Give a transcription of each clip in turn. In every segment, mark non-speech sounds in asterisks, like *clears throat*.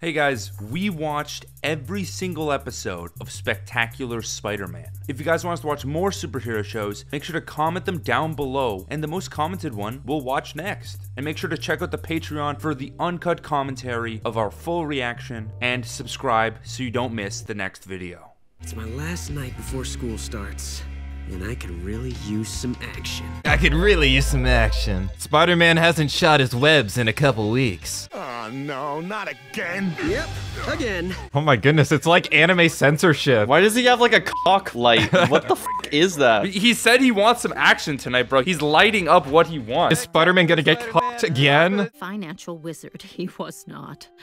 Hey guys, we watched every single episode of Spectacular Spider-Man. If you guys want us to watch more superhero shows, make sure to comment them down below, and the most commented one we'll watch next. And make sure to check out the Patreon for the uncut commentary of our full reaction, and subscribe so you don't miss the next video. It's my last night before school starts, and I could really use some action. I could really use some action. Spider-Man hasn't shot his webs in a couple weeks. Oh no, not again. Yep, again. Oh my goodness, it's like anime censorship. Why does he have like a cock light? What the *laughs* f is that? He said he wants some action tonight, bro. He's lighting up what he wants. Is wants. Spider-Man gonna get caught again? financial wizard he was not. *sighs*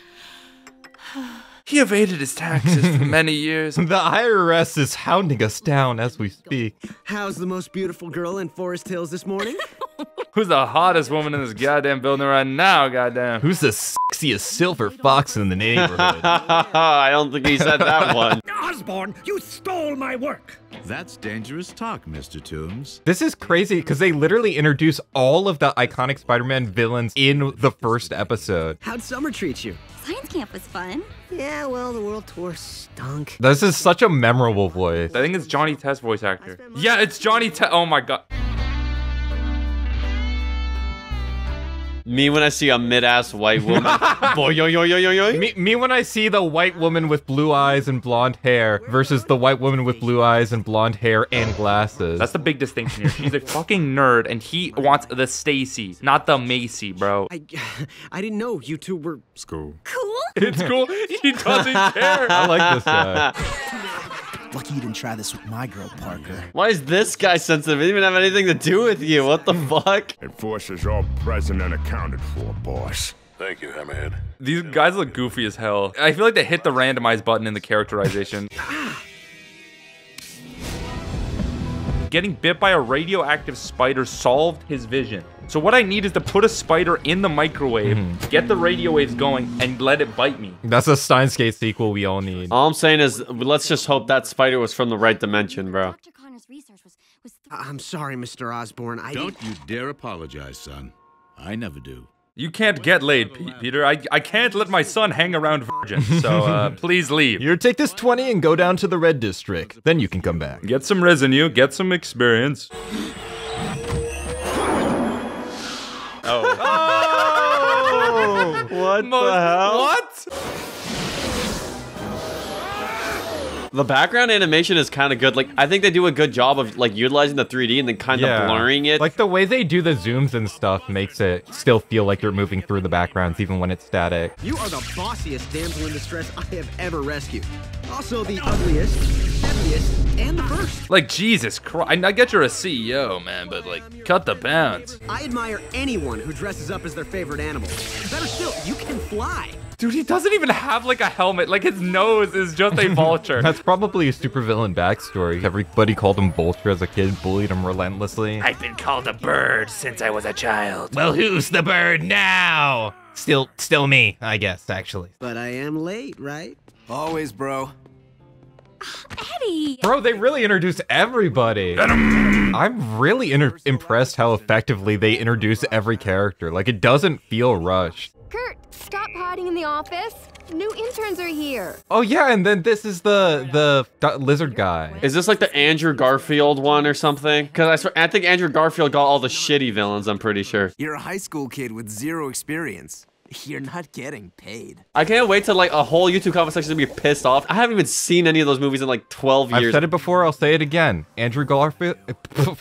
*sighs* *sighs* He evaded his taxes for many years. *laughs* The IRS is hounding us down as we speak. How's the most beautiful girl in Forest Hills this morning? *laughs* Who's the hottest woman in this goddamn building right now, goddamn? Who's the sexiest silver fox in the neighborhood? *laughs* I don't think he said that *laughs* one. Osborn, you stole my work. That's dangerous talk, Mr. Toomes. this is crazy because they literally introduce all of the iconic Spider-Man villains in the first episode. How'd summer treat you? Science camp was fun. Yeah, well, the world tour stunk. This is such a memorable voice. I think it's Johnny Test voice actor. Yeah, it's Johnny Test. Oh my god. Me when I see a mid-ass white woman. *laughs* Boy, yo, yo, yo, yo, yo. Me, me when I see the white woman with blue eyes and blonde hair versus the white woman with blue eyes and blonde hair and glasses. That's the big distinction here. She's a fucking nerd, and he wants the Stacy, not the Macy, bro. I, I didn't know you two were. School. Cool. *laughs* It's cool. He doesn't care. I like this guy. *laughs* Lucky you didn't try this with my girl, Parker. Why is this guy sensitive? It didn't even have anything to do with you. What the fuck? Enforcers all present and accounted for, boss. Thank you, Hammerhead. These guys look goofy as hell. I feel like they hit the randomize button in the characterization. *laughs* Getting bit by a radioactive spider solved his vision. So what I need is to put a spider in the microwave, get the radio waves going, and let it bite me. That's a Steins Gate sequel we all need. All I'm saying is, let's just hope that spider was from the right dimension, bro. Dr. Connors' research was was I'm sorry, Mr. Osborn. I Don't you dare apologize, son. I never do. You can't get laid, P- Peter. I, I can't let my son hang around virgins, so uh, *laughs* please leave. Here, take this 20 and go down to the red district. Then you can come back. Get some residue, get some experience. What the hell? What? The background animation is kind of good. Like, I think they do a good job of like utilizing the 3D and then kind of blurring it. Like the way they do the zooms and stuff makes it still feel like you're moving through the backgrounds even when it's static. You are the bossiest damsel in distress I have ever rescued. Also, the ugliest, heaviest, and the first. Like, Jesus Christ. I get you're a CEO, man, but like, cut the bounds. I admire anyone who dresses up as their favorite animal. Better still, you can fly. Dude, he doesn't even have like a helmet. Like, his nose is just a *laughs* vulture. That's probably a supervillain backstory. Everybody called him Vulture as a kid, bullied him relentlessly. I've been called a bird since I was a child. Well, who's the bird now? Still, still me, I guess, actually. But I am late, right? Always, bro. Ah, Eddie. Bro, they really introduced everybody. I'm really inter- impressed how effectively they introduce every character. Like, it doesn't feel rushed. Curt, stop hiding in the office. New interns are here. Oh yeah, and then this is the the lizard guy. Is this like the Andrew Garfield one or something? Because I, swear, I think Andrew Garfield got all the shitty villains. I'm pretty sure. You're a high school kid with zero experience. You're not getting paid. I can't wait till like a whole YouTube comment section to be pissed off. I haven't even seen any of those movies in like 12 years. I've years. said it before. I'll say it again. Andrew Garfield. *laughs* will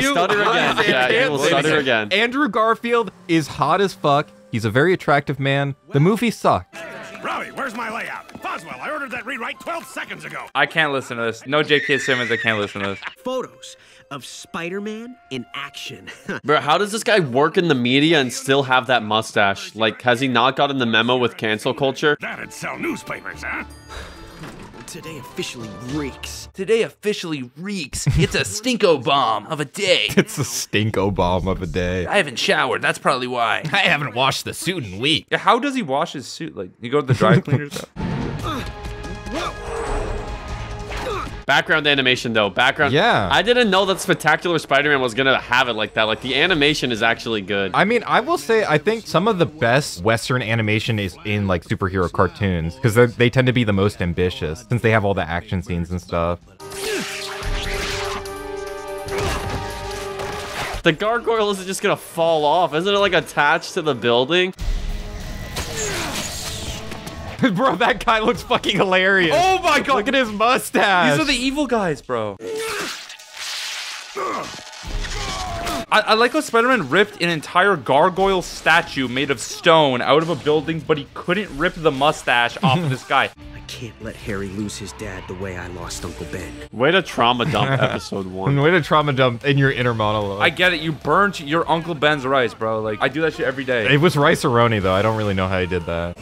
You will stutter again. I Yeah, you will stutter again. Andrew Garfield is hot as fuck. He's a very attractive man. The movie sucked. Robbie, where's my layout? Foswell, I ordered that rewrite 12 seconds ago. I can't listen to this. No J.K. Simmons, I can't listen to this. Photos of Spider-Man in action. *laughs* Bro, how does this guy work in the media and still have that mustache? Like, has he not gotten the memo with cancel culture? That'd sell newspapers, huh? *sighs* Today officially reeks. Today officially reeks. It's a stinko bomb of a day. *laughs* It's a stinko bomb of a day. I haven't showered. That's probably why. *laughs* I haven't washed the suit in weeks. Yeah, How does he wash his suit? Like, you go to the dry cleaners? Background animation though, background. Yeah. I didn't know that Spectacular Spider-Man was gonna have it like that. Like the animation is actually good. I mean, I will say, I think some of the best Western animation is in like superhero cartoons because they tend to be the most ambitious since they have all the action scenes and stuff. The gargoyle is just gonna fall off. Isn't it like attached to the building? *laughs* bro, that guy looks fucking hilarious. Oh my god! Look at his mustache. These are the evil guys, bro. I, I like how Spider-Man ripped an entire gargoyle statue made of stone out of a building, but he couldn't rip the mustache off of this *laughs* guy. I can't let Harry lose his dad the way I lost Uncle Ben. Way to trauma dump *laughs* episode one. Way to trauma dump in your inner monologue. I get it. You burnt your Uncle Ben's rice, bro. Like, I do that shit every day. it was rice aroni though. I don't really know how he did that.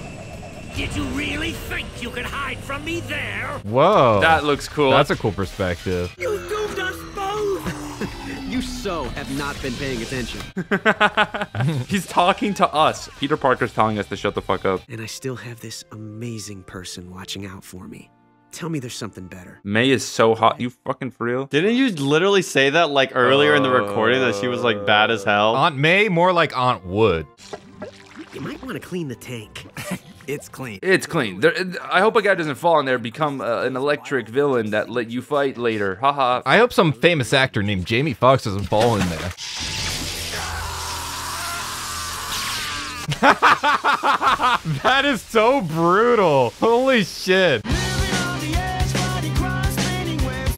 Did you really think you could hide from me there? Whoa. That looks cool. That's a cool perspective. You doomed us both! *laughs* you so have not been paying attention. *laughs* He's talking to us. Peter Parker's telling us to shut the fuck up. And I still have this amazing person watching out for me. Tell me there's something better. May is so hot. You fucking for real? Didn't you literally say that like earlier in the recording that she was like bad as hell? Aunt May, more like Aunt Wood. You might want to clean the tank. *laughs* It's clean. It's clean. There, I hope a guy doesn't fall in there and become uh, an electric villain that let you fight later. Haha. I hope some famous actor named Jamie Foxx doesn't fall in there. *laughs* that is so brutal. Holy shit.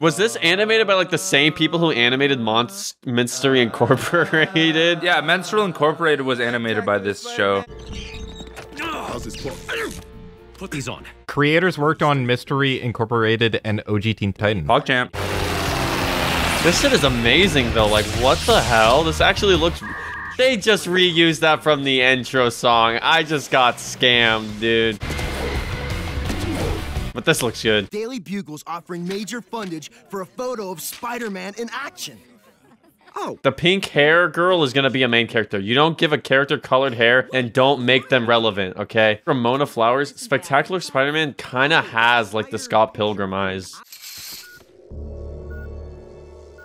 Was this animated by like the same people who animated Monst- Minster Incorporated? Yeah, Menstrual Incorporated was animated by this show. Put these on. Creators worked on Mystery Incorporated and OG Teen Titan. PogChamp. This shit is amazing though. Like, what the hell? This actually looks. They just reused that from the intro song. I just got scammed, dude. But this looks good. Daily Bugle's offering major fundage for a photo of Spider-Man in action. Oh, The pink hair girl is gonna be a main character. You don't give a character colored hair and don't make them relevant, okay? Ramona Flowers, Spectacular Spider-Man kinda has like the Scott Pilgrim eyes.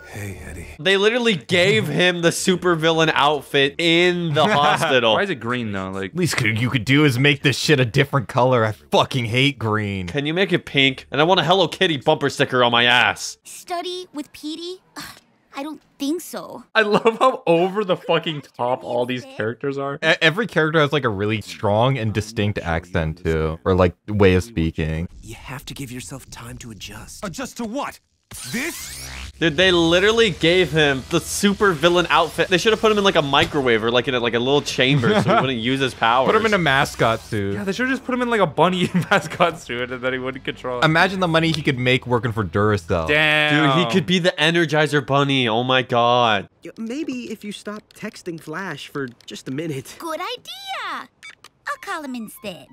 Hey, Eddie. They literally gave him the supervillain outfit in the *laughs* hospital. Why is it green though? Like, Least you could do is make this shit a different color. I fucking hate green. Can you make it pink? And I want a Hello Kitty bumper sticker on my ass. Study with Petey? Ugh, I don't think so. I love how over the fucking top all these characters are. E- Every character has like a really strong and distinct accent too, or like way of speaking. You have to give yourself time to adjust. Adjust to what? This? Dude, they literally gave him the super villain outfit. They should have put him in like a microwave or like in a, like a little chamber so he *laughs* wouldn't use his powers. Put him in a mascot suit. Yeah, they should have just put him in like a bunny *laughs* mascot suit and then he wouldn't control. Imagine the money he could make working for Duracell. Damn. Dude, he could be the Energizer Bunny. Oh my god. maybe if you stop texting Flash for just a minute. Good idea. I'll call him instead.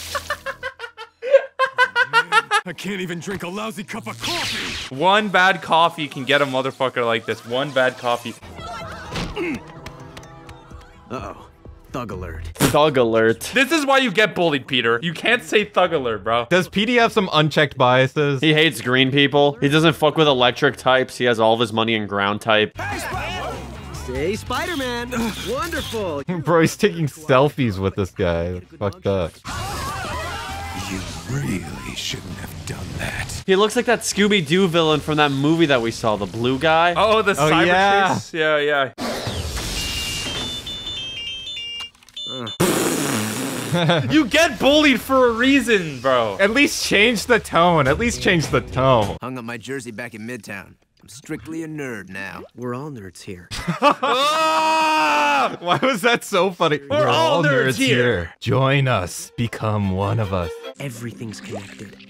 *laughs* I can't even drink a lousy cup of coffee. One bad coffee can get a motherfucker like this. One bad coffee. *clears throat* Uh-oh. Thug alert. Thug alert. This is why you get bullied, Peter. You can't say thug alert, bro. Does PD have some unchecked biases? He hates green people. He doesn't fuck with electric types. He has all of his money in ground type. Say Spider-Man. Wonderful. *laughs* Bro, he's taking selfies with this guy. That's fucked up. You really shouldn't have done that. He looks like that Scooby Doo villain from that movie that we saw, the blue guy. Oh, the Oh, cyber yeah. chase? Yeah, yeah. *laughs* you get bullied for a reason, bro. At least change the tone. At least change the tone. Hung up my jersey back in Midtown. I'm strictly a nerd now. We're all nerds here. Ah! *laughs* Why was that so funny? We're, all nerds here. Join us. Become one of us. Everything's connected.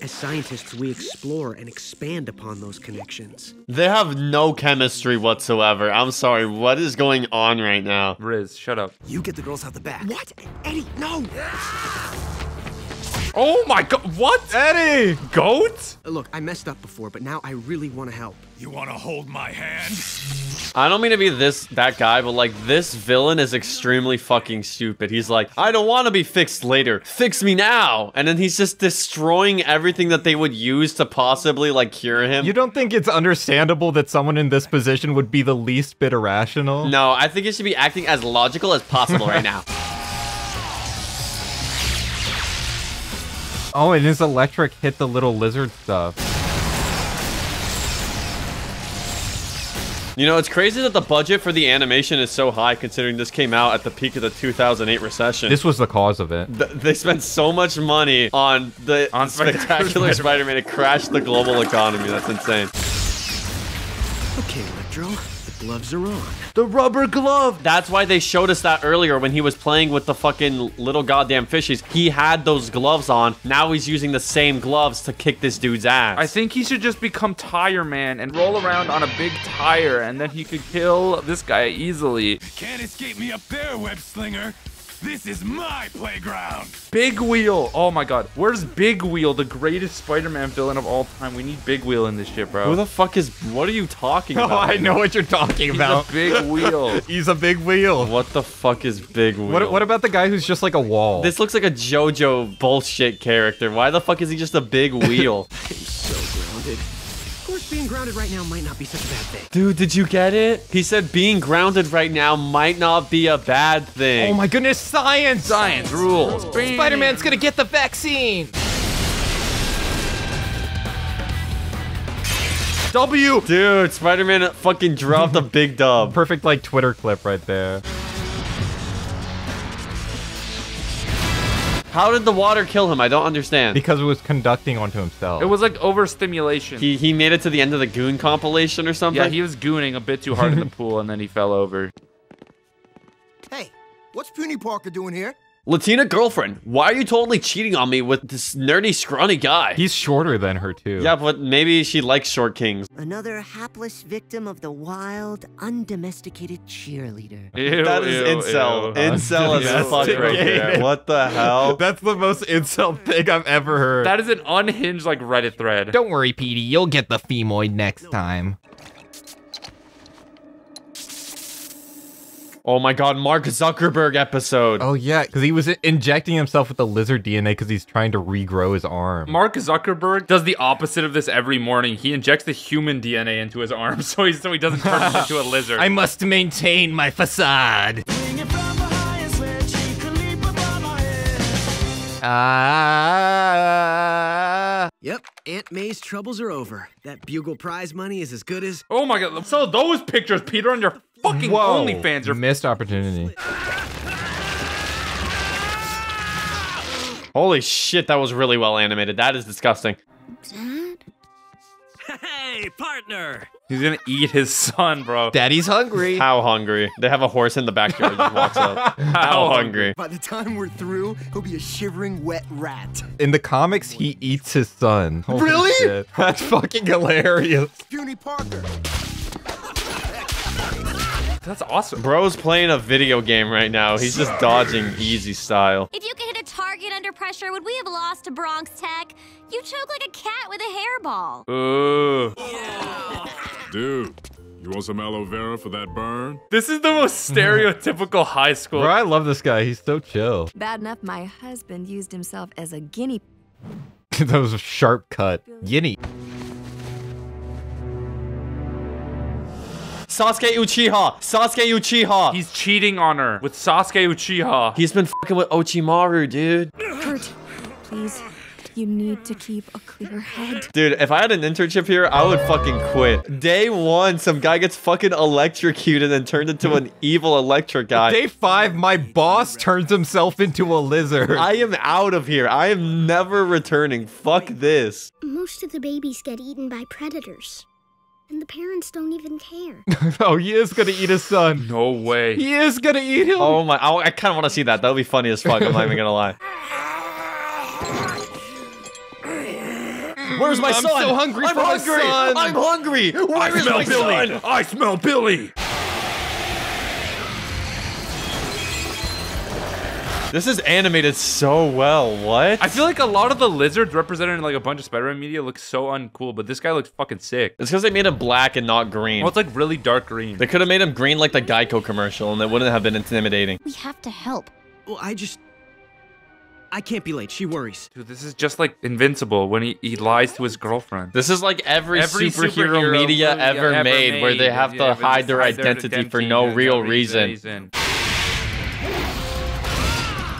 As scientists, we explore and expand upon those connections. They have no chemistry whatsoever. I'm sorry. What is going on right now? Riz, shut up. You get the girls out the back. What? Eddie, no! *laughs* Oh my god, what? Eddie! Goat? Look, I messed up before, but now I really want to help. You wanna hold my hand? I don't mean to be this that guy, but like this villain is extremely fucking stupid. He's like, I don't want to be fixed later. Fix me now. And then he's just destroying everything that they would use to possibly like cure him. You don't think it's understandable that someone in this position would be the least bit irrational? no, I think he should be acting as logical as possible right *laughs* now. Oh, and his electric hit the little lizard stuff. You know, it's crazy that the budget for the animation is so high considering this came out at the peak of the 2008 recession. This was the cause of it. Th- they spent so much money on the On spectacular Spectacular Spider-Man it crashed the global economy. That's insane. Okay, Electro, the gloves are on. The rubber glove. That's why they showed us that earlier when he was playing with the fucking little goddamn fishies. He had those gloves on. Now he's using the same gloves to kick this dude's ass. I think he should just become Tire Man and roll around on a big tire, and then he could kill this guy easily. Can't escape me up there, web slinger. This is my playground. Big Wheel. Oh my god. Where's Big Wheel, the greatest Spider-Man villain of all time? We need Big Wheel in this shit, bro. Who the fuck is? What are you talking about? *laughs* Oh, about? I know what you're talking He's about. a big wheel. *laughs* He's a big wheel. What the fuck is Big Wheel? What, what about the guy who's just like a wall? This looks like a JoJo bullshit character. Why the fuck is he just a big wheel? *laughs* He's so grounded. Of course, being grounded right now might not be such a bad thing. Dude, did you get it? He said being grounded right now might not be a bad thing. oh my goodness, science! Science rules. Spider-Man's gonna get the vaccine! W. Dude, Spider-Man fucking dropped a big dub. Perfect like Twitter clip right there. How did the water kill him? I don't understand. Because it was conducting onto himself. It was like overstimulation. He he made it to the end of the Goon compilation or something. yeah, he was gooning a bit too hard in the *laughs* pool, and then he fell over. Hey, what's Puny Parker doing here? Latina girlfriend, why are you totally cheating on me with this nerdy, scrawny guy? He's shorter than her too. yeah, but maybe she likes short kings. Another hapless victim of the wild, undomesticated cheerleader. Ew, that is ew, incel. ew. Incel as fuck right there. What the hell? *laughs* That's the most insult thing I've ever heard. That is an unhinged like Reddit thread. Don't worry, Petey. You'll get the femoid next time. Oh my god, Mark Zuckerberg episode. Oh yeah, because he was injecting himself with the lizard DNA because he's trying to regrow his arm. Mark Zuckerberg does the opposite of this every morning. He injects the human DNA into his arm *laughs* so he so he doesn't turn into a *laughs* lizard. I must maintain my facade. Ah. Yep, Aunt May's troubles are over. That Bugle Prize money is as good as. oh my god, sell those pictures, Peter, on your fucking Whoa. OnlyFans. Or Missed opportunity. Holy shit, that was really well animated. That is disgusting. Dad? Hey, partner! he's gonna eat his son, bro. Daddy's hungry. How hungry? They have a horse in the backyard. Just walks up. *laughs* How hungry? By the time we're through, he'll be a shivering wet rat. In the comics, he eats his son. Holy Really? shit. That's fucking hilarious. Puny Parker. That's awesome. Bro's playing a video game right now. He's just dodging easy style. If you could hit a target under pressure, would we have lost to Bronx Tech? You choke like a cat with a hairball. Ooh. Dude, you want some aloe vera for that burn? This is the most stereotypical high school. Bro, I love this guy. He's so chill. *laughs* Bad enough my husband used himself as a guinea that was a sharp cut. Yinny. Sasuke Uchiha! Sasuke Uchiha! He's cheating on her with Sasuke Uchiha. He's been fucking with Orochimaru, dude. Curt, please, you need to keep a clear head. Dude, if I had an internship here, I would fucking quit. Day one, some guy gets fucking electrocuted and turned into an evil electric guy. Day five, my boss turns himself into a lizard. I am out of here. I am never returning. Fuck this. Most of the babies get eaten by predators. And the parents don't even care. *laughs* oh, he is gonna eat his son. *laughs* No way. He is gonna eat him. Oh my, I, I kind of want to see that. That would be funny as fuck. I'm not even gonna lie. Where's my I'm son? so hungry I'm for my hungry. son. I'm hungry. Where is my son? I smell Billy. This is animated so well. What? I feel like a lot of the lizards represented in like a bunch of Spider-Man media look so uncool, but this guy looks fucking sick. It's because they made him black and not green. Well, it's like really dark green. They could have made him green like the Geico commercial, and it wouldn't have been intimidating. We have to help. Well, I just. I can't be late. She worries. Dude, this is just like Invincible when he, he lies to his girlfriend. This is like every, Every superhero, superhero media ever, ever made, where they have yeah, to but hide their hide their identity for no real reason. reason.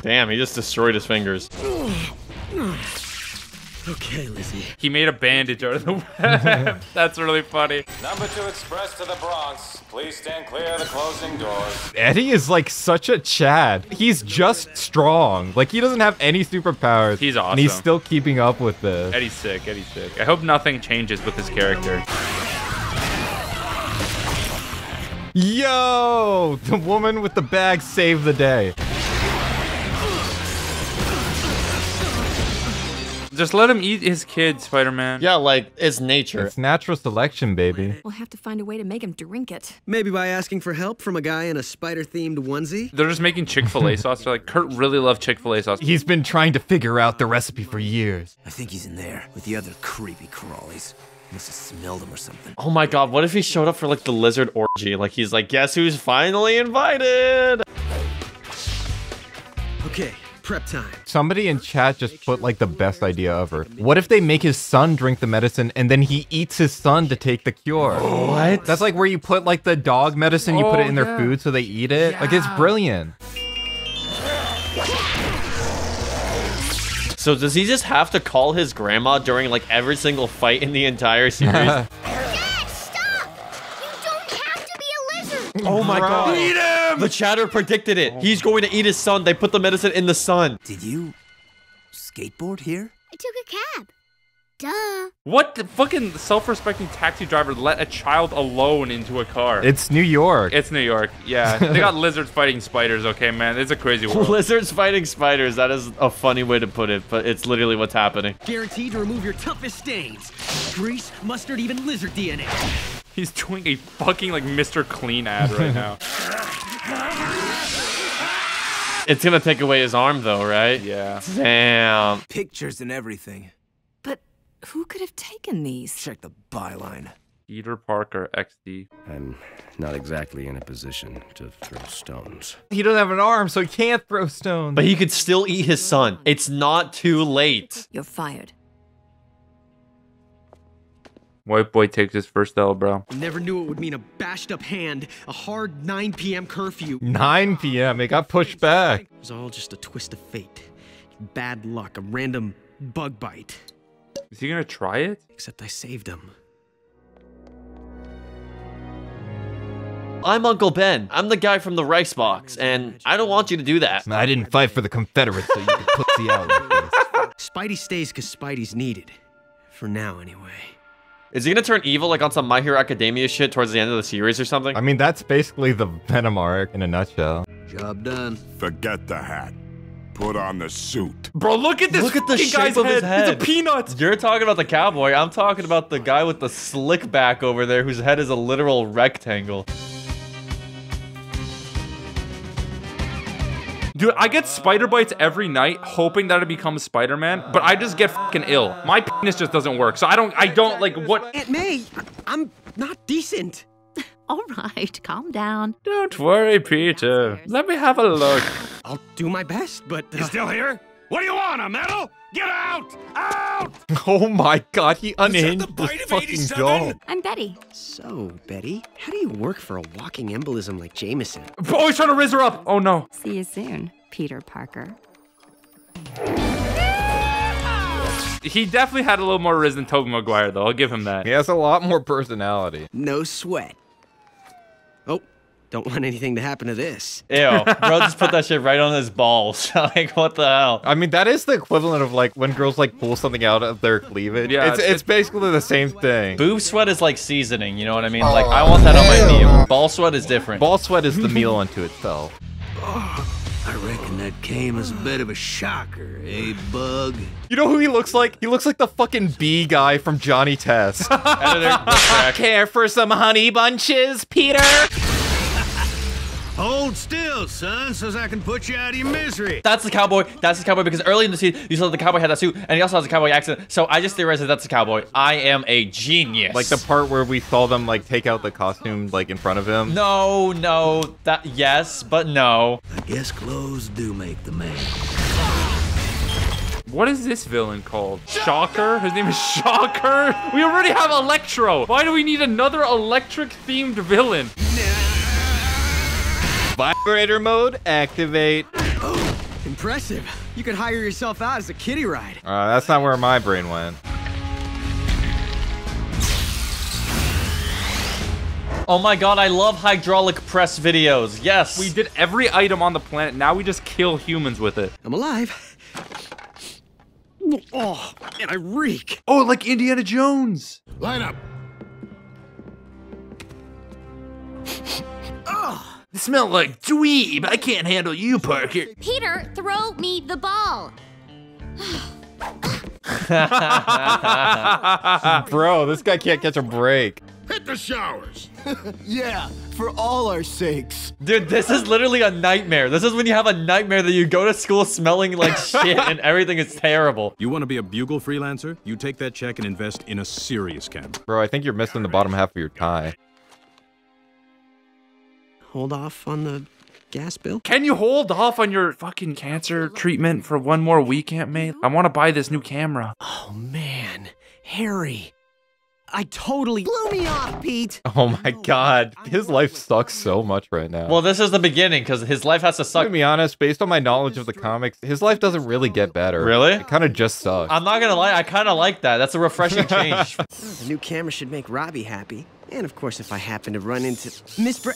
Damn, he just destroyed his fingers. Okay, Lizzie. He made a bandage out of the *laughs* web. That's really funny. Number two express to the Bronx. Please stand clear of the closing doors. Eddie is like such a Chad. He's just strong. Like he doesn't have any superpowers. He's awesome. And he's still keeping up with this. Eddie's sick. Eddie's sick. I hope nothing changes with his character. Yo, the woman with the bag saved the day. Just let him eat his kid, Spider-Man. Yeah, like it's nature. It's natural selection, baby. We'll have to find a way to make him drink it. Maybe by asking for help from a guy in a spider themed onesie? They're just making Chick-fil-A *laughs* sauce. They're like, Curt really loved Chick-fil-A sauce. He's been trying to figure out the recipe for years. I think he's in there with the other creepy crawlies. Must have smelled him or something. Oh my god, what if he showed up for like the lizard orgy? Like he's like, guess who's finally invited? Okay, prep time. Somebody in chat just put like the best idea ever. What if they make his son drink the medicine and then he eats his son to take the cure? What? That's like where you put like the dog medicine, you put Oh, it in their yeah. food so they eat it. Like it's brilliant. So does he just have to call his grandma during like every single fight in the entire series? *laughs* oh my god. Eat him! The chatter predicted it. Oh He's going to eat his son. They put the medicine in the sun. Did you skateboard here? I took a cab. Duh. What the fucking self-respecting taxi driver let a child alone into a car? It's New York. It's New York. Yeah, *laughs* they got lizards fighting spiders. Okay, man, it's a crazy world. *laughs* Lizards fighting spiders. That is a funny way to put it, but it's literally what's happening. Guaranteed to remove your toughest stains. Grease, mustard, even lizard DNA. He's doing a fucking like Mr. Clean ad right now. *laughs* It's gonna take away his arm though, right? Yeah. Damn. Pictures and everything. But who could have taken these? Check the byline. Peter Parker XD. I'm not exactly in a position to throw stones. He doesn't have an arm, so he can't throw stones. But he could still eat his son. It's not too late. You're fired. White boy takes his first L, bro. Never knew it would mean a bashed up hand, a hard 9 p.m. curfew. 9 p.m. It got pushed back. It was all just a twist of fate. Bad luck, a random bug bite. Is he gonna try it? Except I saved him. I'm Uncle Ben. I'm the guy from the rice box, and I don't want you to do that. I didn't fight for the Confederates so you could put pussy out like this. Spidey stays because Spidey's needed. For now, anyway. Is he gonna turn evil like on some My Hero Academia shit towards the end of the series or something? I mean, that's basically the Venom arc in a nutshell. Job done. Forget the hat. Put on the suit. Bro, look at this Look at the fucking shape guy's of head. his head. It's a peanut. You're talking about the cowboy. I'm talking about the guy with the slick back over there whose head is a literal rectangle. Dude, I get spider bites every night, hoping that I become Spider-Man, but I just get fucking ill. My penis just doesn't work, so I don't, I don't like what. Aunt May, I'm not decent. *laughs* All right, calm down. Don't worry, Peter. Let me have a look. I'll do my best, but. You uh, still here? What do you want, a medal? Get out! Out! *laughs* Oh my god, he that unhinged the bite this of fucking 87? doll. I'm Betty. So, Betty, how do you work for a walking embolism like Jameson? Oh, he's trying to raise her up. Oh no. See you soon, Peter Parker. He definitely had a little more riz than Tobey Maguire, though. I'll give him that. He has a lot more personality. No sweat. Oh, don't want anything to happen to this. Ew, *laughs* bro just put that shit right on his balls. *laughs* like, what the hell? I mean, that is the equivalent of like when girls like pull something out of their cleavage. Yeah, it's, it's- it's basically the same thing. Boob sweat is like seasoning, you know what I mean? Like, I want that on my meal. Ball sweat is different. Ball sweat is the meal unto itself. *gasps* I reckon that came as a bit of a shocker, eh, Bug? You know who he looks like? He looks like the fucking bee guy from Johnny Test. *laughs* Editor. *laughs* Care for some honey bunches, Peter? Hold still, son, so I can put you out of your misery. That's the cowboy. That's the cowboy because early in the scene, you saw the cowboy had that suit and he also has a cowboy accent. So I just theorized that that's the cowboy. I am a genius. Like the part where we saw them like take out the costume like in front of him. No, no, that yes, but no. I guess clothes do make the man. What is this villain called? Shocker? His name is Shocker? We already have Electro. Why do we need another electric themed villain? Vibrator mode, activate. Oh! Impressive. You could hire yourself out as a kiddie ride. Uh, that's not where my brain went. Oh my god, I love hydraulic press videos. Yes. We did every item on the planet. Now we just kill humans with it. I'm alive. Oh, and I reek. Oh, like Indiana Jones. Line up. *laughs* Oh, smell like dweeb. I can't handle you, Parker. Peter, throw me the ball. *laughs* Bro, this guy can't catch a break. Hit the showers. *laughs* yeah, for all our sakes. Dude, this is literally a nightmare. This is when you have a nightmare that you go to school smelling like *laughs* shit and everything is terrible. You want to be a bugle freelancer? You take that check and invest in a serious camera. Bro, I think you're missing the bottom half of your tie. Hold off on the gas bill? Can you hold off on your fucking cancer treatment for one more week, Aunt May? I want to buy this new camera. Oh, man. Harry. I totally blew me off, Pete. *laughs* Oh my god. His life sucks so much right now. Well, this is the beginning because his life has to suck. To be honest, based on my knowledge of the comics, his life doesn't really get better. Really? It kind of just sucks. I'm not gonna lie, I kind of like that. That's a refreshing *laughs* change. the new camera should make Robbie happy. And of course, if I happen to run into Miss Bre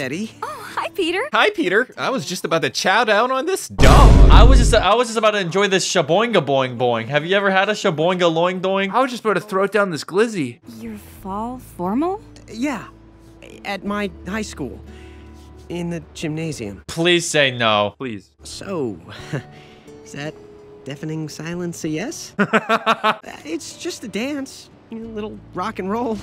Betty. Oh, hi, Peter. Hi, Peter. I was just about to chow down on this dog. I was just I was just about to enjoy this shaboinga boing boing. Have you ever had a shaboinga loing doing? I was just about to throw down this glizzy. Your fall formal? Yeah, at my high school. In the gymnasium. Please say no. Please. So, *laughs* is that deafening silence a yes? *laughs* it's just a dance. You know, a little rock and roll.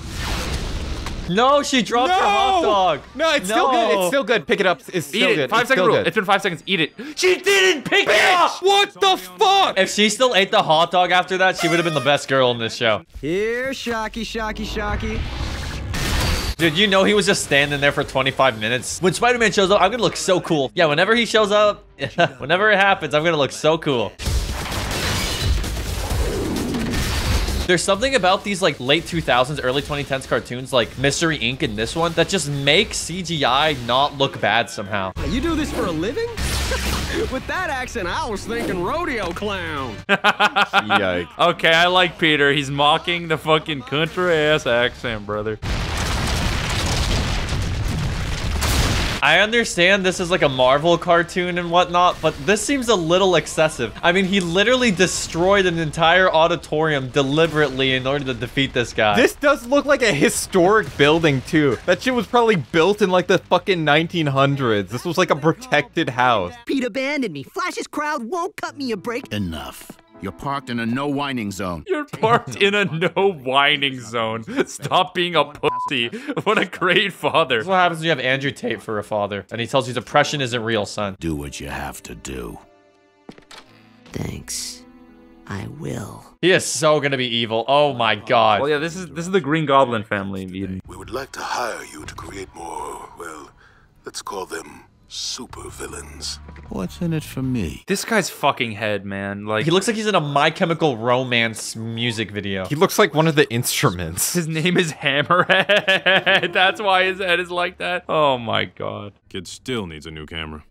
No, she dropped no! her hot dog. No, it's no. still good. It's still good. Pick it up. It's still Eat it. good. Five it's second rule. Good. It's been five seconds. Eat it. She didn't pick it up. What the fuck? If she still ate the hot dog after that, she would have been the best girl in this show. Here, Shocky, Shocky, Shocky. Dude, you know he was just standing there for 25 minutes. When Spider-Man shows up, I'm gonna look so cool. Yeah, whenever he shows up, *laughs* whenever it happens, I'm gonna look so cool. There's something about these like late 2000s, early 2010s cartoons like Mystery Inc. and this one that just makes CGI not look bad somehow. You do this for a living? *laughs* With that accent, I was thinking rodeo clown. *laughs* Yikes. Okay, I like Peter. He's mocking the fucking country ass accent, brother. I understand this is like a Marvel cartoon and whatnot, but this seems a little excessive. I mean, he literally destroyed an entire auditorium deliberately in order to defeat this guy. This does look like a historic building, too. That shit was probably built in like the fucking 1900s. This was like a protected house. Pete abandoned me. Flash's crowd won't cut me a break. Enough. You're parked in a no whining zone. You're parked in a no whining zone. Stop being a pussy. What a great father. That's what happens when you have Andrew Tate for a father. And he tells you depression isn't real, son. Do what you have to do. Thanks. I will. He is so gonna be evil. Oh my god. Well, yeah, this is this is the Green Goblin family, Eden. We would like to hire you to create more, well, let's call them super villains. What's in it for me? This guy's fucking head, man. Like he looks like he's in a My Chemical Romance music video. He looks like one of the instruments. *laughs* His name is Hammerhead. *laughs* That's why his head is like that. Oh my god. Kid still needs a new camera.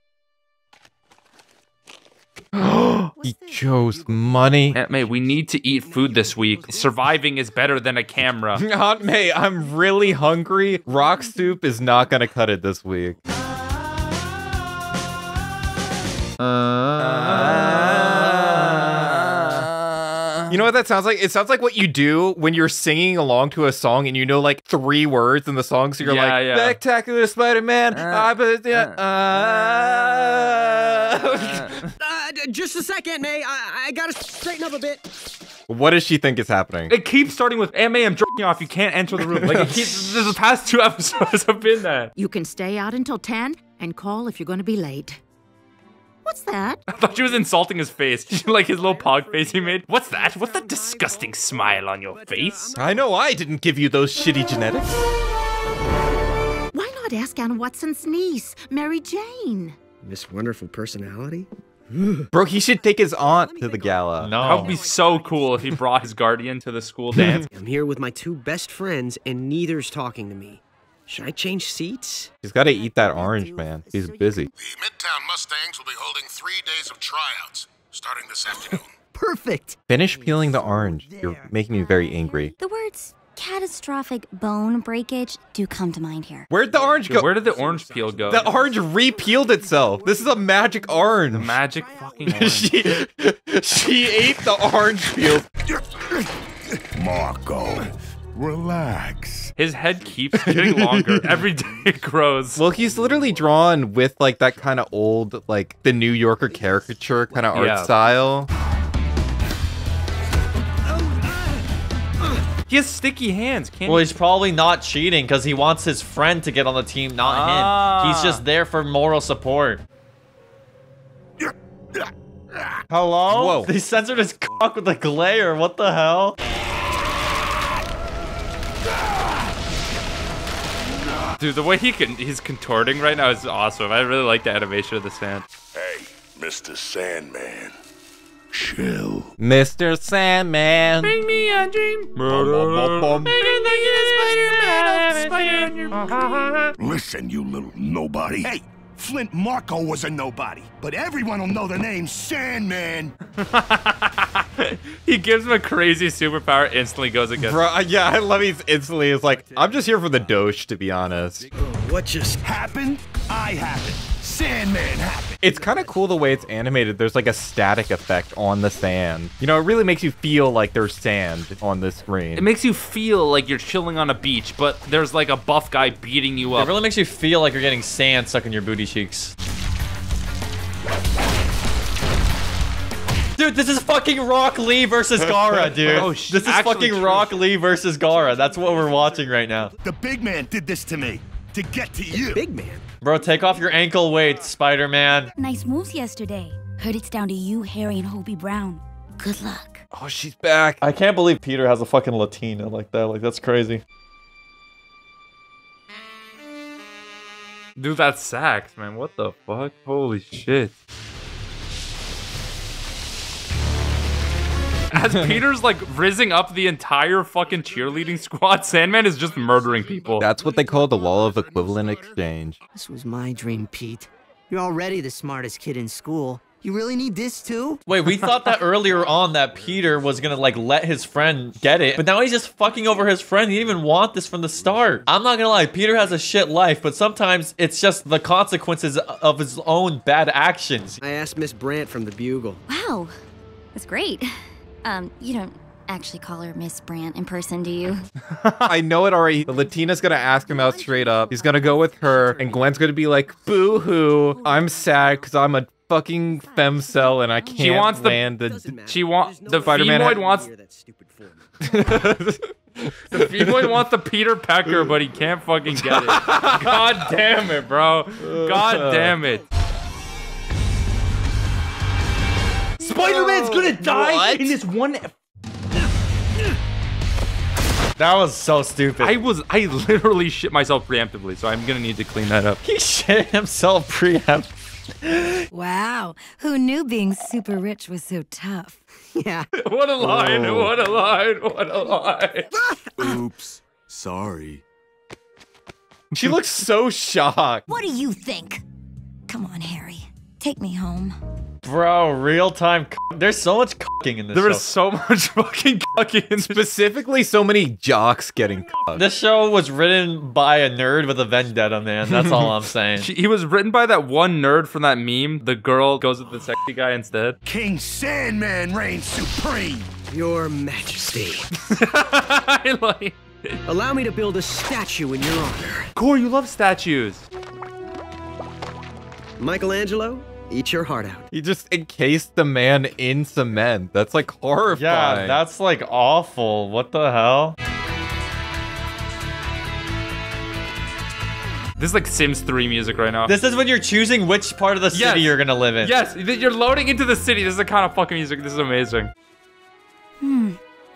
*gasps* he chose money. Aunt May, we need to eat food this week. Surviving is better than a camera. *laughs* Aunt May, I'm really hungry. Rock soup is not gonna cut it this week. Uh, you know what that sounds like? It sounds like what you do when you're singing along to a song and you know like three words in the song, so you're Yeah, like, yeah. "Spectacular Spider-Man." I bet- yeah, uh, Uh, just a second, May. I, I gotta straighten up a bit. What does she think is happening? It keeps starting with Aunt May, I'm jerking off. You can't enter the room. Like it keeps. the past two *laughs* episodes have been that. You can stay out until 10 and call if you're going to be late. What's that? *laughs* I thought she was insulting his face, *laughs* like his little pog face he made. What's that? What's that disgusting smile on your face? I know I didn't give you those shitty genetics. Why not ask Anna Watson's niece, Mary Jane? Miss Wonderful Personality? *sighs* Bro, he should take his aunt to the gala. No. That would be so cool if he brought his guardian to the school *laughs* dance. I'm here with my two best friends, and neither's talking to me. Should I change seats? He's got to eat that orange, man. He's busy. The Midtown Mustangs will be holding three days of tryouts, starting this afternoon. *laughs* Perfect. Finish peeling the orange. You're making me very angry. The words catastrophic bone breakage do come to mind here. Where'd the orange go? Where did the orange peel go? The orange repealed itself. This is a magic orange. The magic fucking *laughs* orange. she she ate the orange peel. Marko, relax. His head keeps getting longer. *laughs* Every day it grows. Well, he's literally drawn with like that kind of old, like the New Yorker caricature kind of art Yeah. style. He has sticky hands. Can't Well, he's probably not cheating because he wants his friend to get on the team, not him. He's Ah. just there for moral support. Hello? Whoa. They censored his cock *laughs* with a glare. What the hell? Dude, the way he can he's contorting right now is awesome. I really like the animation of the sand. Hey, Mr. Sandman, chill. Mr. Sandman. Bring me a dream. Listen, you little nobody. Hey, Flint Marko was a nobody, but everyone will know the name Sandman. *laughs* he gives him a crazy superpower, instantly goes against. Bro, yeah, I love he's instantly is like, I'm just here for the doge, to be honest. What just Happened? I happened. Sandman happened. It's kind of cool the way it's animated. There's like a static effect on the sand. You know, it really makes you feel like there's sand on the screen. It makes you feel like you're chilling on a beach, but there's like a buff guy beating you up. It really makes you feel like you're getting sand stuck in your booty cheeks. Dude, this is fucking Rock Lee versus Gaara, *laughs* dude. Oh, sh- this is fucking true. Rock Lee versus Gaara. That's what we're watching right now. The big man did this to me to get to you. Big man. Bro, take off your ankle weights, Spider-Man. Nice moves yesterday. Heard it's down to you, Harry, and Hobie Brown. Good luck. oh, she's back. I can't believe Peter has a fucking Latina like that. Like, that's crazy. Dude, that sax, man. What the fuck? Holy shit. As *laughs* Peter's like rizzing up the entire fucking cheerleading squad, Sandman is just murdering people. That's what they call the law of equivalent exchange. This was my dream, Pete. You're already the smartest kid in school. You really need this too? Wait, we thought that earlier on that Peter was gonna like let his friend get it, but now he's just fucking over his friend. He didn't even want this from the start. I'm not gonna lie, Peter has a shit life, but sometimes it's just the consequences of his own bad actions. I asked Miss Brant from the Bugle. Wow, that's great. Um, you don't actually call her Miss Brant in person, do you? *laughs* I know it already. The Latina's gonna ask him out straight up. He's gonna go with her, and Gwen's gonna be like, "Boo hoo! I'm sad because I'm a fucking femcell and I can't She wants the- land the." She wants the Spider-Man femoid had- wants *laughs* the femoid wants the Peter Pecker, but he can't fucking get it. *laughs* God damn it, bro. God damn it. Spider-Man's gonna die in this one. That was so stupid. I was I literally shit myself preemptively, so I'm gonna need to clean that up. He shit himself preempt. Wow. Who knew being super rich was so tough? Yeah. *laughs* What a line! Oh. What a line! What a line! *laughs* Oops. Sorry. She looks so shocked. What do you think? Come on, Harry. Take me home. Bro, real time. There's so much cooking in this There show. was so *laughs* much fucking cucking in this. Specifically, so many jocks getting *laughs* cucked. This show was written by a nerd with a vendetta, man. That's all I'm *laughs* saying. She, he was written by that one nerd from that meme. The girl goes with the sexy guy instead. King Sandman reigns supreme. Your Majesty. I like. Allow me to build a statue in your honor. Core, you love statues. Michelangelo, Eat your heart out. He just encased the man in cement. That's like horrifying. Yeah, that's like awful. What the hell? This is like Sims 3 music right now. This is when you're choosing which part of the city Yes. you're gonna live in. Yes, you're loading into the city. This is the kind of fucking music. This is amazing. Hmm.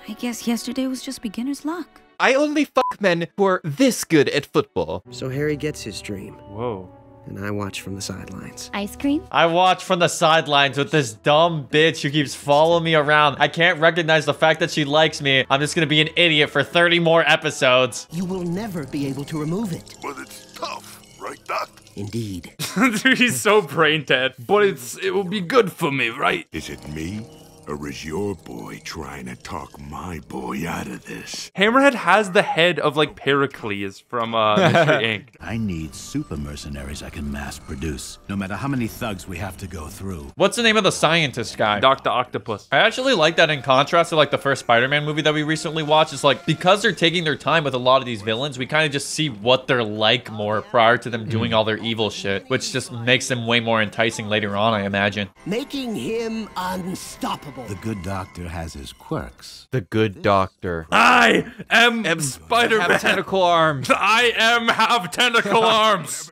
I guess yesterday was just beginner's luck. I only fuck men who are this good at football. So Harry gets his dream, Whoa. And I watch from the sidelines. Ice cream? I watch from the sidelines with this dumb bitch who keeps following me around. I can't recognize the fact that she likes me. I'm just gonna be an idiot for 30 more episodes. You will never be able to remove it. But it's tough, right, Doc? Indeed. Dude, *laughs* he's so brain dead. But it's it will be good for me, right? Is it me? Or is your boy trying to talk my boy out of this? Hammerhead has the head of like Pericles from uh, Mystery *laughs* Inc. I need super mercenaries I can mass produce, no matter how many thugs we have to go through. What's the name of the scientist guy? Dr. Octopus. I actually like that in contrast to like the first Spider-Man movie that we recently watched. It's like because they're taking their time with a lot of these villains, we kind of just see what they're like more prior to them doing all their evil shit, which just makes them way more enticing later on, I imagine. Making him unstoppable. The good doctor has his quirks. The good doctor. I am, Spider-Man. Have tentacle arms. *laughs* I am have tentacle *laughs* arms.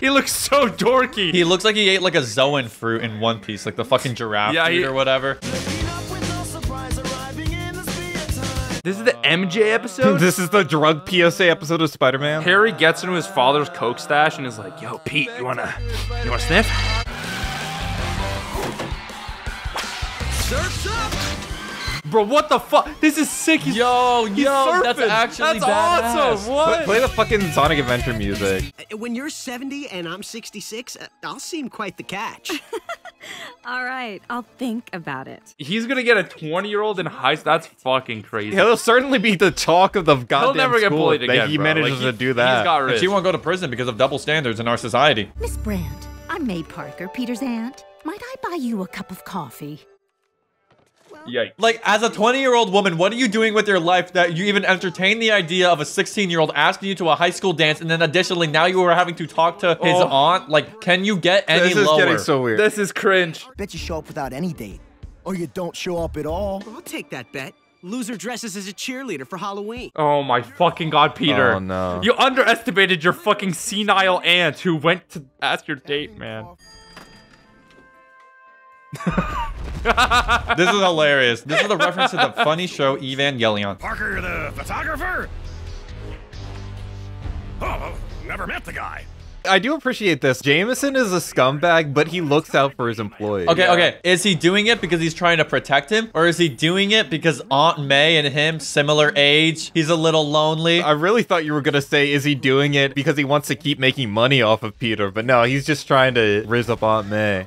he looks so dorky. He looks like he ate like a Zoan fruit in One Piece, like the fucking giraffe Yeah, he- or whatever. This is the MJ episode. this is the drug PSA episode of Spider-Man. Harry gets into his father's coke stash and is like, "Yo, Pete, you wanna, you wanna sniff?" Surf's up! Bro, what the fuck? This is sick. He's, Yo, he's yo, that's surfing. actually That's badass. awesome. What? play the fucking Sonic Adventure music. Uh, When you're 70 and I'm 66, uh, I'll seem quite the catch. *laughs* All right, I'll think about it. He's gonna get a 20 year old in high school. That's fucking crazy. He'll certainly be the talk of the goddamn He'll never get school bullied that again, he bro. manages Like, he- to do he's that. got And riz. she won't go to prison because of double standards in our society. Miss Brand, I'm May Parker, Peter's aunt. Might I buy you a cup of coffee? Yikes. Like, as a 20 year old woman, what are you doing with your life that you even entertain the idea of a 16 year old asking you to a high school dance and then additionally now you are having to talk to his Oh. aunt? Like, can you get any This is lower? getting so weird. This is cringe. Bet you show up without any date. Or you don't show up at all. I'll take that bet. Loser dresses as a cheerleader for Halloween. Oh my fucking god, Peter. Oh, no. You underestimated your fucking senile aunt who went to ask your date, man. *laughs* this is hilarious. This is a reference to the funny show Evangelion. Parker, the photographer? Oh, never met the guy. I do appreciate this. Jameson is a scumbag, but he looks out for his employees. Okay, okay. Is he doing it because he's trying to protect him? Or is he doing it because Aunt May and him, similar age, he's a little lonely? I really thought you were gonna say, is he doing it because he wants to keep making money off of Peter? But no, he's just trying to riz up Aunt May.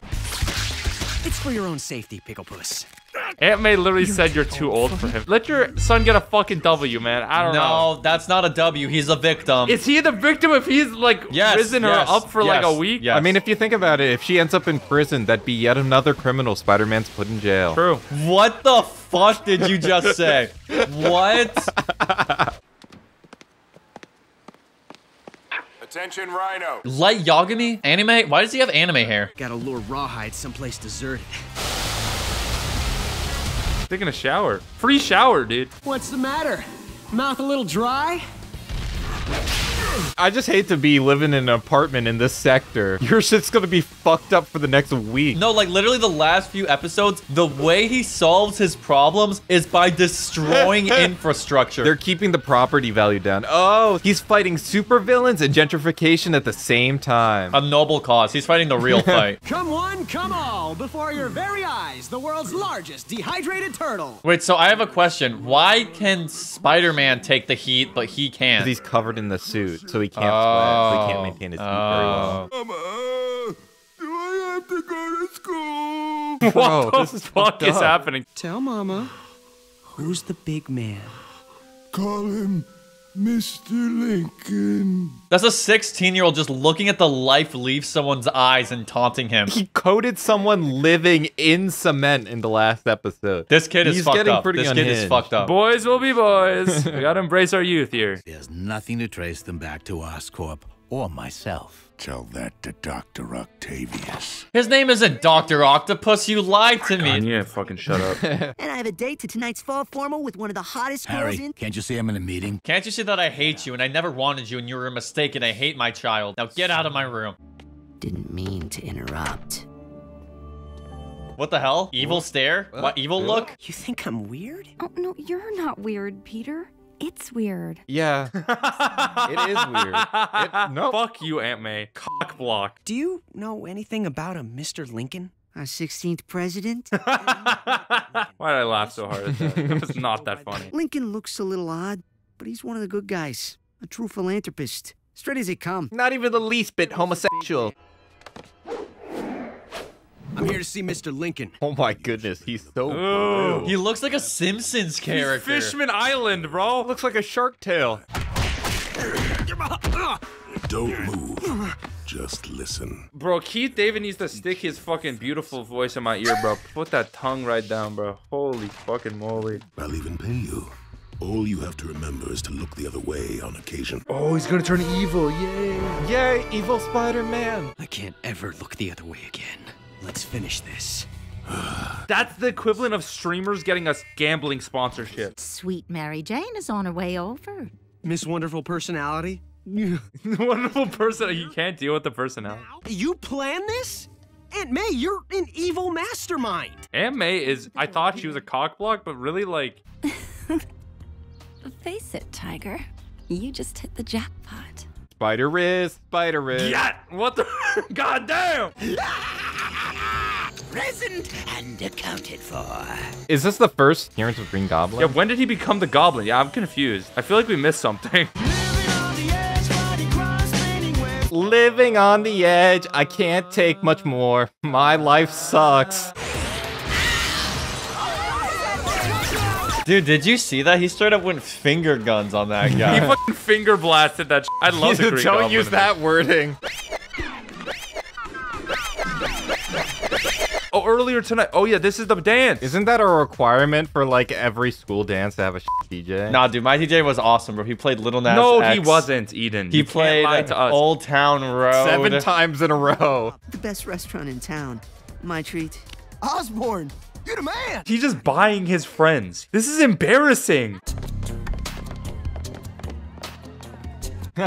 It's for your own safety, Pickle Puss. Aunt May literally said you're too old for him. Let your son get a fucking W, man. I don't know. No, that's not a W. He's a victim. Is he the victim if he's like Yes, risen yes, her up for like a week? yes. I mean, if you think about it, if she ends up in prison, that'd be yet another criminal Spider-Man's put in jail. True. What the fuck did you just say? *laughs* what? Attention, Rhino. Light Yagami? Anime? Why does he have anime hair? Gotta lure Rawhide someplace deserted. Taking a shower. Free shower, dude. What's the matter? Mouth a little dry? I just hate to be living in an apartment in this sector. *laughs* Your shit's gonna be fucked up for the next week. No, like literally the last few episodes, the way he solves his problems is by destroying *laughs* infrastructure. They're keeping the property value down. Oh, he's fighting supervillains and gentrification at the same time. a noble cause. He's fighting the real *laughs* fight. Come one, come all, before your very eyes, the world's largest dehydrated turtle. Wait, so I have a question. Why can Spider-Man take the heat, but he can't? he's covered in the suit, so he can't sweat, so he can't Oh. maintain his heat very well. Oh. Mama, do I have to go to school? *laughs* Bro, what this the is fuck is up. happening? Tell Mama, who's the big man? Call him Mr. Lincoln. That's a 16 year old just looking at the life leave someone's eyes and taunting him. He coded someone living in cement in the last episode. This kid is He's fucked getting up. pretty This kid is fucked up. Boys will be boys. *laughs* we gotta embrace our youth here. There's nothing to trace them back to Oscorp or myself. Tell that to Dr. Octavius. His name isn't Dr. Octopus, you lied to me. Yeah, fucking shut up. *laughs* And I have a date to tonight's fall formal with one of the hottest girls Harry, in. can't you see I'm in a meeting? Can't you see that I hate you and I never wanted you and you were a mistake and I hate my child? Now get out of my room. Didn't mean to interrupt. What the hell? Evil stare? What evil look? You think I'm weird? Oh, no, you're not weird, Peter. It's weird. Yeah. it is weird. It, *laughs* no. Fuck you, Aunt May. Cock block. Do you know anything about a Mr. Lincoln? Our 16th president? *laughs* Why did I laugh so hard at that? It was not that funny. Lincoln looks a little odd, but he's one of the good guys. A true philanthropist. Straight as they come. Not even the least bit homosexual. I'm here to see Mr. Lincoln. Oh my goodness, he's so Ooh. He looks like a Simpsons character. Fishman Island, bro. looks like a shark tail. Don't move. Just listen. Bro, Keith David needs to stick his fucking beautiful voice in my ear, bro. Put that tongue right down, bro. Holy fucking moly. I'll even pay you. All you have to remember is to look the other way on occasion. Oh, he's gonna turn evil. Yay. Yay, evil Spider-Man. I can't ever look the other way again. Let's finish this. *sighs* That's the equivalent of streamers getting us gambling sponsorship. Sweet Mary Jane is on her way over. Miss Wonderful Personality? *laughs* Wonderful person. You can't deal with the personality. You plan this? Aunt May, you're an evil mastermind. Aunt May is. I thought she was a cockblock, but really, like. *laughs* Face it, Tiger. You just hit the jackpot. Spider wrist, spider wrist. Yeah! What the? *laughs* God damn! Present and accounted for. Is this the first appearance of Green Goblin? Yeah, when did he become the goblin? Yeah, I'm confused. I feel like we missed something. *laughs* Living on the edge, I can't take much more. My life sucks. Dude, did you see that? He straight up went finger guns on that *laughs* guy. he fucking finger blasted that. I love *laughs* the Green Don't Goblin use that wording. Oh, earlier tonight. Oh yeah, this is the dance. Isn't that a requirement for like every school dance to have a DJ? nah, dude, my DJ was awesome, bro. He played Lil Nas no, X. he wasn't. Eden. He You played lie to us. Old Town Road. Seven times in a row. The best restaurant in town. My treat. Osborn, you're the man. He's just buying his friends. This is embarrassing. *laughs*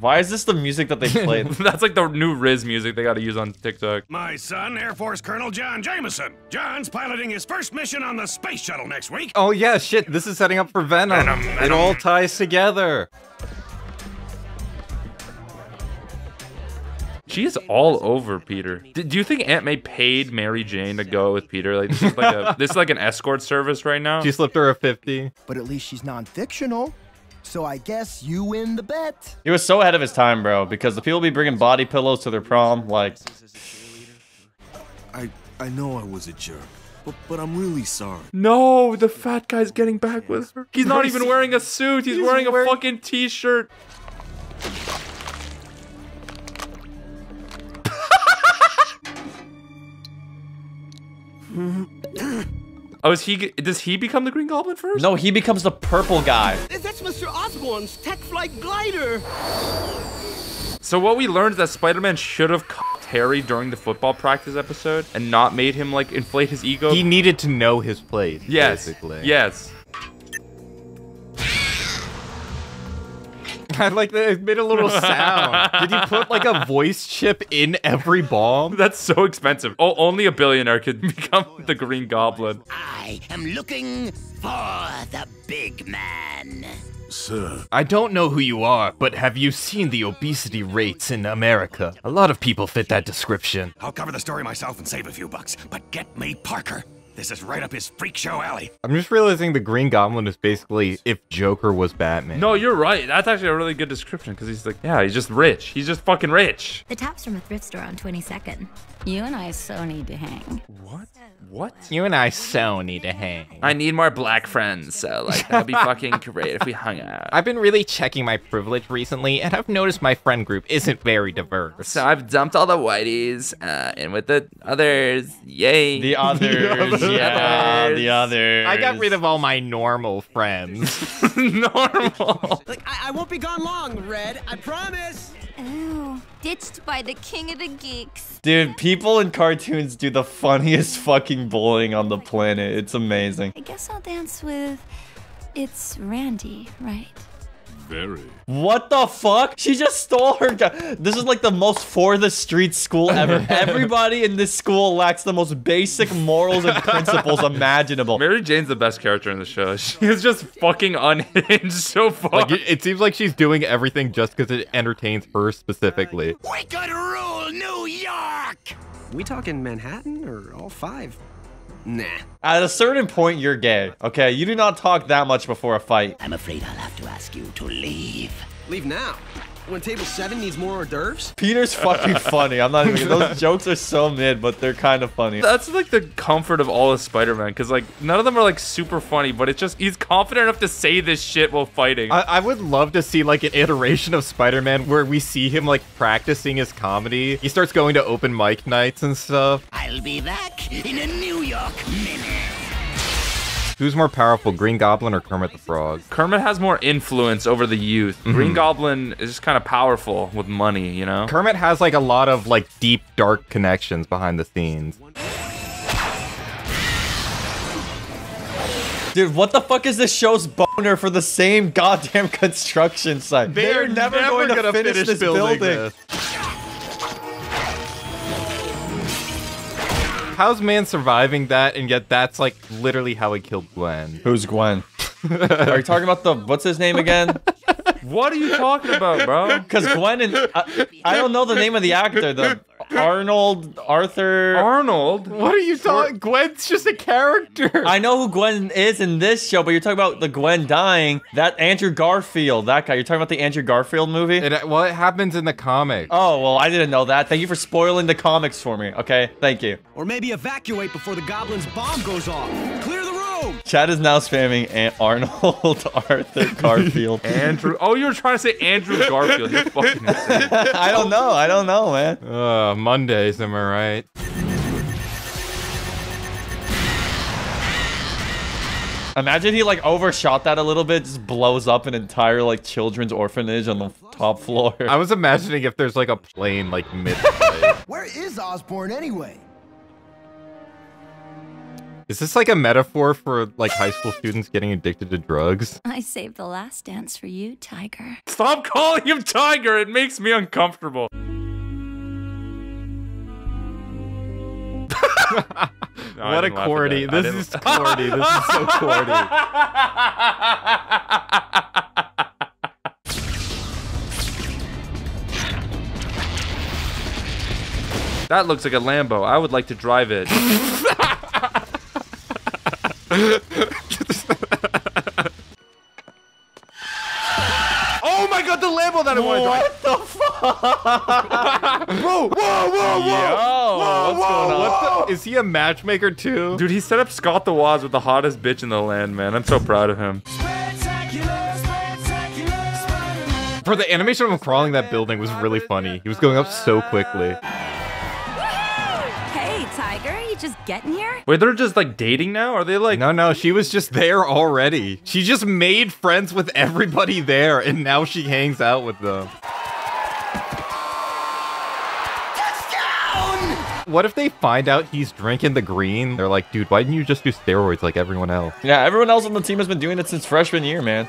Why is this the music that they played? *laughs* That's like the new Riz music they got to use on TikTok. My son, Air Force Colonel John Jameson. John's piloting his first mission on the space shuttle next week. Oh yeah, shit, this is setting up for Venom. Venom, It all ties together. She is all over Peter. D- do you think Aunt May paid Mary Jane to go with Peter? Like this is like a this is like an escort service right now. She slipped her a 50. But at least she's non-fictional. So I guess you win the bet. He was so ahead of his time, bro, because the people be bringing body pillows to their prom. Like, I I know I was a jerk, but but I'm really sorry. No, the fat guy's getting back with her. He's not even wearing a suit. He's, He's wearing a wearing- fucking t-shirt. Oh, is he? Does he become the Green Goblin first? no, he becomes the purple guy. That's Mr. Osborn's tech flight glider. So what we learned is that Spider-Man should have cocked Harry during the football practice episode and not made him like inflate his ego. He needed to know his place, yes, basically. yes. *laughs* I like that it made a little sound. Did you put like a voice chip in every bomb? That's so expensive. Oh, only a billionaire could *laughs* become the Green Goblin. I am looking for the big man. Sir, I don't know who you are, but have you seen the obesity rates in America? A lot of people fit that description. I'll cover the story myself and save a few bucks, but get me Parker. This is right up his freak show alley. I'm just realizing the Green Goblin is basically if Joker was Batman. No, you're right. That's actually a really good description because he's like, yeah, he's just rich. He's just fucking rich. The top's from a thrift store on 22nd. You and I so need to hang. What? What? You and I so need to hang. I need more black friends, so like that'd be *laughs* fucking great if we hung out. I've been really checking my privilege recently, and I've noticed my friend group isn't very diverse. So I've dumped all the whiteys uh, in with the others. Yay. The *laughs* others, yeah, the others. I got rid of all my normal friends. *laughs* normal. Like, I, I won't be gone long, Red. I promise. Ooh, ditched by the king of the geeks. Dude, people in cartoons do the funniest fucking bullying on the oh planet. It's amazing. I guess I'll dance with. It's Randy, right? Very. What the fuck? She just stole her gu- This is like the most for the street school ever. *laughs* Everybody in this school lacks the most basic morals and principles imaginable. Mary Jane's the best character in the show. *laughs* She is just fucking unhinged *laughs* so far. Like it, it seems like she's doing everything just because it entertains her specifically. We could rule New York. We talking Manhattan or all five? Nah. At a certain point, you're gay. Okay, you do not talk that much before a fight. I'm afraid I'll have to ask you to leave. Leave now. When table seven needs more hors d'oeuvres? Peter's fucking *laughs* funny. I'm not even. Those *laughs* jokes are so mid, but they're kind of funny. That's like the comfort of all of Spider-Man, because like none of them are like super funny, but it's just he's confident enough to say this shit while fighting. I, I would love to see like an iteration of Spider-Man where we see him like practicing his comedy. He starts going to open mic nights and stuff. I'll be back in a New York minute. Who's more powerful, Green Goblin or Kermit the Frog? Kermit has more influence over the youth. Mm-hmm. Green Goblin is just kind of powerful with money, you know? Kermit has like a lot of like deep, dark connections behind the scenes. Dude, what the fuck is this show's boner for the same goddamn *laughs* construction site? They're never, never going to gonna finish, finish this building building. this. How's man surviving that and yet that's like literally how he killed Gwen? Who's Gwen? *laughs* Are you talking about the what's his name again? *laughs* What are you talking about, bro? *laughs* Because Gwen and I, I don't know the name of the actor. The Arnold Arthur. Arnold? What are you talking? Gwen's just a character. I know who Gwen is in this show, but you're talking about the Gwen dying. That Andrew Garfield, that guy. You're talking about the Andrew Garfield movie? It, uh, well, it happens in the comics. Oh, well, I didn't know that. Thank you for spoiling the comics for me, okay? Thank you. Or maybe evacuate before the goblin's bomb goes off. Clear the room. Chad is now spamming An- Arnold *laughs* Arthur Garfield. *laughs* Andrew. Oh, you were trying to say Andrew Garfield. You're fucking *laughs* insane. I don't know. I don't know, man. Uh, Mondays, am I right? Imagine he like overshot that a little bit, just blows up an entire like children's orphanage on the top floor. I was imagining if there's like a plane like mid. Where is Osborn anyway? Is this like a metaphor for like high school students getting addicted to drugs? I saved the last dance for you, Tiger. Stop calling him Tiger. It makes me uncomfortable. *laughs* No, what a didn't laugh at corny. This is corny. This is so corny. That looks like a Lambo. I would like to drive it. *laughs* oh my god, the Lambo that I want to drive. What the fuck? Whoa, whoa, whoa, whoa. Yo, what's going on? What the? Is he a matchmaker too? Dude, he set up Scott the Woz with the hottest bitch in the land, man. I'm so proud of him. For the animation of him crawling that building was really funny. He was going up so quickly. Hey, Tiger, you just getting here? Wait, they're just like dating now? Are they like No, no, she was just there already. She just made friends with everybody there, and now she hangs out with them. What if they find out he's drinking the green? They're like, dude, why didn't you just do steroids like everyone else? Yeah, everyone else on the team has been doing it since freshman year, man.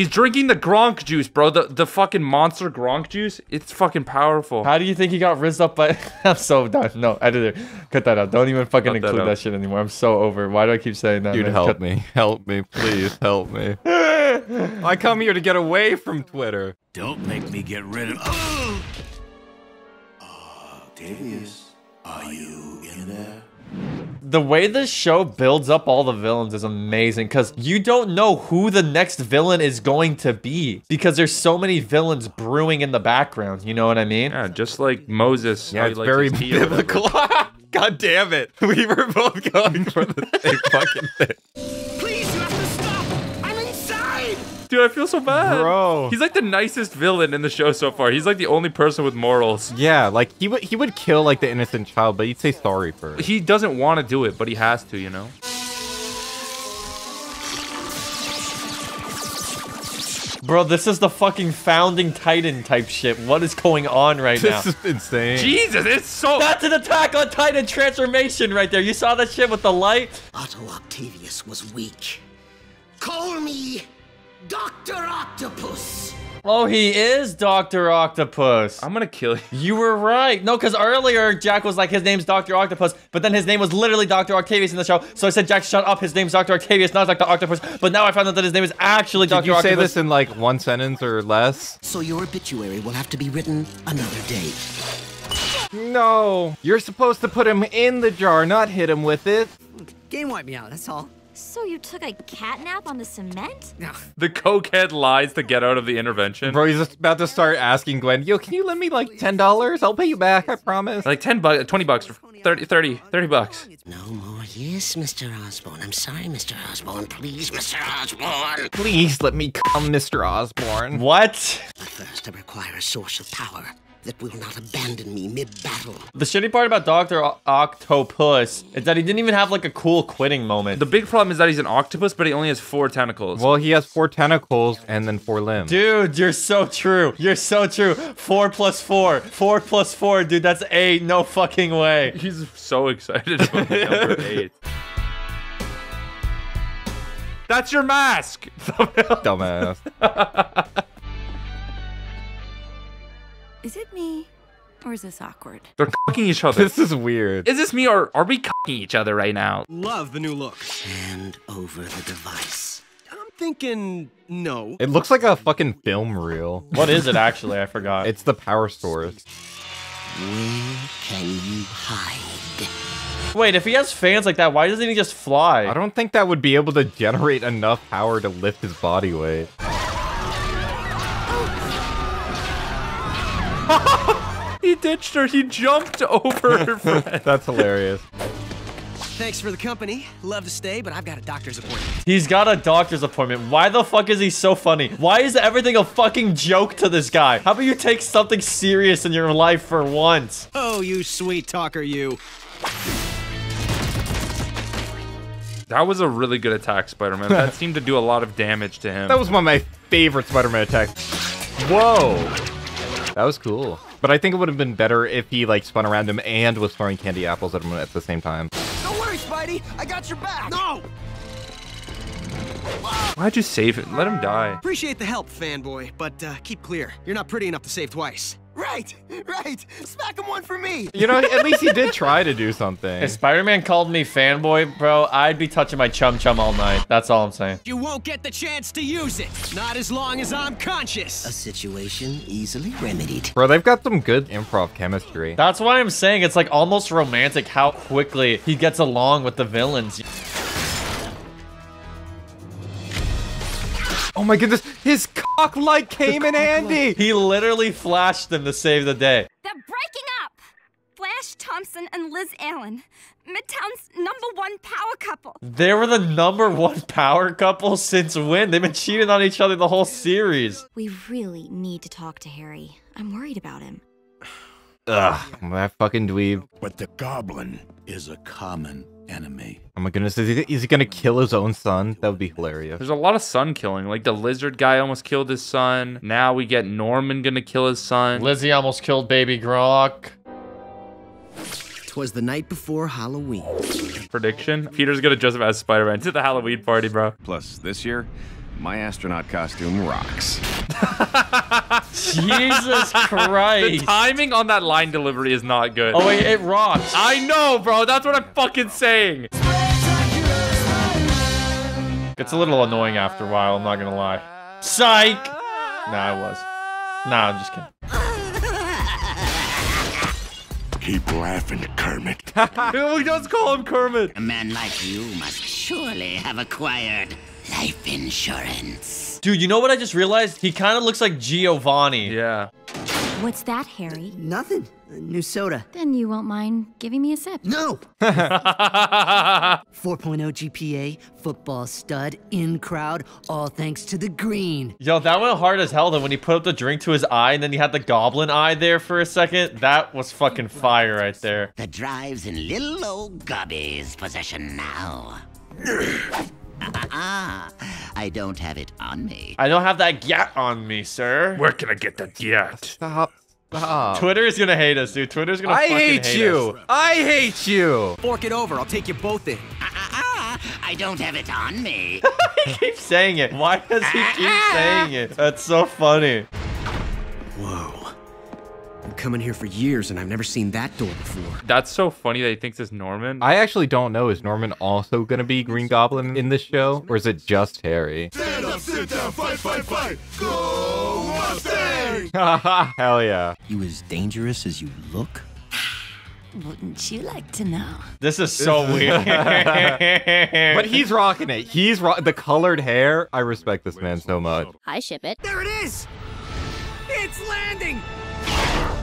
He's drinking the Gronk juice, bro. The the fucking monster Gronk juice. It's fucking powerful. How do you think he got rizzed up by? *laughs* I'm so done. No, editor, cut that out. Don't even fucking Cut include that, out. shit anymore. I'm so over. Why do I keep saying that? Dude, man? help Cut- me. *laughs* Help me. Please help me. *laughs* I come here to get away from Twitter. Don't make me get rid of. Oh, *gasps* Octavius. Are you in there? The way this show builds up all the villains is amazing because you don't know who the next villain is going to be because there's so many villains brewing in the background. You know what I mean? Yeah, just like Moses. Yeah, how it's very his tea or whatever. biblical. *laughs* God damn it. We were both going for the *laughs* same fucking thing. Dude, I feel so bad. Bro. He's like the nicest villain in the show so far. He's like the only person with morals. Yeah, like he would he would kill like the innocent child, but he'd say sorry first. He doesn't want to do it, but he has to, you know? Bro, this is the fucking founding titan type shit. What is going on right now? This is insane. Jesus, it's so. That's an attack on Titan transformation right there. You saw that shit with the light? Otto Octavius was weak. Call me Dr. Octopus. Oh, he is Dr. Octopus. I'm gonna kill you. You were right. No, because earlier Jack was like, his name's Dr. Octopus, but then his name was literally Dr. Octavius in the show. So I said, Jack, shut up. His name's Dr. Octavius, not Dr. Octopus. But now I found out that his name is actually Did Dr. you say this in like one sentence or less? So your obituary will have to be written another day. No. You're supposed to put him in the jar, not hit him with it. Game wipe me out, that's all. So you took a cat nap on the cement? The cokehead lies to get out of the intervention. Bro, he's just about to start asking Gwen, yo, can you lend me like $10? I'll pay you back, I promise. Like 10 bucks, 20 bucks, 30, 30, 30 bucks. No more yes, Mr. Osborn. I'm sorry, Mr. Osborn. Please, Mr. Osborn. Please let me come, Mr. Osborn. What? But first, I require a source of power that will not abandon me mid-battle. The shitty part about Dr. O- Octopus is that he didn't even have like a cool quitting moment. The big problem is that he's an octopus, but he only has four tentacles. Well, he has four tentacles and then four limbs. Dude, you're so true. You're so true. Four plus four. Four plus four, dude. That's eight. No fucking way. *laughs* He's so excited about number *laughs* eight. That's your mask. *laughs* Dumbass. Is it me? Or is this awkward? They're cucking each other. This is weird. Is this me or are we cucking each other right now? Love the new look. Hand over the device. I'm thinking no. It looks like a fucking film reel. What is it actually? I forgot. It's the power source. Where can you hide? Wait, if he has fans like that, why doesn't he just fly? I don't think that would be able to generate enough power to lift his body weight. *laughs* He ditched her. He jumped over her *laughs* friend. That's hilarious. Thanks for the company. Love to stay, but I've got a doctor's appointment. He's got a doctor's appointment. Why the fuck is he so funny? Why is everything a fucking joke to this guy? How about you take something serious in your life for once? Oh, you sweet talker, you. That was a really good attack, Spider-Man. That *laughs* seemed to do a lot of damage to him. That was one of my favorite Spider-Man attacks. Whoa. That was cool. But I think it would have been better if he like spun around him and was throwing candy apples at him at the same time. Don't worry, Spidey. I got your back. No! Why'd you save it? Let him die. Appreciate the help, fanboy, but uh, keep clear. You're not pretty enough to save twice. Right, right. Smack him one for me. You know, at least he did try to do something. If Spider-Man called me fanboy, bro, I'd be touching my chum chum all night. That's all I'm saying. You won't get the chance to use it. Not as long as I'm conscious. A situation easily remedied. Bro, they've got some good improv chemistry. That's why I'm saying it's like almost romantic how quickly he gets along with the villains. Oh my goodness, his cock light came in handy. He literally flashed them to save the day. They're breaking up! Flash Thompson and Liz Allan, Midtown's number one power couple. They were the number one power couple since when? They've been cheating on each other the whole series. We really need to talk to Harry. I'm worried about him. *sighs* Ugh, that fucking dweeb. But the goblin is a common enemy. Oh my goodness, is he, is he gonna kill his own son? That would be hilarious. There's a lot of son killing. Like the lizard guy almost killed his son. Now we get Norman gonna kill his son. Lizzie almost killed baby Grok. Twas the night before Halloween. Prediction: Peter's gonna dress up as Spider-Man to the Halloween party, bro. Plus, this year, my astronaut costume rocks. Jesus *laughs* Christ. The timing on that line delivery is not good. Oh wait, it rocks. I know, bro. That's what I'm fucking saying. It's a little annoying after a while, I'm not gonna lie. Psych! Nah, I was. Nah, I'm just kidding. Keep laughing, Kermit. *laughs* we just call him Kermit. A man like you must surely have acquired life insurance. Dude, you know what I just realized? He kind of looks like Giovanni. Yeah. What's that, Harry? Nothing. A new soda. Then you won't mind giving me a sip. No! *laughs* 4.0 GPA, football stud, in crowd, all thanks to the green. Yo, that went hard as hell though when he put up the drink to his eye and then he had the goblin eye there for a second. That was fucking fire right there. The drive's in little old Gubby's possession now. *clears throat* Ah, *laughs* I don't have it on me. I don't have that gat on me, sir. Where can I get that yet? Stop. Stop. Twitter is gonna hate us, dude. Twitter's gonna I fucking hate, hate you. us. I hate you. Fork it over. I'll take you both in. Ah, *laughs* I don't have it on me. *laughs* he keeps saying it. Why does he keep saying it? That's so funny. Whoa. I'm coming here for years and I've never seen that door before. That's so funny that he thinks it's Norman. I actually don't know. Is Norman also gonna be Green Goblin in this show, or is it just Harry? Stand up, sit down, fight, fight, fight. Go Mustang! Hell yeah. You as dangerous as you look? Wouldn't you like to know? This is so *laughs* weird. but he's rocking it. He's ro- the colored hair. I respect this man so much. I ship it. There it is! It's landing!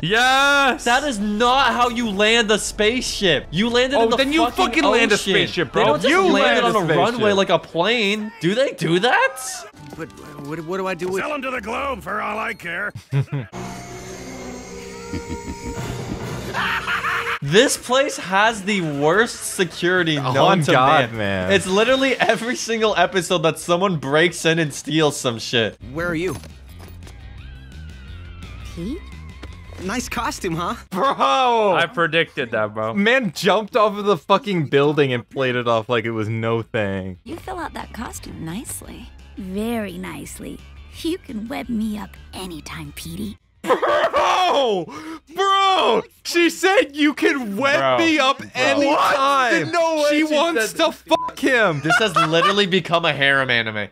Yes! That is not how you land a spaceship. You landed Oh, in the then you fucking, fucking land a ocean. spaceship, They bro. don't just You land, land on a a spaceship. runway like a plane. Do they do that? But uh, what, what do I do with... Sell them to the globe for all I care. *laughs* This place has the worst security oh, known On to God, man. man. It's literally every single episode that someone breaks in and steals some shit. Where are you? Pete? Nice costume, huh? Bro! I predicted that, bro. Man jumped off of the fucking building and played it off like it was no thing. You fill out that costume nicely. Very nicely. You can web me up anytime, Petey. Bro! Bro! She said you can wet Bro. me up anytime. No way she, she wants to fuck him. This has literally become a harem anime.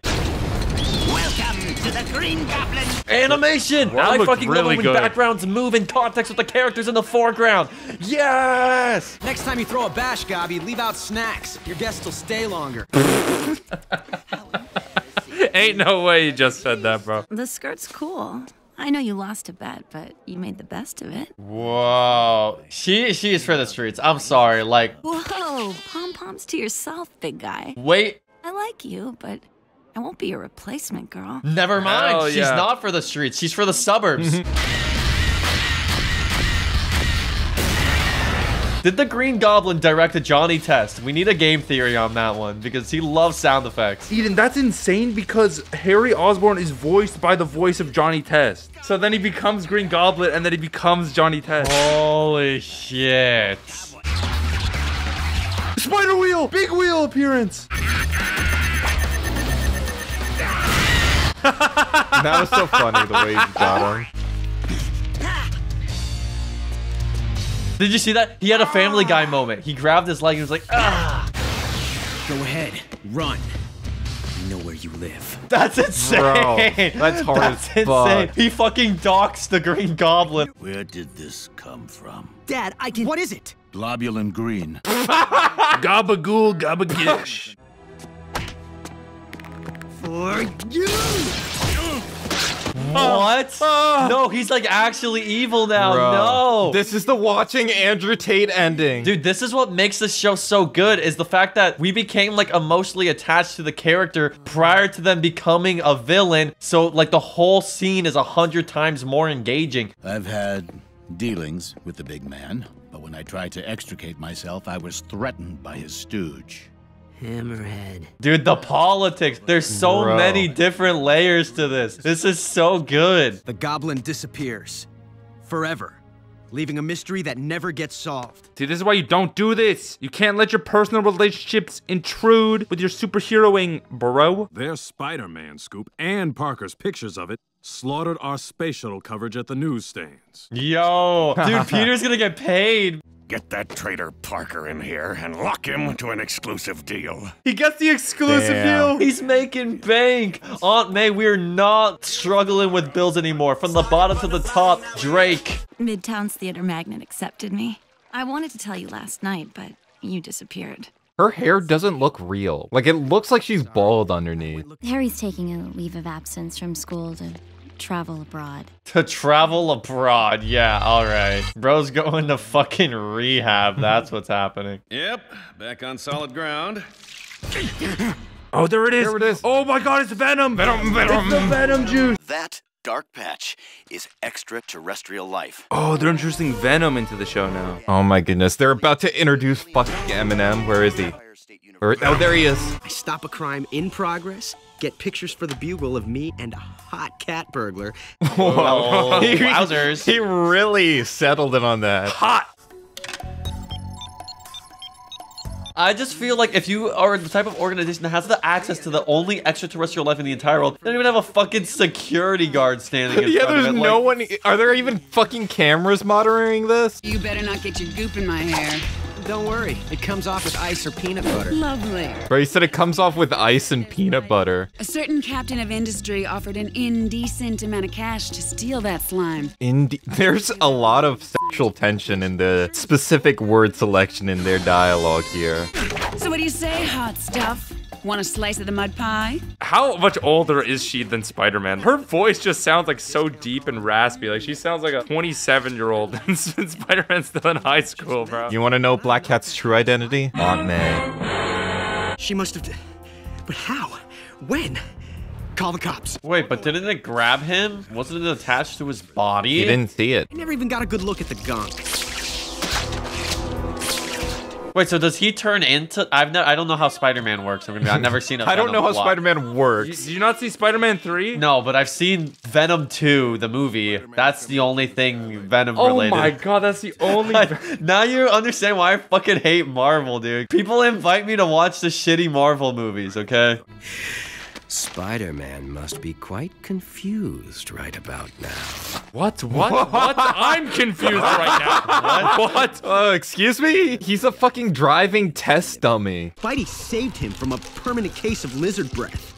Welcome to the Green Goblin. Animation! That I looked fucking love it when good. backgrounds move in context with the characters in the foreground. Yes! Next time you throw a bash, Gobby, leave out snacks. Your guests will stay longer. *laughs* Ain't no way you just said that, bro. The skirt's cool. I know you lost a bet, but you made the best of it. Whoa. She she is for the streets. I'm sorry. Like, Whoa, pom poms to yourself, big guy. wait. I like you, but I won't be a replacement, girl. Never mind. Hell She's yeah. not for the streets. She's for the suburbs. *laughs* Did the Green Goblin direct a Johnny Test? We need a game theory on that one because he loves sound effects. Eden, that's insane because Harry Osborn is voiced by the voice of Johnny Test. So then he becomes Green Goblin and then he becomes Johnny Test. Holy shit. Spider wheel! Big wheel appearance! That was so funny the way he got him. Did you see that? He had a Family Guy moment. He grabbed his leg and was like, ah. Go ahead, run. I know where you live. That's insane. Bro, that's hard That's as insane. fuck. He fucking docks the Green Goblin. Where did this come from? Dad, I can... What is it? Globulin green. *laughs* Gabagool gabagish. For you! What? Ah. no, he's like actually evil now. Bro, No. This is the watching Andrew Tate ending. Dude, this is what makes this show so good is the fact that we became like emotionally attached to the character prior to them becoming a villain. So like the whole scene is a hundred times more engaging. I've had dealings with the big man, but when I tried to extricate myself, I was threatened by his stooge. Hammerhead. Dude, the politics. There's so Bro. many different layers to this. This is so good. The goblin disappears. Forever. Leaving a mystery that never gets solved. See, this is why you don't do this. You can't let your personal relationships intrude with your superheroing, bro. Their Spider-Man scoop and Parker's pictures of it slaughtered our space shuttle coverage at the newsstands. Yo, dude, *laughs* Peter's gonna get paid. Get that traitor Parker in here and lock him to an exclusive deal. He gets the exclusive Damn. deal. He's making bank. Aunt May, we're not struggling with bills anymore. From the bottom to the top, Drake. Midtown's Theater Magnet accepted me. I wanted to tell you last night, but you disappeared. Her hair doesn't look real. Like, it looks like she's bald underneath. Harry's taking a leave of absence from school to travel abroad. To travel abroad. Yeah, all right. Bro's going to fucking rehab. That's what's happening. *laughs* Yep, back on solid ground. Oh, there it is. There it is. Oh my god, it's Venom. Venom, Venom. It's the Venom juice. That dark patch is extraterrestrial life. Oh, they're introducing Venom into the show now. Oh my goodness. They're about to introduce fucking Eminem. Where is he? Where, oh, there he is. I stop a crime in progress, get pictures for the bugle of me and a hot cat burglar. *laughs* Oh, *laughs* he, wowzers. he really settled it on that. Hot. I just feel like if you are the type of organization that has the access to the only extraterrestrial life in the entire world, they don't even have a fucking security guard standing in *laughs* yeah, front there's of it. no like, one. Are there even fucking cameras monitoring this? You better not get your goop in my hair. Don't worry, it comes off with ice or peanut butter. Lovely. Bro, he said it comes off with ice and peanut butter. A certain captain of industry offered an indecent amount of cash to steal that slime. Inde- There's a lot of sexual tension in the specific word selection in their dialogue here. So what do you say, hot stuff? Want a slice of the mud pie? How much older is she than Spider-Man? Her voice just sounds like so deep and raspy. Like she sounds like a 27-year-old and *laughs* Spider-Man's still in high school, bro. You want to know Black Cat's true identity? Aunt May. She must have. But how? When? Call the cops. Wait, but didn't it grab him? Wasn't it attached to his body? He didn't see it. I never even got a good look at the gunk. Wait, so does he turn into? I've never. I don't know how Spider-Man works. I'm gonna be. I've never seen. I *laughs* I don't know how Spider-Man works. Did you not see Spider-Man 3? No, but I've seen Venom 2, the movie. That's the only thing Venom related. Oh related. my god, that's the *laughs* only. now you understand why I fucking hate Marvel, dude. People invite me to watch the shitty Marvel movies, okay? Spider-Man must be quite confused right about now. What? What? What? I'm confused right now. *laughs* What? What? Oh, excuse me? He's a fucking driving test dummy. Spidey saved him from a permanent case of lizard breath.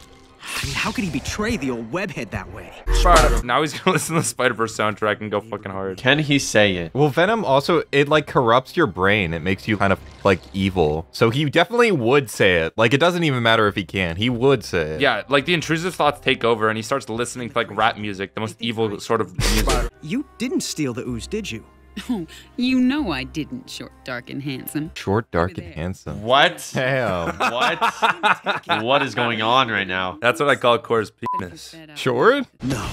I mean, how could he betray the old webhead that way? Spider- now he's gonna *laughs* listen to the Spider-Verse soundtrack and go fucking hard. Can he say it? Well, Venom also, it like corrupts your brain. It makes you kind of like evil. So he definitely would say it. Like, it doesn't even matter if he can. He would say it. Yeah, like the intrusive thoughts take over and he starts listening to like rap music, the most evil sort of music. You didn't steal the ooze, did you? Oh, you know I didn't, short, dark, and handsome. Short, dark, and handsome. What? Damn. *laughs* What? *laughs* what is going on right now? That's what I call Core's penis. Short? No.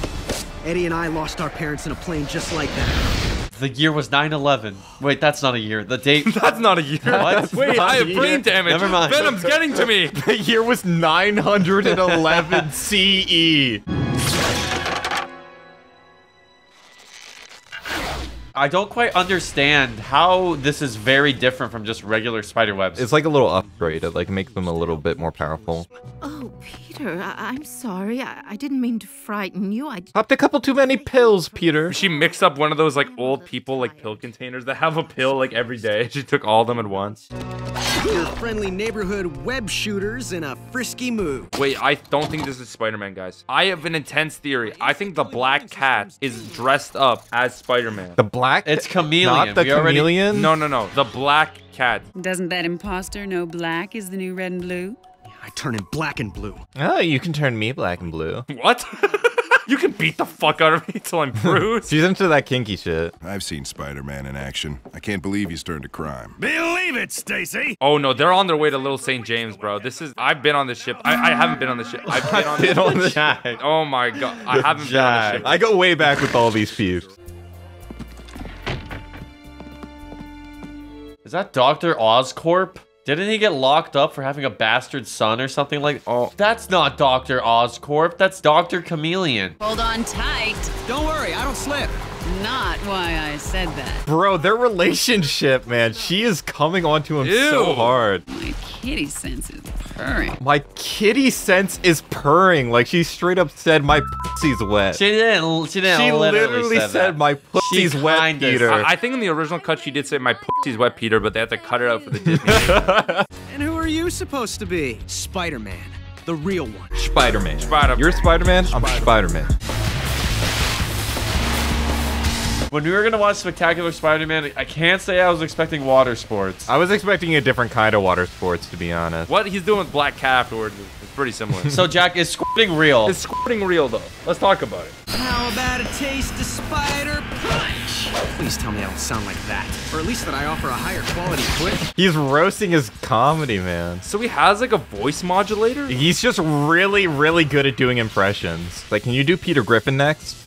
Eddie and I lost our parents in a plane just like that. The year was 9/11. Wait, that's not a year. The date. *laughs* That's not a year. What? Wait, I have brain damage. Never mind. Venom's getting to me. The year was 911 CE. I don't quite understand how this is very different from just regular spider webs. It's like a little upgrade. It like makes them a little bit more powerful. Oh, Peter, I- I'm sorry. I-, I didn't mean to frighten you. I. Popped a couple too many pills, Peter. She mixed up one of those like old people like pill containers that have a pill like every day. *laughs* She took all of them at once. Your friendly neighborhood web shooters in a frisky mood. Wait, I don't think this is Spider-Man, guys. I have an intense theory. I think the Black Cat is dressed up as Spider-Man. The black? It's chameleon. Not the We already- chameleon? No, no, no. The Black Cat. Doesn't that imposter know black is the new red and blue? I turn in black and blue. Oh, you can turn me black and blue. *laughs* What? *laughs* you can beat the fuck out of me till I'm bruised. *laughs* She's into that kinky shit. I've seen Spider-Man in action. I can't believe he's turned to crime. Believe it, Stacy. Oh no, they're on their way to Little St. James, bro. This is I've been on this ship. I, I haven't been on the ship. I've been on, Been on the Jack. Oh my god. I haven't been on the ship. I go way back with all these peeps. Is that Dr. Oscorp? Didn't he get locked up for having a bastard son or something like? Oh, that's not Dr. Oscorp. That's Dr. Chameleon. Hold on tight. Don't worry, I don't slip. Not why I said that. Bro, their relationship, man. She is coming onto him so hard. My kitty sense is purring. My kitty sense is purring. Like she straight up said, my pussy's wet. She didn't. She didn't. She literally, literally said, said, that. my pussy's She wet, kinda Peter. I, I think in the original cut she did say my pussy's wet, Peter, but they had to cut it out for the *laughs* Disney. And who are you supposed to be? Spider-Man, the real one. Spider-Man. Spider- You're Spider-Man, I'm Spider-Man. When we were gonna watch Spectacular Spider-Man, I can't say I was expecting water sports. I was expecting a different kind of water sports, to be honest. What he's doing with Black Cat afterwards is is pretty similar. *laughs* So Jack, is squirting real? Is squirting real though? Let's talk about it. How about a taste of spider punch? Please tell me I don't sound like that. Or at least that I offer a higher quality equipment. He's roasting his comedy, man. So he has like a voice modulator? He's just really, really good at doing impressions. Like, can you do Peter Griffin next?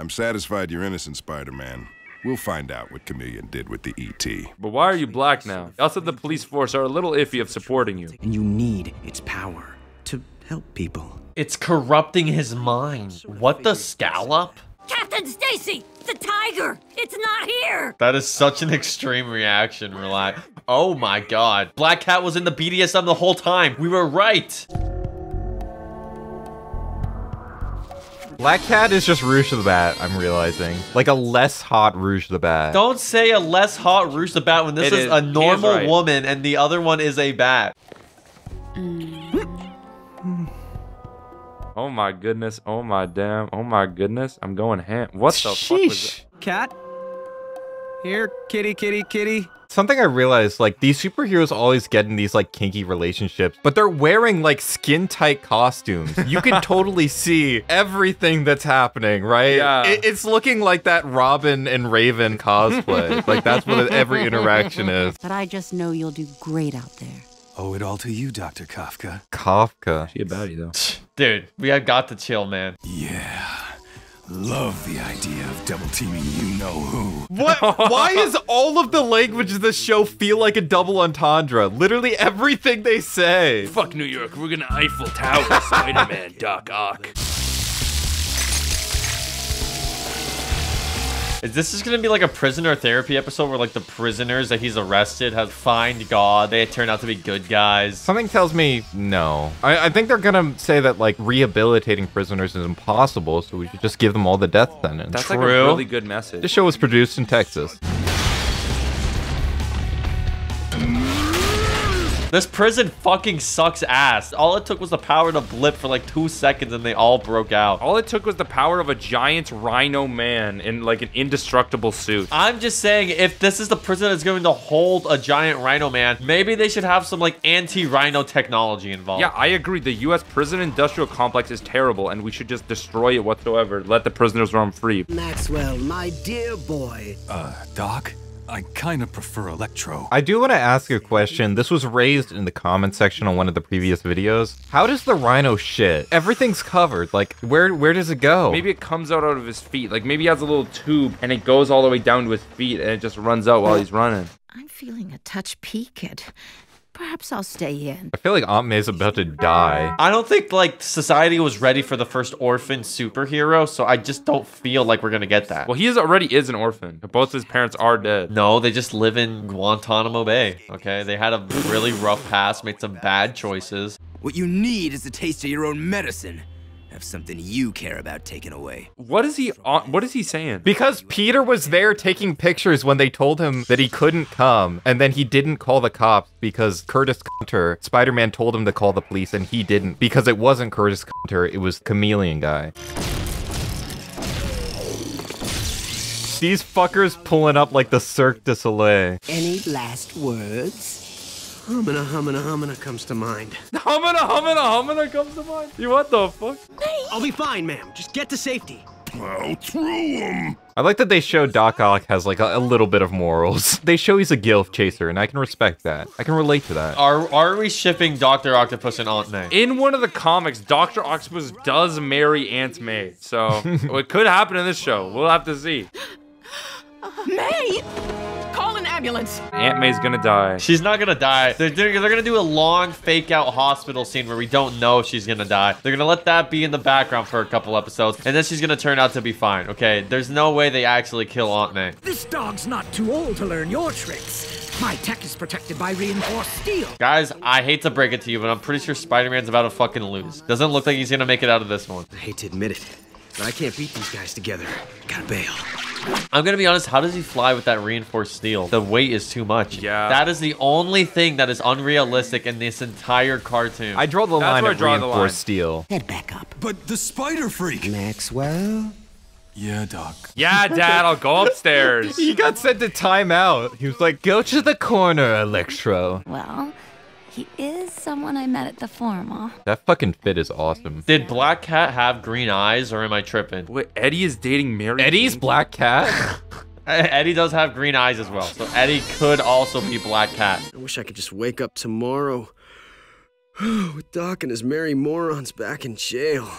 I'm satisfied you're innocent, Spider-Man. We'll find out what Chameleon did with the ET. But why are you black now? Us at the police force are a little iffy of supporting you. And you need its power to help people. It's corrupting his mind. What the scallop? Captain Stacy, the tiger, it's not here. That is such an extreme reaction, Relax. Oh my god. Black Cat was in the BDSM the whole time. We were right. Black Cat is just Rouge the Bat, I'm realizing. Like a less hot Rouge the Bat. Don't say a less hot Rouge the Bat when this It is, is- a he is normal right. woman and the other one is a bat. Mm. Oh my goodness. Oh my damn. Oh my goodness. I'm going ham. What the fuck was that? Cat? Here, kitty, kitty, kitty. Something I realized, like, these superheroes always get in these, like, kinky relationships, but they're wearing, like, skin tight costumes. You can *laughs* totally see everything that's happening, right? Yeah. It- it's looking like that Robin and Raven cosplay. like, that's what every interaction is. But I just know you'll do great out there. Owe it all to you, Dr. Kafka. Kafka. She a baddie, though. Dude, we have got to chill, man. Yeah. Love the idea of double teaming you know who. What? *laughs* Why is all of the language of this show feel like a double entendre? Literally everything they say. Fuck New York. We're gonna Eiffel Tower *laughs* Spider Man, Doc Ock. Is this just gonna be like a prisoner therapy episode where like the prisoners that he's arrested have find God? They turn out to be good guys. Something tells me no. I, I think they're gonna say that like rehabilitating prisoners is impossible, so we should just give them all the death sentence. That's like a really good message. This show was produced in Texas. This prison fucking sucks ass. All it took was the power to blip for like two seconds and they all broke out. All it took was the power of a giant rhino man in like an indestructible suit. I'm just saying, if this is the prison that's going to hold a giant rhino man, maybe they should have some like anti-rhino technology involved. Yeah, I agree. The U.S. prison industrial complex is terrible, and we should just destroy it whatsoever. Let the prisoners roam free. Maxwell, my dear boy. Uh, Doc? I kinda prefer Electro. I do want to ask a question. This was raised in the comment section on one of the previous videos. How does the rhino shit? Everything's covered. Like, where where does it go? Maybe it comes out out of his feet. Like maybe he has a little tube, and it goes all the way down to his feet, and it just runs out while he's running. I'm feeling a touch peaked. Perhaps I'll stay in. I feel like Aunt May's about to die. I don't think like society was ready for the first orphan superhero, so I just don't feel like we're gonna get that. Well, he is already is an orphan. Both his parents are dead. No, they just live in Guantanamo Bay. Okay, they had a really rough past, made some bad choices. What you need is a taste of your own medicine. Have something you care about taken away. What is he on? What is he saying? Because Peter was there taking pictures when they told him that he couldn't come, and then he didn't call the cops because Curtis Hunter, Spider-Man told him to call the police, and he didn't because it wasn't Curtis Hunter, it was Chameleon Guy. These fuckers pulling up like the Cirque du Soleil. Any last words? Humana, humana, humana comes to mind. *laughs* Humana, humana, humana comes to mind. You what the fuck? I'll be fine, ma'am. Just get to safety. Plow through him. I like that they show Doc Ock has like a, a little bit of morals. *laughs* They show he's a gilf chaser, and I can respect that. I can relate to that. Are are we shipping Doctor Octopus and Aunt May? In one of the comics, Doctor Octopus does marry Aunt May, so *laughs* it could happen in this show. We'll have to see. May! Call an ambulance. Aunt May's gonna die. She's not gonna die. They're, they're, they're gonna do a long fake out hospital scene where we don't know if she's gonna die. They're gonna let that be in the background for a couple episodes, and then she's gonna turn out to be fine. Okay, there's no way they actually kill Aunt May. This dog's not too old to learn your tricks. My tech is protected by reinforced steel. Guys, I hate to break it to you, but I'm pretty sure Spider-Man's about to fucking lose. Doesn't look like he's gonna make it out of this one. I hate to admit it, but I can't beat these guys together. Gotta bail. I'm gonna be honest, how does he fly with that reinforced steel? The weight is too much. Yeah. That is the only thing that is unrealistic in this entire cartoon. I draw the That's line where I at draw the line. reinforced steel. Head back up. But the spider freak. Maxwell, Yeah, Doc. Yeah, Dad, I'll go upstairs. *laughs* he got sent to timeout. He was like, "Go to the corner, Electro." Well, he is someone I met at the formal. That fucking fit is awesome. Did Black Cat have green eyes, or am I tripping? Wait, Eddie is dating Mary. Eddie's Jane? Black Cat. *laughs* *laughs* Eddie does have green eyes as well, so Eddie could also be Black Cat. I wish I could just wake up tomorrow *sighs* with Doc and his merry morons back in jail.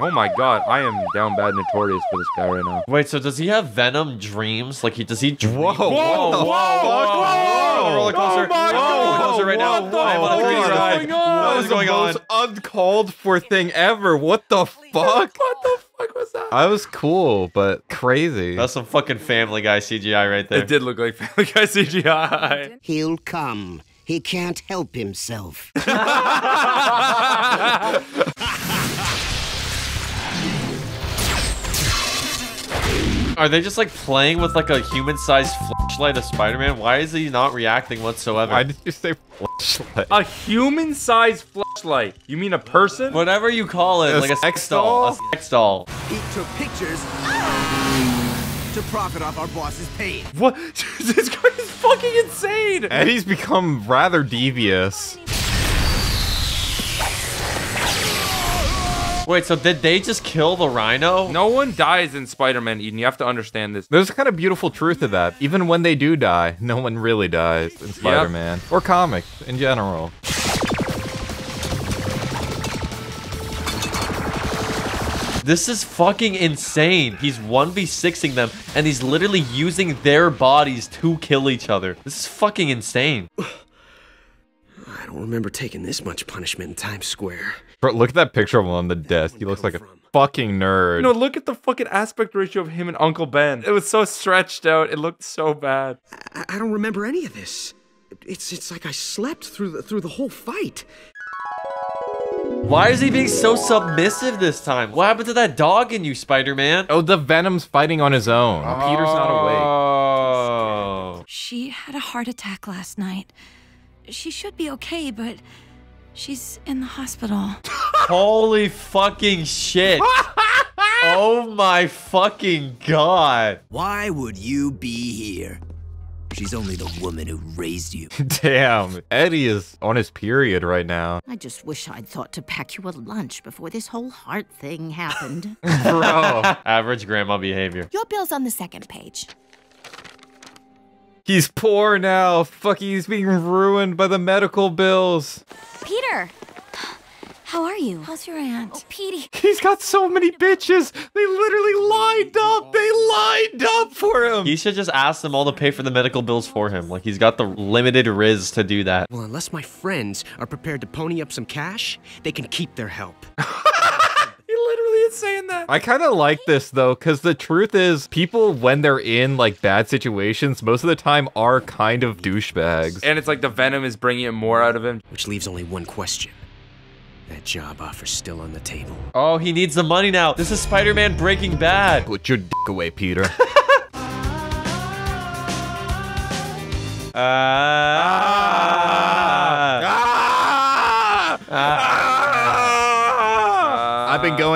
Oh my god, I am down bad notorious for this guy right now. Wait, so does he have Venom dreams? Like he does he? Dream? Whoa, whoa, what the whoa, fuck? whoa, whoa, roller coaster, Oh my roller coaster right now. What the I am on a fuck 3D is ride. going on? What That is was the going on? most uncalled for thing ever. What the fuck? What the fuck was that? I was cool, but crazy. That's some fucking Family Guy CGI right there. It did look like Family Guy CGI. *laughs* He'll come. He can't help himself. *laughs* *laughs* Are they just like playing with like a human-sized flashlight of Spider-Man? Why is he not reacting whatsoever? Why did you say flashlight? A human-sized flashlight. You mean a person? Whatever you call it, A like a sex sex doll. doll? A sex doll. He took pictures to profit off our boss's pain. What? *laughs* this guy is fucking insane. Eddie's become rather devious. Wait, so did they just kill the rhino? No one dies in Spider-Man, Eden. You have to understand this. There's a kind of beautiful truth to that. Even when they do die, no one really dies in Spider-Man or comics in general. This is fucking insane. He's 1v6ing them, and he's literally using their bodies to kill each other. This is fucking insane. *sighs* I don't remember taking this much punishment in Times Square. Bro, look at that picture of him on the desk. He looks like a fucking nerd. No, look at the fucking aspect ratio of him and Uncle Ben. It was so stretched out. It looked so bad. I, I don't remember any of this. It's it's like I slept through the through the whole fight. Why is he being so submissive this time? What happened to that dog in you, Spider-Man? Oh, the Venom's fighting on his own. Oh. Peter's not awake. Oh. She had a heart attack last night. She should be okay, but she's in the hospital. Holy fucking shit. *laughs* oh my fucking god. Why would you be here? She's only the woman who raised you. *laughs* Damn, Eddie is on his period right now. I just wish I'd thought to pack you a lunch before this whole heart thing happened. *laughs* Bro. Average grandma behavior. Your bill's on the second page. He's poor now. Fuck, he's being ruined by the medical bills. Peter! How are you? How's your aunt? Oh, Petey. He's got so many bitches. They literally lined up. They lined up for him. He should just ask them all to pay for the medical bills for him. Like he's got the limited riz to do that. Well, unless my friends are prepared to pony up some cash, they can keep their help. *laughs* He literally is saying that. I kind of like this though, because the truth is, people when they're in like bad situations, most of the time are kind of douchebags. And it's like the venom is bringing it more out of him. Which leaves only one question. That job offer's still on the table. Oh, he needs the money now. This is Spider-Man Breaking Bad. Put your dick away, Peter. I've *laughs* uh,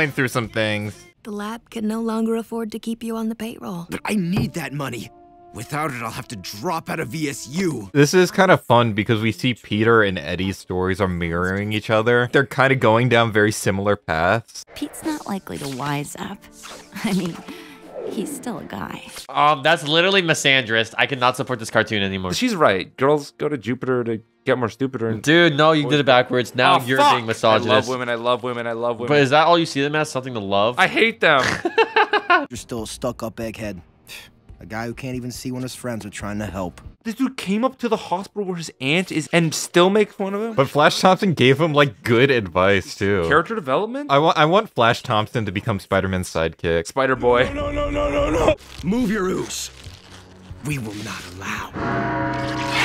going through some things. The lab can no longer afford to keep you on the payroll. But I need that money. Without it, I'll have to drop out of ESU. This is kind of fun because we see Peter and Eddie's stories are mirroring each other. They're kind of going down very similar paths. Pete's not likely to wise up. *laughs* I mean, he's still a guy. Um, that's literally misandrist. I cannot support this cartoon anymore. She's right. Girls go to Jupiter to get more stupider. And Dude, no, you did it backwards. Now Oh, you're fuck! being misogynist. I love women. I love women. I love women. But is that all you see them as? Something to love? I hate them. *laughs* You're still a stuck-up egghead. A guy who can't even see when his friends are trying to help. this dude came up to the hospital where his aunt is and still make fun of him. But Flash Thompson gave him like good advice too. Character development. I want I want Flash Thompson to become Spider-Man's sidekick. Spider Boy. No, no, no, no, no! Move your ooze. We will not allow.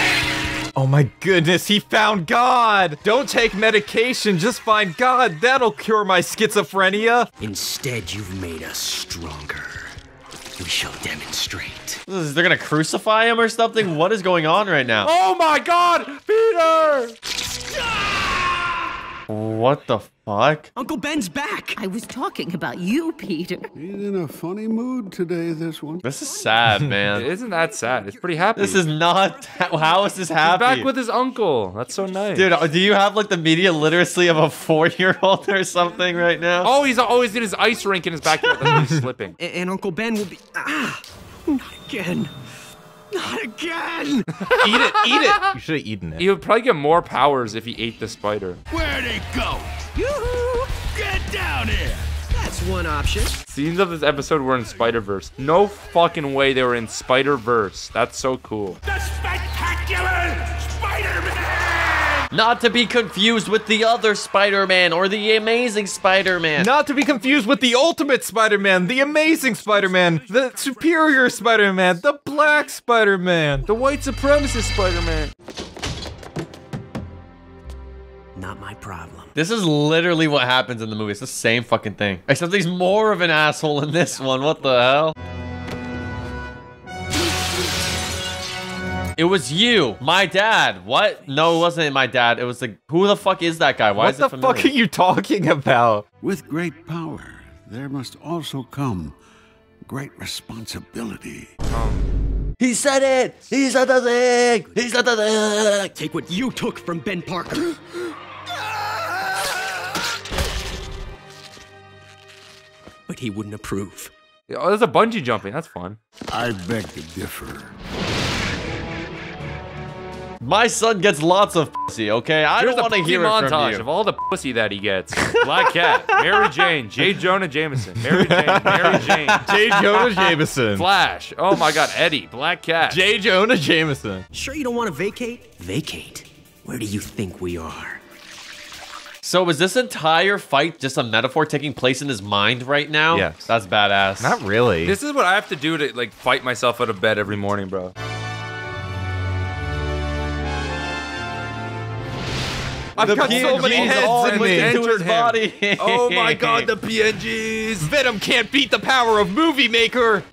Oh my goodness, he found God! Don't take medication, just find God. That'll cure my schizophrenia. Instead, you've made us stronger. We shall demonstrate. Is- They're gonna crucify him or something? What is going on right now? Oh my God, Peter! Ah! What the fuck? Uncle Ben's back! I was talking about you, Peter. He's in a funny mood today, this one. This is sad, *laughs* man. Isn't that sad? It's pretty happy. This is not. *laughs* How is this He's happy? back with his uncle. That's so nice. Dude, uh, do you have like the media literacy of a four-year-old or something right now? Oh, he's always in his ice rink in his backyard. That's he's *laughs* slipping. A- and Uncle Ben will be. Ah! Not again! Not again! *laughs* Eat it, eat it. You should have eaten it. He would probably get more powers if he ate the spider. Where'd it go? Yoo-hoo! Get down here! That's one option. Scenes of this episode were in Spider Verse. No fucking way they were in Spider Verse. That's so cool. The spectacular Spider-Man! Not to be confused with the other Spider-Man or the Amazing Spider-Man. Not to be confused with the Ultimate Spider-Man, the Amazing Spider-Man, the Superior Spider-Man, the Black Spider-Man. The white supremacist Spider Man. Not my problem. This is literally what happens in the movie. It's the same fucking thing. Except he's more of an asshole in this one. What the hell? It was you, my dad. What? No, it wasn't my dad. It was the who the fuck is that guy? Why What is the it familiar? fuck are you talking about? With great power, there must also come great responsibility. Um, he said it. He said the thing. He said the thing. Take what you took from Ben Parker. but he wouldn't approve. Oh, there's a bungee jumping. That's fun. I beg to differ. My son gets lots of pussy. Okay, I Here's don't want to a hear it montage from you. of all the pussy that he gets. Black Cat, *laughs* Mary Jane, J. Jonah Jameson, Mary Jane, Mary *laughs* Jane, J. Jonah Jameson. Flash. Oh my God, Eddie, Black Cat. J. Jonah Jameson. Sure you don't want to vacate? Vacate. Where do you think we are? So was this entire fight just a metaphor taking place in his mind right now? Yes. That's badass. Not really. This is what I have to do to like fight myself out of bed every morning, bro. I've The got so many PNGs heads all in went me. into his him. body. Oh my God, the PNGs. Venom can't beat the power of Movie Maker.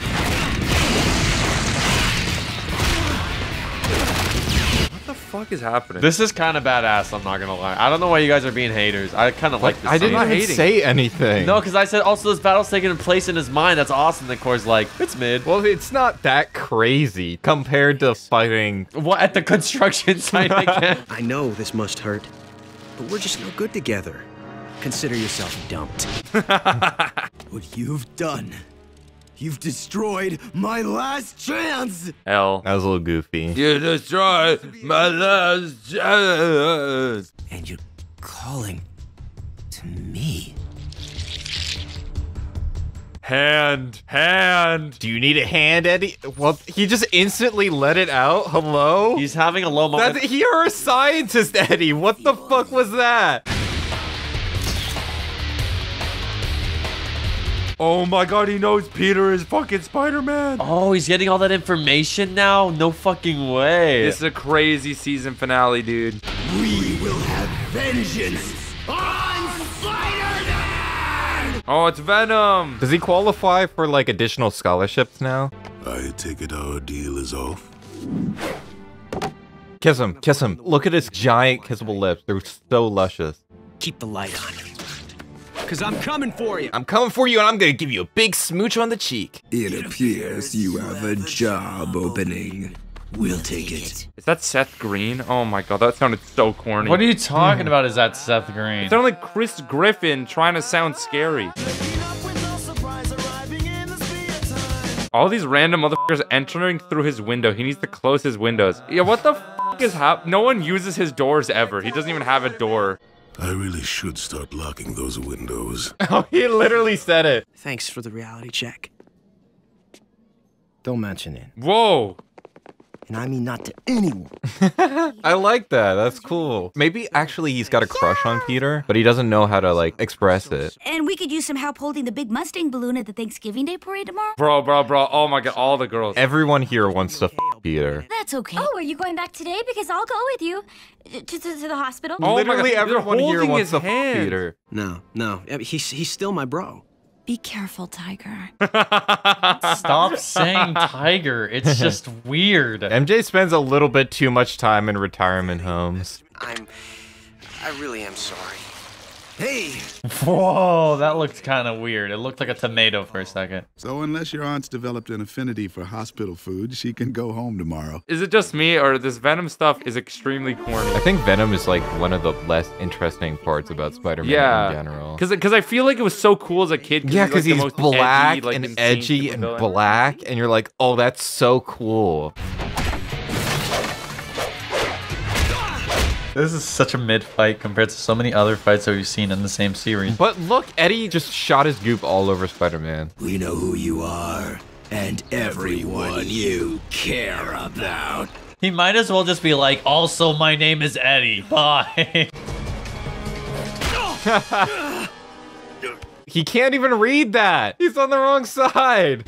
What the fuck is happening? This is kind of badass. I'm not gonna lie. I don't know why you guys are being haters. I kind of like this. I didn't scene. even hating. say anything. No, because I said also this battle's taking place in his mind. That's awesome. The core's like it's mid. Well, it's not that crazy compared to fighting. What at the construction site *laughs* again? I know this must hurt, but we're just no good together. Consider yourself dumped. *laughs* What you've done, you've destroyed my last chance. L. That was a little goofy. You destroyed my last chance. And you're calling to me. Hand, hand. Do you need a hand, Eddie? Well, he just instantly let it out. Hello? He's having a low moment. That's, you're a scientist, Eddie. What the fuck was that? Oh my God, he knows Peter is fucking Spider Man. Oh, he's getting all that information now? No fucking way. This is a crazy season finale, dude. We will have vengeance on Spider-Man! Oh, it's Venom. Does he qualify for like additional scholarships now? I take it our deal is off. Kiss him, kiss him. Look at his giant kissable lips. They're so luscious. Keep the light on. Cause I'm coming for you. I'm coming for you and I'm gonna give you a big smooch on the cheek. It appears you have a job opening. We'll take it. Is that Seth Green? Oh my God, that sounded so corny. What are you talking hmm. about? Is that Seth Green? It sounded like Chris Griffin trying to sound scary. All these random motherfuckers entering through his window. He needs to close his windows. Yeah, what the f is hap? No one uses his doors ever. He doesn't even have a door. I really should start locking those windows. *laughs* Oh, he literally said it. Thanks for the reality check. Don't mention it. Whoa. And I mean not to anyone. *laughs* I like that. That's cool. Maybe actually he's got a crush on Peter, but he doesn't know how to like express it. And we could use some help holding the big Mustang balloon at the Thanksgiving Day parade tomorrow. Bro, bro, bro. Oh my God, all the girls. Everyone here wants to f Peter. That's okay. Oh, are you going back today? Because I'll go with you to, to, to the hospital. Oh my Literally God, everyone here wants to f. Peter. No, no. He's he's still my bro. Be careful, Tiger. *laughs* Stop saying tiger. It's *laughs* just weird. MJ spends a little bit too much time in retirement homes. I'm. I really am sorry. Hey! Whoa, that looked kind of weird. It looked like a tomato for a second. So unless your aunt's developed an affinity for hospital food, she can go home tomorrow. Is it just me, or this Venom stuff is extremely corny? I think Venom is like one of the less interesting parts about Spider-Man yeah, in general. Because because I feel like it was so cool as a kid. Yeah, because because like, he's the most black edgy, like, and edgy and supervillain. black, and you're like, oh, that's so cool. This is such a mid fight compared to so many other fights that we've seen in the same series. But look, Eddie just shot his goop all over Spider-Man. We know who you are, and everyone you care about. He might as well just be like, also, my name is Eddie. Bye. *laughs* He can't even read that. He's on the wrong side.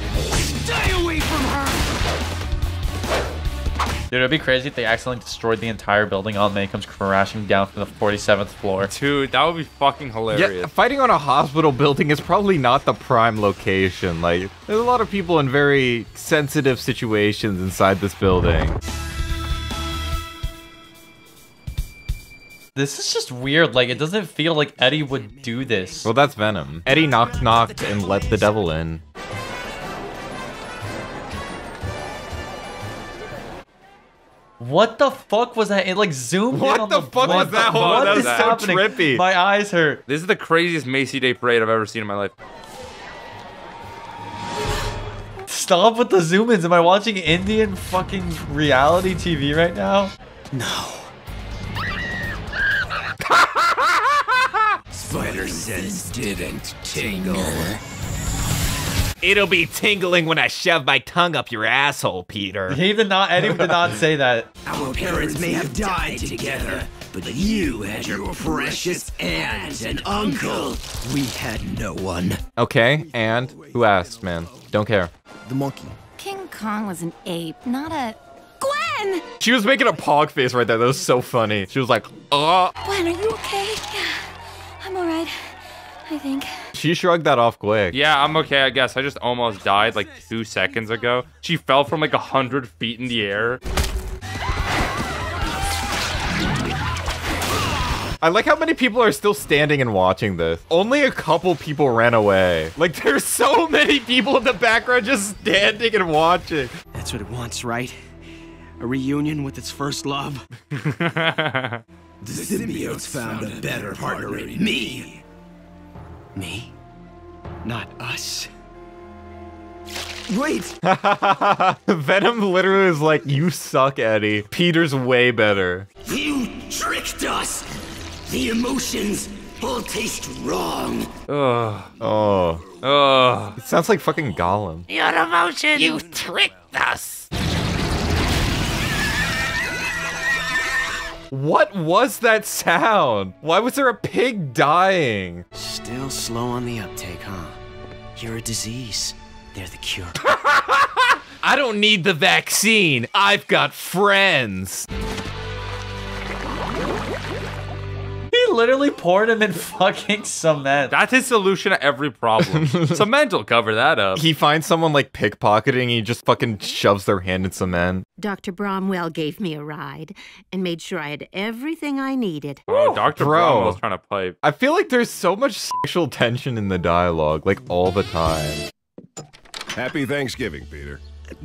Dude, it'd be crazy if they accidentally destroyed the entire building on May comes crashing down from the 47th floor. Dude, that would be fucking hilarious. Yeah, fighting on a hospital building is probably not the prime location. Like, there's a lot of people in very sensitive situations inside this building. This is just weird. Like, it doesn't feel like Eddie would do this. Well, that's Venom. Eddie knocked knocked and let the devil in. What the fuck was that? It like zoomed What in on the the fuck was that? What That is was so happening? trippy. My eyes hurt. This is the craziest Macy Day parade I've ever seen in my life. Stop with the zoom ins. Am I watching Indian fucking reality TV right now? No. Spider sense didn't tingle. It'll be tingling when I shove my tongue up your asshole, Peter. *laughs* He did not. Eddie did not say that. Our parents may have died together, but you had your precious aunt and uncle. We had no one. Okay, and who asked, man? Don't care. The monkey. King Kong was an ape, not a. Gwen! She was making a pog face right there. That was so funny. She was like, uh. Gwen, are you okay? Yeah, I'm alright. I think. She shrugged that off quick. Yeah, I'm okay, I guess. I just almost died like two seconds ago. She fell from like a hundred feet in the air. I like how many people are still standing and watching this. Only a couple people ran away. Like, there's so many people in the background just standing and watching. That's what it wants, right? A reunion with its first love. *laughs* The symbiotes found a better partner in me. Me? Not us. Wait! *laughs* Venom literally is like, you suck, Eddie. Peter's way better. You tricked us. The emotions all taste wrong. Ugh. Oh. Ugh. It sounds like fucking Gollum. Your emotion. You tricked us. What was that sound? Why was there a pig dying? Still slow on the uptake, huh? You're a disease. They're the cure. *laughs* I don't need the vaccine. I've got friends. He literally poured him in fucking cement. That's his solution to every problem. *laughs* Cement will cover that up. He finds someone like pickpocketing, he just fucking shoves their hand in cement. Dr. Bromwell gave me a ride and made sure I had everything I needed. Oh, Dr. Bro. Bromwell's trying to pipe. I feel like there's so much sexual tension in the dialogue, like all the time. Happy Thanksgiving, Peter.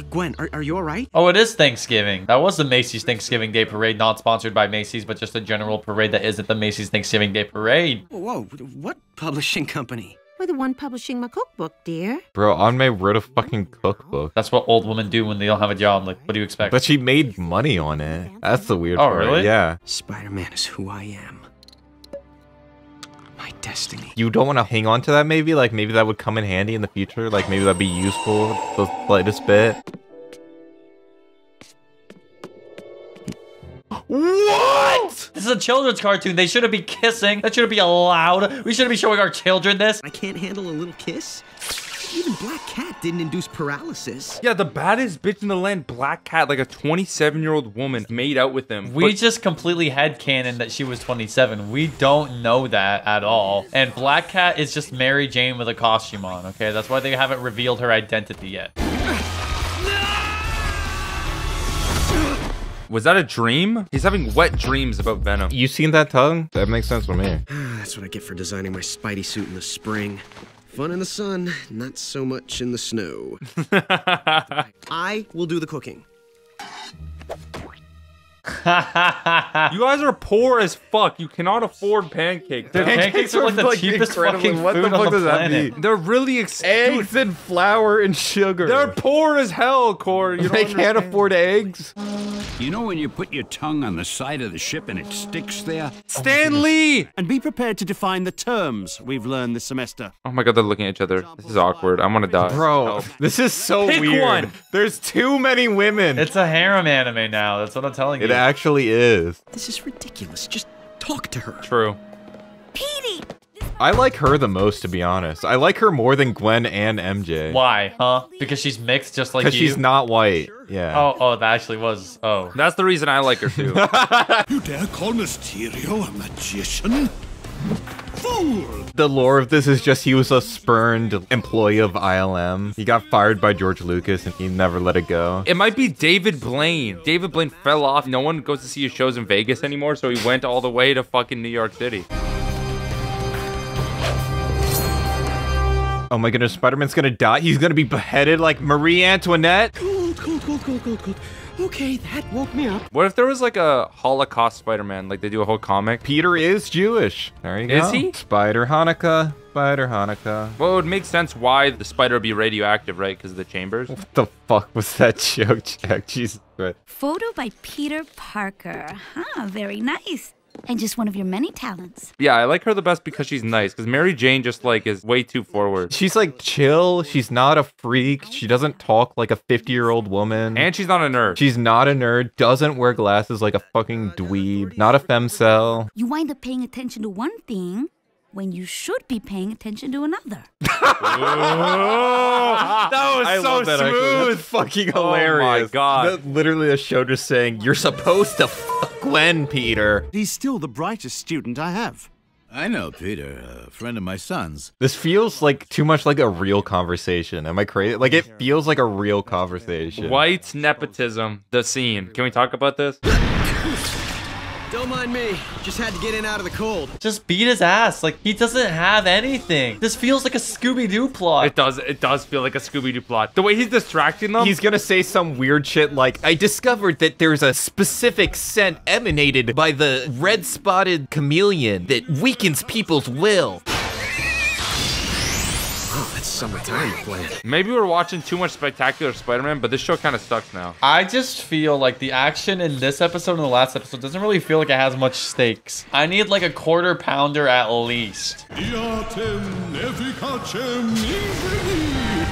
Gwen, are, are you alright? Oh, it is Thanksgiving. That was the Macy's Thanksgiving Day Parade, not sponsored by Macy's, but just a general parade that isn't the Macy's Thanksgiving Day Parade. Whoa, what publishing company? We're the one publishing my cookbook, dear. Bro, Aunt May wrote a fucking cookbook. That's what old women do when they don't have a job. Like, what do you expect? But she made money on it. That's the weird Oh, part. really? Yeah. Spider-Man is who I am. My destiny. You don't want to hang on to that maybe? Like maybe that would come in handy in the future? Like maybe that'd be useful the slightest bit? What? This is a children's cartoon. They shouldn't be kissing. That shouldn't be allowed. We shouldn't be showing our children this. I can't handle a little kiss? Even Black Cat didn't induce paralysis. Yeah, the baddest bitch in the land, Black Cat, like a 27 year old woman, made out with him. We But- just completely headcanon that she was 27. We don't know that at all. And Black Cat is just Mary Jane with a costume on, okay? That's why they haven't revealed her identity yet. Was that a dream? He's having wet dreams about Venom. You seen that tongue? That makes sense for me. *sighs* That's what I get for designing my Spidey suit in the spring. Fun in the sun, not so much in the snow. *laughs* I will do the cooking. *laughs* you guys are poor as fuck. You cannot afford pancakes. Dude, pancakes are like the cheapest fucking What the food on fuck the does that planet. mean? They're really expensive. Eggs and flour and sugar. They're poor as hell, Corey. You *laughs* they can't afford eggs. You know when you put your tongue on the side of the ship and it sticks there? Stan oh Lee! And be prepared to define the terms we've learned this semester. Oh my god, they're looking at each other. This is awkward. I'm gonna die. Bro, Help. this is so Pick weird. one. There's too many women. It's a harem anime now. That's what I'm telling you. it actually is. This is ridiculous. Just talk to her. True. I like her the most, to be honest. I like her more than Gwen and MJ. Why? Huh? Because she's mixed just like you. Because she's not white. Yeah. Oh, oh, that actually was. Oh. That's the reason I like her too. *laughs* You dare call Mysterio a magician? Fool! The lore of this is just he was a spurned employee of ILM. He got fired by George Lucas and he never let it go. It might be David Blaine. David Blaine fell off. No one goes to see his shows in Vegas anymore, so he went all the way to fucking New York City. Oh my goodness, Spider-Man's gonna die. He's gonna be beheaded like Marie Antoinette. Cold, cold, cold, cold, cold, cold. Okay, that woke me up. What if there was like a Holocaust Spider-Man, like they do a whole comic? Peter is Jewish. There you go. Is he? Spider Hanukkah. Spider Hanukkah. Well, it would make sense why the spider would be radioactive, right? Because of the chambers. What the fuck was that *laughs* joke, Jack? Jesus Christ. Photo by Peter Parker. Huh, very nice. And just one of your many talents. Yeah, I like her the best because she's nice. Because Mary Jane just like is way too forward. She's like chill. She's not a freak. She doesn't talk like a 50 year old woman. And she's not a nerd. She's not a nerd. Doesn't wear glasses like a fucking dweeb. Not a femcel. You wind up paying attention to one thing when you should be paying attention to another. *laughs* that was I so that smooth. That's fucking Oh my hilarious. God. That- literally a show just saying, You're supposed to fuck Gwen, Peter. He's still the brightest student I have. I know Peter, a friend of my son's. This feels like too much like a real conversation. Am I crazy? Like it feels like a real conversation. White nepotism. The scene. Can we talk about this? *laughs* Don't mind me. Just had to get in out of the cold. Just beat his ass. Like, he doesn't have anything. This feels like a Scooby-Doo plot. It does. It does feel like a Scooby Doo plot. The way he's distracting them. He's gonna say some weird shit like, I discovered that there's a specific scent emanated by the red spotted chameleon that weakens people's will. That's summertime plan. Maybe we're watching too much Spectacular Spider-Man, but this show kind of sucks now. I just feel like the action in this episode and the last episode doesn't really feel like it has much stakes. I need like a quarter pounder at least.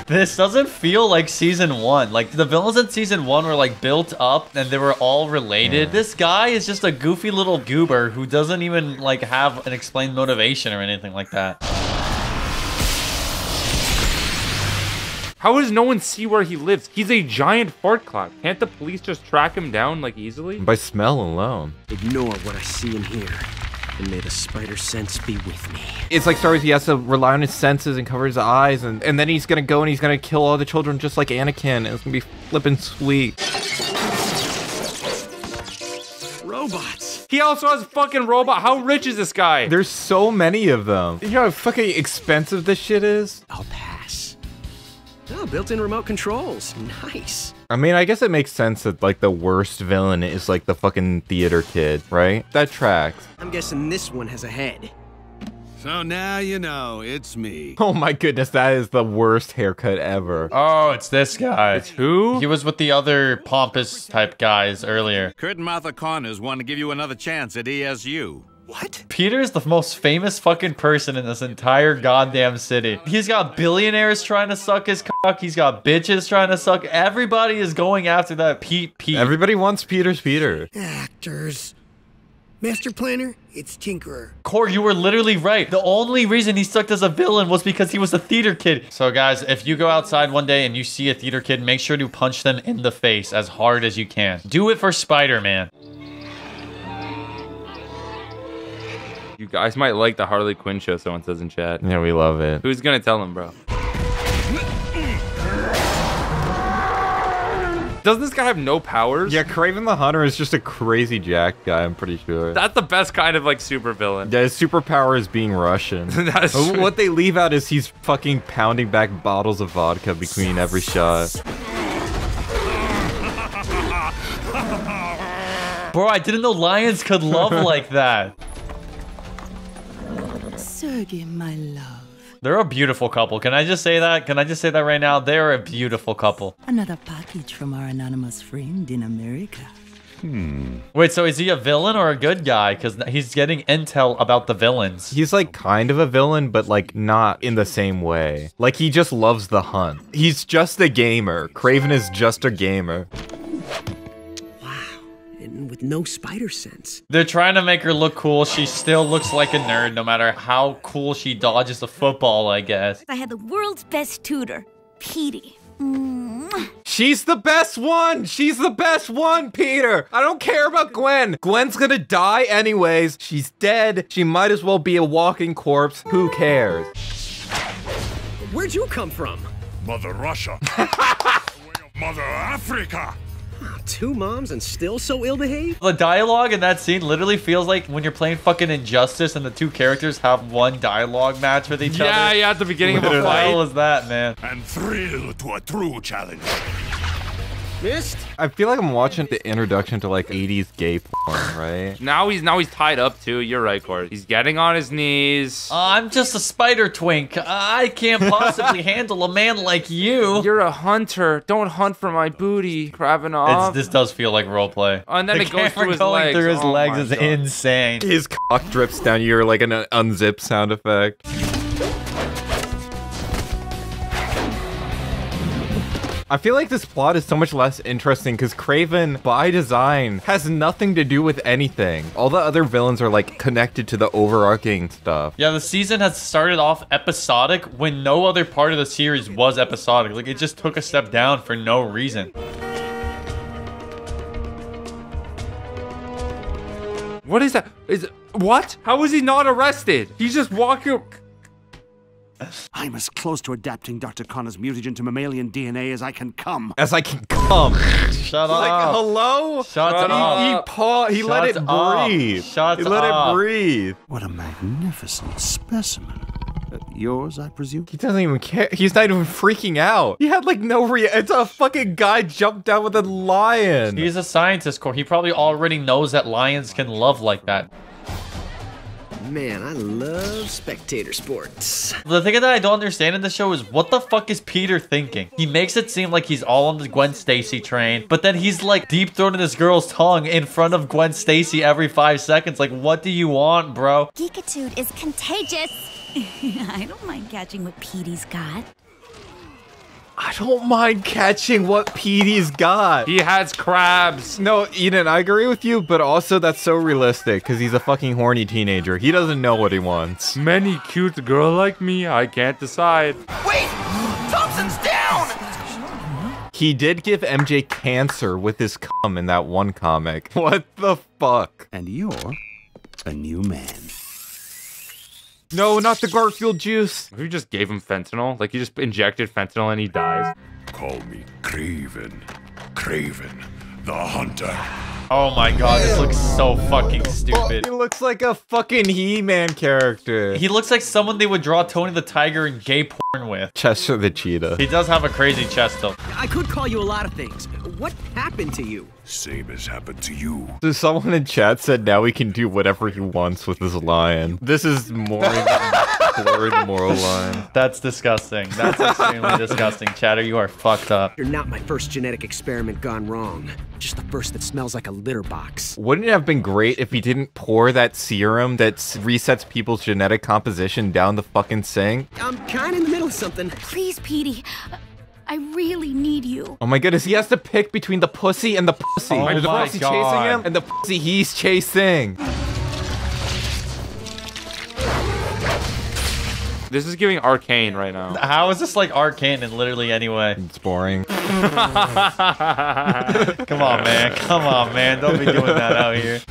This doesn't feel like season one. Like the villains in season one were like built up and they were all related. This guy is just a goofy little goober who doesn't even like have an explained motivation or anything like that. How does no one see where he lives? He's a giant fart cloud. Can't the police just track him down like easily? By smell alone. Ignore what I see and hear, and may the spider sense be with me. It's like Star Wars, he has to rely on his senses and cover his eyes, and, and then he's gonna go and he's gonna kill all the children just like Anakin, and it's gonna be flippin' sweet. Robots. He also has fucking robot. How rich is this guy? There's so many of them. You know how fucking expensive this shit is? I'll pass. Oh, built-in remote controls. Nice. I mean, I guess it makes sense that like the worst villain is like the fucking theater kid, right? That tracks. I'm guessing this one has a head. So now you know, it's me. *laughs* Oh my goodness, that is the worst haircut ever. Oh, it's this guy. It's who? He was with the other pompous type guys earlier. Curt and Martha Connors want to give you another chance at ESU. What? Peter is the most famous fucking person in this entire goddamn city. He's got billionaires trying to suck his cock. He's got bitches trying to suck. Everybody is going after that Pete Pete. Everybody wants Peter's Peter. Actors. Master Planner, it's Tinkerer. Core, you were literally right. The only reason he sucked as a villain was because he was a theater kid. So guys, if you go outside one day and you see a theater kid, make sure to punch them in the face as hard as you can. Do it for Spider-Man. You guys might like the Harley Quinn show, someone says in chat. Yeah, we love it. Who's gonna tell him, bro? Doesn't this guy have no powers? Yeah, Kraven the Hunter is just a crazy jack guy, I'm pretty sure. That's the best kind of like super villain. Yeah, his superpower is being Russian. *laughs* That's true. What they leave out is he's fucking pounding back bottles of vodka between every shot. Bro, I didn't know lions could love like that. *laughs* Sergey, my love. They're a beautiful couple. Can I just say that? Can I just say that right now? They're a beautiful couple. Another package from our anonymous friend in America. Hmm. Wait, so is he a villain or a good guy? Because he's getting intel about the villains. He's like kind of a villain, but like not in the same way. Like he just loves the hunt. He's just a gamer. Kraven is just a gamer. And with no spider sense. They're trying to make her look cool. She still looks like a nerd no matter how cool she dodges the football, I guess. I had the world's best tutor, Petey. Mwah. She's the best one! She's the best one, Peter! I don't care about Gwen! Gwen's gonna die anyways. She's dead. She might as well be a walking corpse. Who cares? Where'd you come from? Mother Russia. *laughs* Mother Africa. Two moms and still so ill-behaved? The dialogue in that scene literally feels like when you're playing fucking Injustice and the two characters have one dialogue match with each Yeah, other. yeah, yeah, at the beginning of a What the fight. hell was that, man? And thrill to a true challenge. Missed? I feel like I'm watching the introduction to like 80s gay porn, right? Now he's now he's tied up too. You're right, Court. He's getting on his knees. Uh, I'm just a spider twink. I can't possibly *laughs* handle a man like you. You're a hunter. Don't hunt for my booty, Kravinoff. It's, this does feel like roleplay. And then the it goes through his going legs. through his Oh legs is God. insane. His cock drips down your like an unzip sound effect. I feel like this plot is so much less interesting because Kraven, by design, has nothing to do with anything. All the other villains are like connected to the overarching stuff. Yeah, the season has started off episodic when no other part of the series was episodic. Like, it just took a step down for no reason. What is that? Is what? How was he not arrested? He's just walking. I'm as close to adapting Dr. Connors' mutagen to mammalian DNA as I can come. As I can come. Shut Like, up. hello? Shut he, up. He, paw, he let it up. breathe. Shut he let up. it breathe. What a magnificent specimen. Uh, yours, I presume? He doesn't even care. He's not even freaking out. He had like no re. It's a fucking guy jumped down with a lion. He's a scientist, Core. He probably already knows that lions can love like that. Man, I love spectator sports. The thing that I don't understand in the show is what the fuck is Peter thinking? He makes it seem like he's all on the Gwen Stacy train, but then he's like deep throating this girl's tongue in front of Gwen Stacy every five seconds. Like, what do you want, bro? Geekitude is contagious. *laughs* I don't mind catching what Petey's got. I don't mind catching what Petey's got. He has crabs. No, Eden, I agree with you, but also that's so realistic because he's a fucking horny teenager. He doesn't know what he wants. Many cute girl like me. I can't decide. Wait! Thompson's down! He did give MJ cancer with his cum in that one comic. *laughs* What the fuck? And you're a new man. No, not the Garfield juice. If you just gave him fentanyl, like you just injected fentanyl and he dies. Call me Kraven. Kraven, the hunter. Oh my god, this looks so fucking stupid. He looks like a fucking He-Man character. He looks like someone they would draw Tony the Tiger in gay porn with. Chester the cheetah. He does have a crazy chest though. I could call you a lot of things. What happened to you? Same has happened to you. So someone in chat said now he can do whatever he wants with his lion. This is more than *laughs* blurred moral line. *laughs* That's disgusting. That's extremely *laughs* disgusting. Chatter, you are fucked up. You're not my first genetic experiment gone wrong. Just the first that smells like a litter box. Wouldn't it have been great if he didn't pour that serum that resets people's genetic composition down the fucking sink? I'm kind of in the middle of something. Please, Petey. I really need you. Oh my goodness, he has to pick between the pussy and the pussy. Oh the my pussy God. chasing him and the pussy he's chasing. This is giving arcane right now. *laughs* How is this like arcane in literally any way? It's boring. *laughs* *laughs* Come on, man. Come on, man. Don't be doing that out here.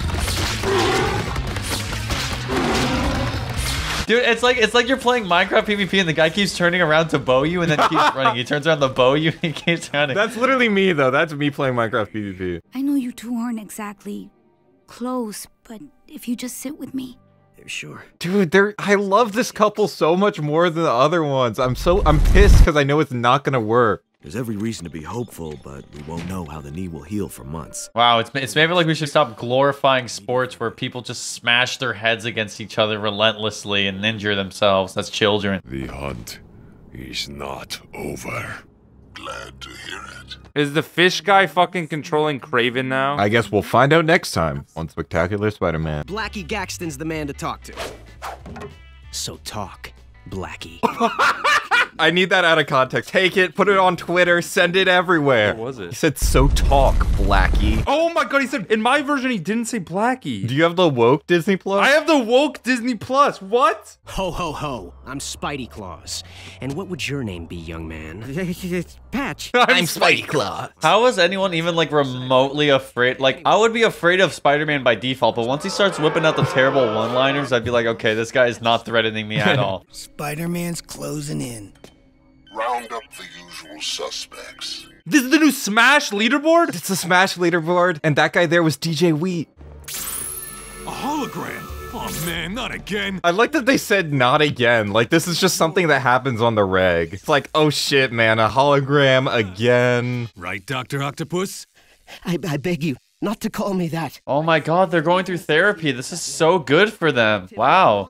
Dude, it's like it's like you're playing Minecraft PvP and the guy keeps turning around to bow you and then keeps running. He turns around to bow you and he keeps running. That's literally me though. That's me playing Minecraft PvP. I know you two aren't exactly close, but if you just sit with me. Sure. Dude, they're I love this couple so much more than the other ones. I'm so I'm pissed because I know it's not gonna work. There's every reason to be hopeful, but we won't know how the knee will heal for months. Wow, it's, it's maybe like we should stop glorifying sports where people just smash their heads against each other relentlessly and injure themselves as children. The hunt is not over. Glad to hear it. Is the fish guy fucking controlling Kraven now? I guess we'll find out next time on Spectacular Spider-Man. Blackie Gaxton's the man to talk to. So talk, Blackie. *laughs* I need that out of context. Take it, put it on Twitter, send it everywhere. What was it? He said, so talk, Blackie. Oh my god, he said in my version he didn't say Blackie. Do you have the woke Disney Plus? I have the woke Disney Plus. What? Ho ho ho! I'm Spidey Claus. And what would your name be, young man? *laughs* Patch. *laughs* I'm Spidey Claus. How is anyone even like remotely afraid? Like, I would be afraid of Spider-Man by default, but once he starts whipping out the terrible one-liners, I'd be like, okay, this guy is not threatening me at all. Spider-Man's closing in. Round up the usual suspects. This is the new Smash leaderboard? It's the Smash leaderboard, and that guy there was DJ Wheat. A hologram? Oh man, not again. I like that they said not again. Like, this is just something that happens on the reg. It's like, oh shit, man, a hologram again. Right, Dr. Octopus? I, I beg you, not to call me that. Oh my god, they're going through therapy. This is so good for them. Wow.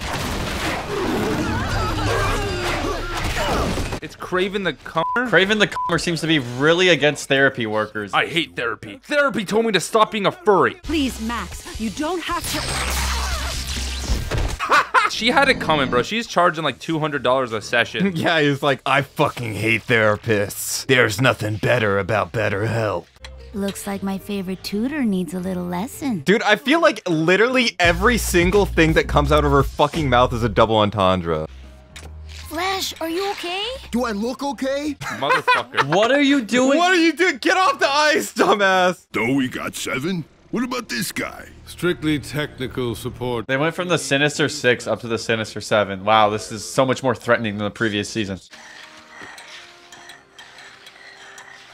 It's Kraven the Cummer? Kraven the Cummer seems to be really against therapy workers. I hate therapy. Therapy told me to stop being a furry. Please, Max, you don't have to. *laughs* She had it coming, bro. She's charging like $200 a session. *laughs* yeah, he's like, I fucking hate therapists. There's nothing better about BetterHelp. Looks like my favorite tutor needs a little lesson. Dude, I feel like literally every single thing that comes out of her fucking mouth is a double entendre. Flash, are you okay? Do I look okay? *laughs* Motherfucker. What are you doing? What are you doing? Get off the ice, dumbass. Though we got seven? What about this guy? Strictly technical support. They went from the Sinister Six up to the Sinister Seven. Wow, this is so much more threatening than the previous season.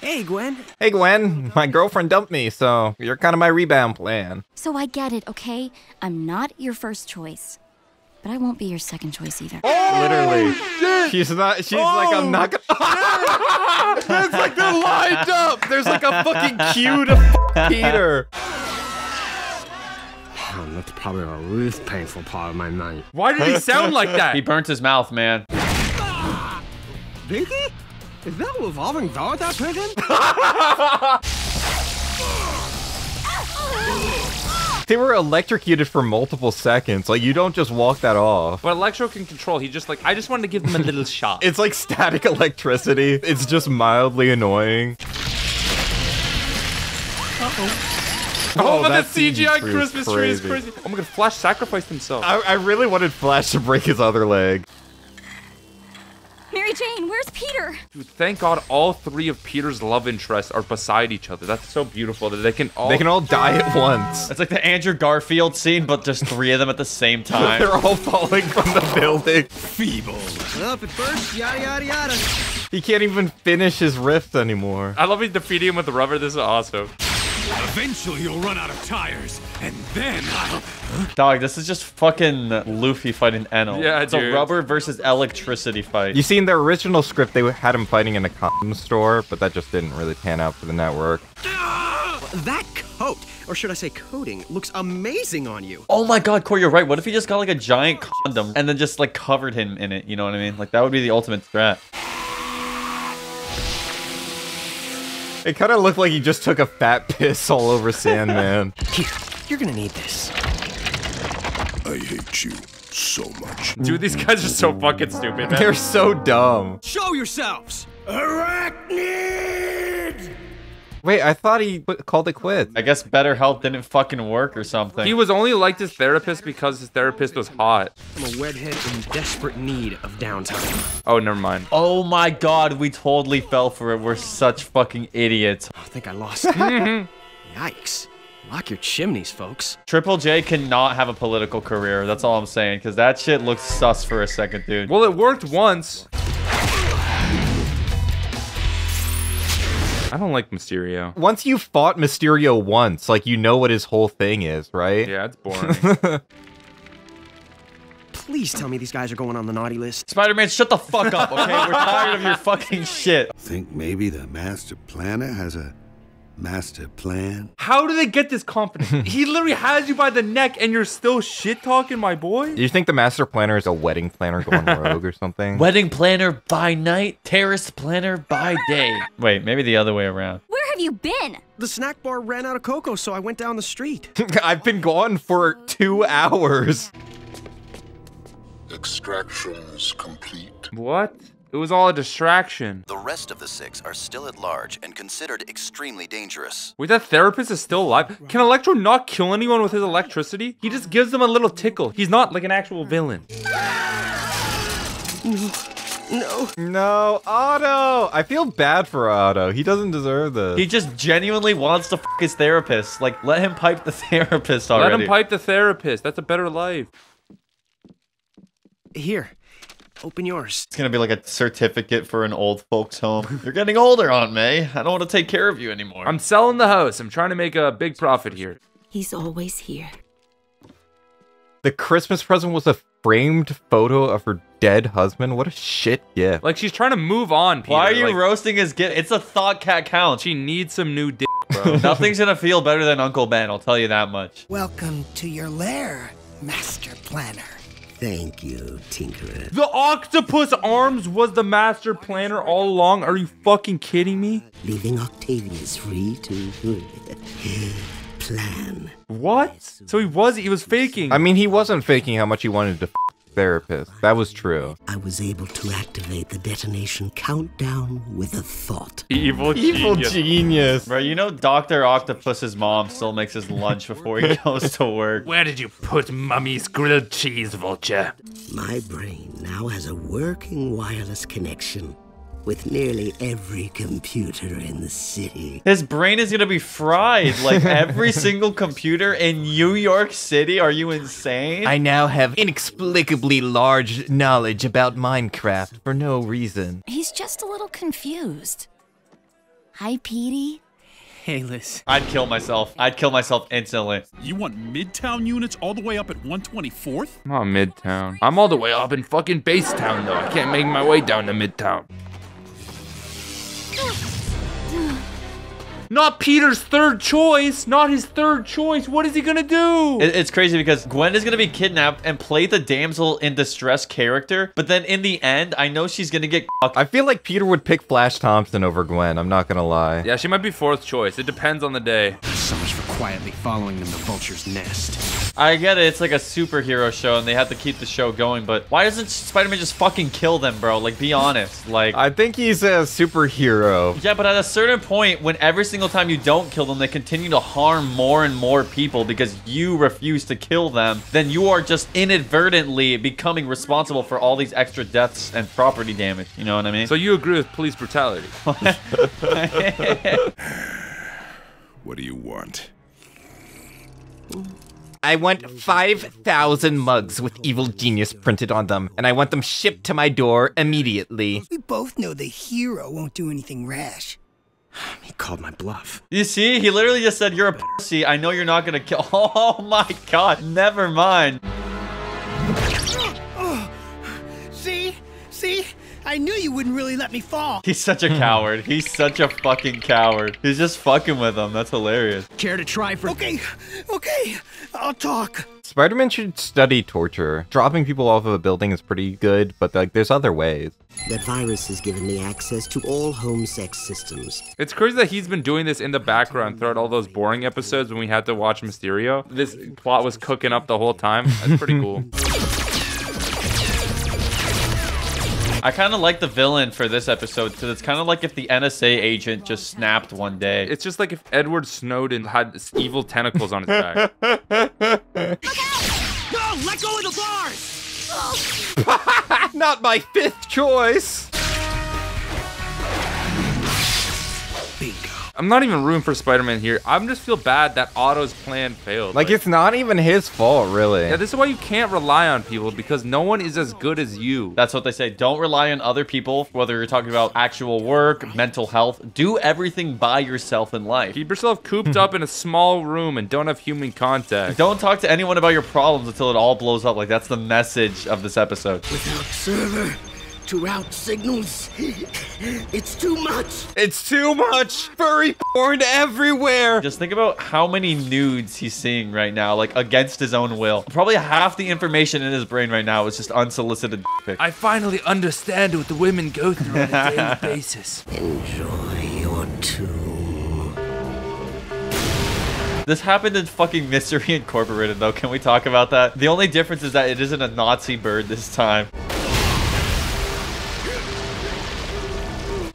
Hey, Gwen. Hey, Gwen. My girlfriend dumped me, so you're kind of my rebound plan. So I get it, okay? I'm not your first choice. But I won't be your second choice either. Oh, Literally. She's not, she's oh, like, I'm not gonna. it's like they're lined up. There's like a fucking cue to f- *laughs* Peter. Oh, that's probably the least painful part of my night. Why did he sound like that? *laughs* He burnt his mouth, man. Vicky? Is that a revolving door that prison? *laughs* They were electrocuted for multiple seconds. Like, you don't just walk that off. But Electro can control. He just like, I just wanted to give him a little *laughs* shot. It's like static electricity. It's just mildly annoying. Oh, Oh, but that the CGI CG tree Christmas tree is crazy. crazy. Oh my god, Flash sacrificed himself. I, I really wanted Flash to break his other leg. Mary Jane, where's Peter? Dude, thank God all three of Peter's love interests are beside each other. That's so beautiful that they can all They can all die at once. It's like the Andrew Garfield scene, but just three of them at the same *laughs* time. They're all falling from the building. Feeble. Up at first, yada yada yada. He can't even finish his rift anymore. I love he's defeating him with the rubber. This is awesome. Eventually you'll run out of tires, and then I'll... Dog, this is just fucking Luffy fighting Enel. Yeah, it's dude. a rubber versus electricity fight. You see, in the original script, they had him fighting in a condom store, but that just didn't really pan out for the network. That coat, or should I say coating, looks amazing on you. Oh my god, Corey, you're right. What if he just got like a giant condom and then just like covered him in it? You know what I mean? Like that would be the ultimate strat. It kind of looked like he just took a fat *laughs* piss all over Sandman. *laughs* Here, you're gonna need this. I hate you so much. Dude, these guys are so fucking stupid, man. They're *laughs* so dumb. Show yourselves. Arachnid! Wait, I thought he qu- called it quits. I guess better health didn't fucking work or something. He was only like his therapist because his therapist was hot. I'm a webhead in desperate need of downtime. Oh, never mind. Oh my god, we totally fell for it. We're such fucking idiots. I think I lost. *laughs* Yikes. Lock your chimneys, folks. Triple J cannot have a political career. That's all I'm saying. Because that shit looks sus for a second, dude. Well, it worked once. I don't like Mysterio. Once you fought Mysterio once, like you know what his whole thing is, right? Yeah, it's boring. *laughs* Please tell me these guys are going on the naughty list. Spider-Man, shut the fuck up, okay? We're tired of your fucking *laughs* shit. Think maybe the master planner has a master plan? How do they get this confidence? *laughs* he literally has you by the neck and you're still shit talking my boy? Do you think the master planner is a wedding planner going *laughs* rogue or something? Wedding planner by night, terrorist planner by day. Wait, maybe the other way around. Where have you been? The snack bar ran out of cocoa, so I went down the street. *laughs* I've been gone for two hours. Extractions complete. What? It was all a distraction. The rest of the six are still at large and considered extremely dangerous. Wait, that therapist is still alive? Can Electro not kill anyone with his electricity? He just gives them a little tickle. He's not like an actual villain. No. No, Otto. I feel bad for Otto. He doesn't deserve this. He just genuinely wants to fuck his therapist. Like, let him pipe the *laughs* therapist already. Let him pipe the therapist. That's a better life. Here, open yours. It's gonna be like a certificate for an old folks home. *laughs* You're getting older, Aunt May. I don't want to take care of you anymore. I'm selling the house. I'm trying to make a big profit here. He's always here. The Christmas present was a framed photo of her dead husband. What a shit gift. Like she's trying to move on. Peter. Why are you like, roasting his gift? It's a thought cat count. She needs some new dick, *laughs* bro. Nothing's gonna feel better than Uncle Ben. I'll tell you that much. Welcome to your lair, Master Planner. Thank you, Tinkerer. The octopus arms was the master planner all along. Are you fucking kidding me? Leaving Octavius free to *laughs* plan. What? So he was he was faking. I mean, he wasn't faking how much he wanted to f- therapist. That was true. I was able to activate the detonation countdown with a thought. Evil genius. Evil genius. genius. Bro, you know Dr. Octopus's mom still makes his lunch before he *laughs* goes to work. Where did you put mummy's grilled cheese, Vulture? My brain now has a working wireless connection with nearly every computer in the city. His brain is gonna be fried. Like every *laughs* single computer in New York City. Are you insane? I now have inexplicably large knowledge about Minecraft for no reason. He's just a little confused. Hi, Petey. Hey, Liz. I'd kill myself. I'd kill myself instantly. You want Midtown units all the way up at 124th? I'm not Midtown. I'm all the way up in fucking Basetown, though. I can't make my way down to Midtown. Not Peter's third choice. Not his third choice. What is he gonna do? It- It's crazy because Gwen is gonna be kidnapped and play the damsel in distress character, but then in the end, I know she's gonna get. I feel like Peter would pick Flash Thompson over Gwen. I'm not gonna lie. Yeah, she might be fourth choice. It depends on the day. So much for quietly following them to Vulture's nest. I get it. It's like a superhero show, and they have to keep the show going. But why doesn't Spider-Man just fucking kill them, bro? Like, be honest. Like, I think he's a superhero. yeah, but at a certain point, when every single time you don't kill them, they continue to harm more and more people because you refuse to kill them, then you are just inadvertently becoming responsible for all these extra deaths and property damage. You know what I mean? So you agree with police brutality? *laughs* What do you want? I want 5,000 mugs with evil genius printed on them, and I want them shipped to my door immediately. We both know the hero won't do anything rash. *sighs* He called my bluff. You see, he literally just said, "You're a pussy. I know you're not gonna kill." *laughs* Oh my god, never mind. *gasps* See? See? I knew you wouldn't really let me fall. He's such a coward. He's such a fucking coward. He's just fucking with him. That's hilarious. Care to try for. Okay, okay, I'll talk. Spider-Man should study torture. Dropping people off of a building is pretty good, but like there's other ways. That virus has given me access to all home sex systems. It's crazy that he's been doing this in the background throughout all those boring episodes when we had to watch Mysterio. This plot was cooking up the whole time. That's pretty cool. *laughs* I kind of like the villain for this episode because it's kind of like if the NSA agent just snapped one day. It's just like if Edward Snowden had evil tentacles on his back. *laughs* No! Let go of the bars! *laughs* Not my fifth choice. Bingo. I'm not even rooting for Spider-Man here. I'm just feel bad that Otto's plan failed. Like, it's not even his fault, really. Yeah, this is why you can't rely on people because no one is as good as you. That's what they say. Don't rely on other people, whether you're talking about actual work, mental health. Do everything by yourself in life. Keep yourself cooped up in a small room and don't have human contact. Don't talk to anyone about your problems until it all blows up. Like, that's the message of this episode. Without server, to route signals, *laughs* it's too much. It's too much. Furry porn everywhere. Just think about how many nudes he's seeing right now, like against his own will. Probably half the information in his brain right now is just unsolicited pics. I finally understand what the women go through on a daily *laughs* basis. Enjoy your tomb. This happened in fucking Mystery Incorporated, though. Can we talk about that? The only difference is that it isn't a Nazi bird this time.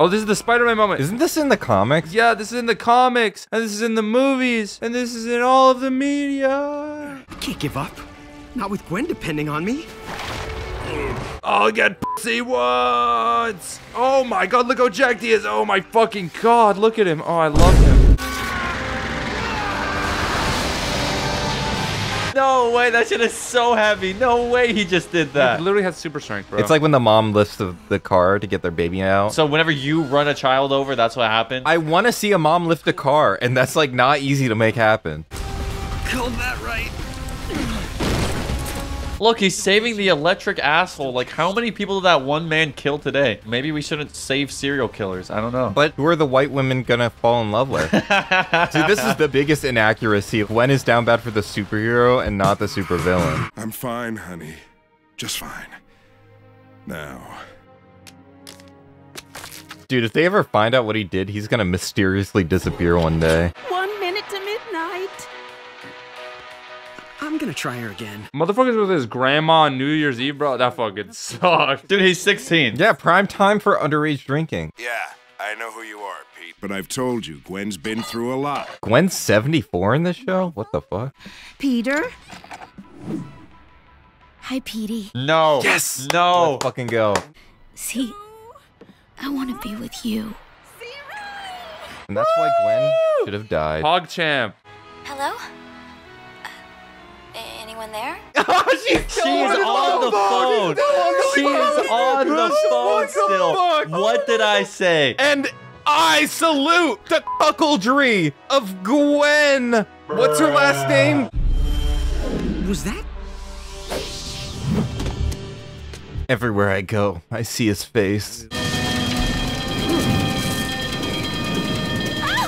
Oh, this is the Spider-Man moment. Isn't this in the comics? Yeah, this is in the comics, and this is in the movies, and this is in all of the media. I can't give up. Not with Gwen depending on me. I'll get pussy once. Oh my god, look how jacked he is. Oh my fucking god, look at him. Oh, I love him. No way, that shit is so heavy. No way he just did that. He literally has super strength, bro. It's like when the mom lifts the, the car to get their baby out. So whenever you run a child over, that's what happened? I want to see a mom lift a car, and that's like not easy to make happen. Called that right. Look, he's saving the electric asshole. Like, how many people did that one man kill today? Maybe we shouldn't save serial killers. I don't know. But who are the white women gonna fall in love with? *laughs* See, this is the biggest inaccuracy. Gwen is down bad for the superhero and not the supervillain. I'm fine, honey. Just fine. Now, Dude, if they ever find out what he did, he's gonna mysteriously disappear one day. One gonna try her again. Motherfuckers with his grandma on New Year's Eve, bro. That fucking *laughs* sucks. Dude, he's 16. Yeah, prime time for underage drinking. yeah, I know who you are, Pete. But I've told you, Gwen's been through a lot. Gwen's 74 in this show? What the fuck? Peter? Hi, Petey. No. Yes! No. Let's fucking go. See, I want to be with you. And that's why Gwen should have died. PogChamp. Hello? Anyone there? *laughs* She's on the phone. She is on the phone still. What did I say? And I salute the cuckoldry of Gwen. What's her last name? Was that? Everywhere I go, I see his face.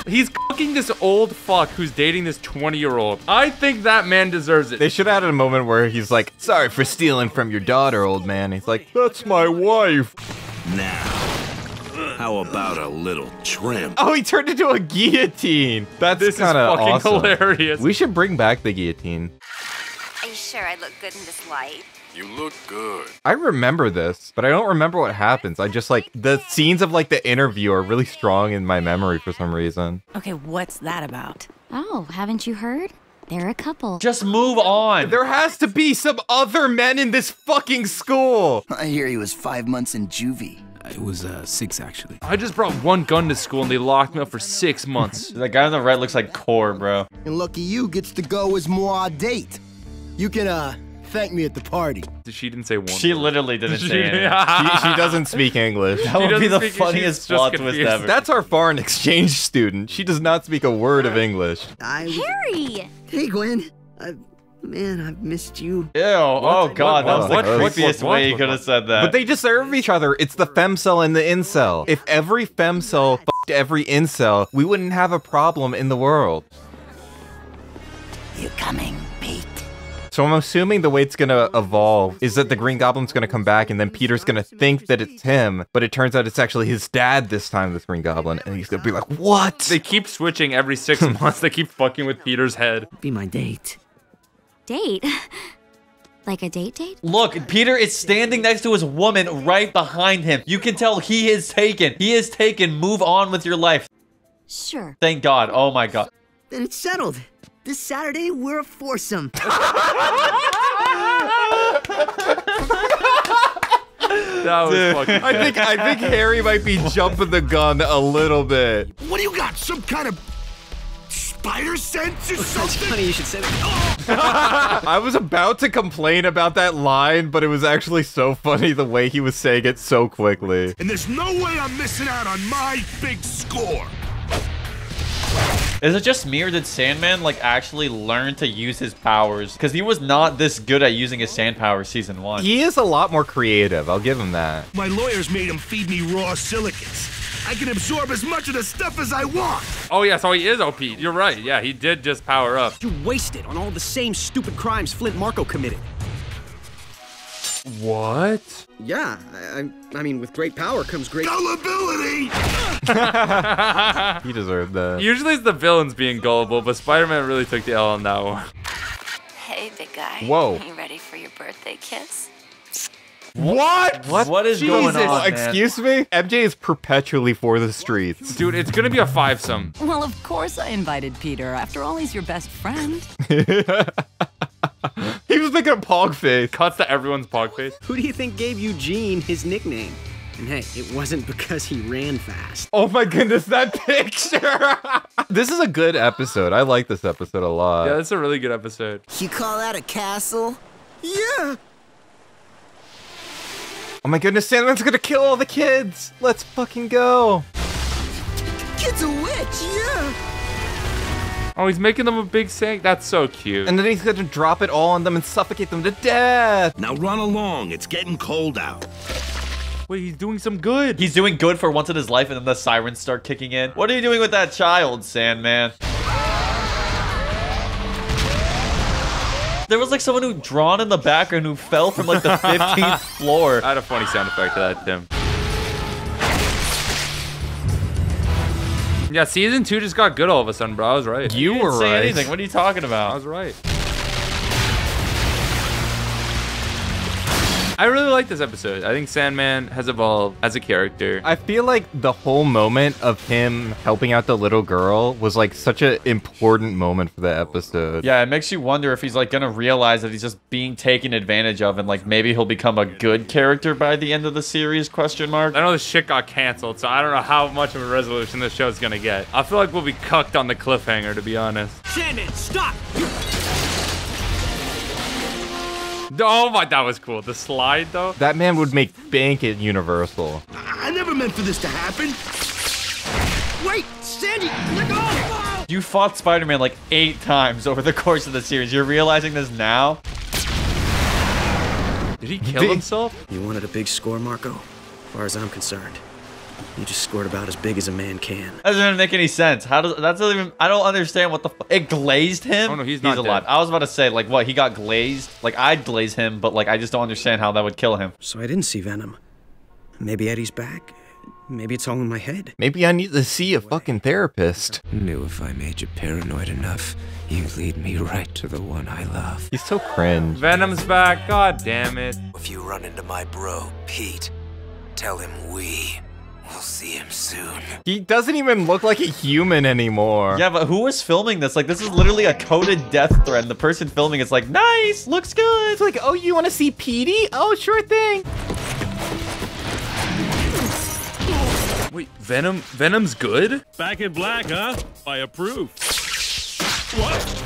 He's fucking this old fuck who's dating this 20 year old. I think that man deserves it. They should have had a moment where he's like, "Sorry for stealing from your daughter, old man." He's like, "That's my wife." Now, how about a little trim? Oh, he turned into a guillotine. That's This is kind of fucking awesome. hilarious. We should bring back the guillotine. Are you sure I look good in this light? You look good. I remember this, but I don't remember what happens. I just like the scenes of like the interview are really strong in my memory for some reason. Okay, what's that about? Oh, haven't you heard? They're a couple. Just move on. There has to be some other men in this fucking school. *laughs* I hear he was five months in juvie. It was uh, six, actually. I just brought one gun to school and they locked me up for six months. *laughs* that guy on the right looks like Core, bro. And lucky you gets to go as more date. You can, uh, thank me at the party. she didn't say one. She word. literally didn't She- say anything. She, she *laughs* doesn't speak English. That would be the speak- funniest she's just plot twist ever. That's our foreign exchange student. She does not speak a word of English. I was... Harry! Hey, Gwen. I... Man, I've missed you. Ew. Oh, God. That was what- the what- creepiest way you could have said that. But they deserve each other. It's the femcel and the incel. If every femcel fucked every incel, we wouldn't have a problem in the world. You coming, Pete? So I'm assuming the way it's gonna evolve is that the Green Goblin's gonna come back and then Peter's gonna think that it's him, but it turns out it's actually his dad this time, this Green Goblin, and he's gonna be like, What? They keep switching every six *laughs* months. They keep fucking with Peter's head. Be my date. Date? *laughs* like a date date? Look, Peter is standing next to his woman right behind him. You can tell he is taken. He is taken. Move on with your life. Sure. Thank God. Oh my God. Then it's settled. This Saturday, we're a foursome. *laughs* That was Dude, fucking. I think I think Harry might be jumping the gun a little bit. What do you got? Some kind of spider sense or something? Funny you should say that. I was about to complain about that line, but it was actually so funny the way he was saying it so quickly. And there's no way I'm missing out on my big score. Is it just me or did Sandman like actually learn to use his powers? Because he was not this good at using his sand powers season one. He is a lot more creative. I'll give him that. My lawyers made him feed me raw silicates. I can absorb as much of the stuff as I want. Oh yeah, so he is OP. You're right. Yeah, he did just power up. You wasted on all the same stupid crimes Flint Marko committed. What? Yeah, I, I, I mean, with great power comes great gullibility. *laughs* He deserved that. Usually it's the villains being gullible, but Spider-Man really took the L on that one. Hey, big guy. Whoa. You ready for your birthday kiss? What? What? What is going Jesus. on, man? Excuse me? MJ is perpetually for the streets. Dude, it's gonna be a five-some. Well, of course I invited Peter. After all, he's your best friend. *laughs* *laughs* He was making a pog face. Cuts to everyone's pog face. Who do you think gave Eugene his nickname? And hey, it wasn't because he ran fast. Oh my goodness, that *laughs* picture! this is a good episode. I like this episode a lot. Yeah, that's a really good episode. You call that a castle? Yeah. Oh my goodness, Sandman's gonna kill all the kids! Let's fucking go! Kid's a witch, yeah. Oh, he's making them a big sink. That's so cute. And then he's gonna drop it all on them and suffocate them to death! Now run along. It's getting cold out. Wait, he's doing some good. He's doing good for once in his life, and then the sirens start kicking in. What are you doing with that child, Sandman? There was like someone who drawn in the background who fell from like the *laughs* 15th floor. I had a funny sound effect to that, Tim. Yeah, season two just got good all of a sudden, bro. I was right. You didn't were say right. anything. What are you talking about? I was right. I really like this episode. I think Sandman has evolved as a character. I feel like the whole moment of him helping out the little girl was like such an important moment for the episode. Yeah, it makes you wonder if he's like gonna realize that he's just being taken advantage of, and like maybe he'll become a good character by the end of the series? Question mark. I know this shit got canceled, so I don't know how much of a resolution this show's gonna get. I feel like we'll be cucked on the cliffhanger, to be honest. Sandman, stop! *laughs* Oh my, that was cool. The slide, though. That man would make bank at Universal. I never meant for this to happen. Wait, Sandy, let go! You fought Spider-Man like eight times over the course of the series. You're realizing this now? Did he kill himself? You wanted a big score, Marko? As far as I'm concerned, you just scored about as big as a man can. That doesn't even make any sense. How does that's not even? I don't understand what the. Fu- it glazed him. Oh, no, he's not alive. dead. I was about to say like what he got glazed. Like I'd glaze him, but like I just don't understand how that would kill him. So I didn't see Venom. Maybe Eddie's back. Maybe it's all in my head. Maybe I need to see a fucking therapist. Knew if I made you paranoid enough, you'd lead me right to the one I love. He's so cringe. Venom's back. God damn it. If you run into my bro, Pete, tell him we will see him soon. He doesn't even look like a human anymore. Yeah, but who was filming this? Like this is literally a coded death threat. The person filming is like nice, looks good. It's like, oh, you want to see Petey? Oh, sure thing. Wait, Venom? Venom's good? Back in black, huh? I approve. What?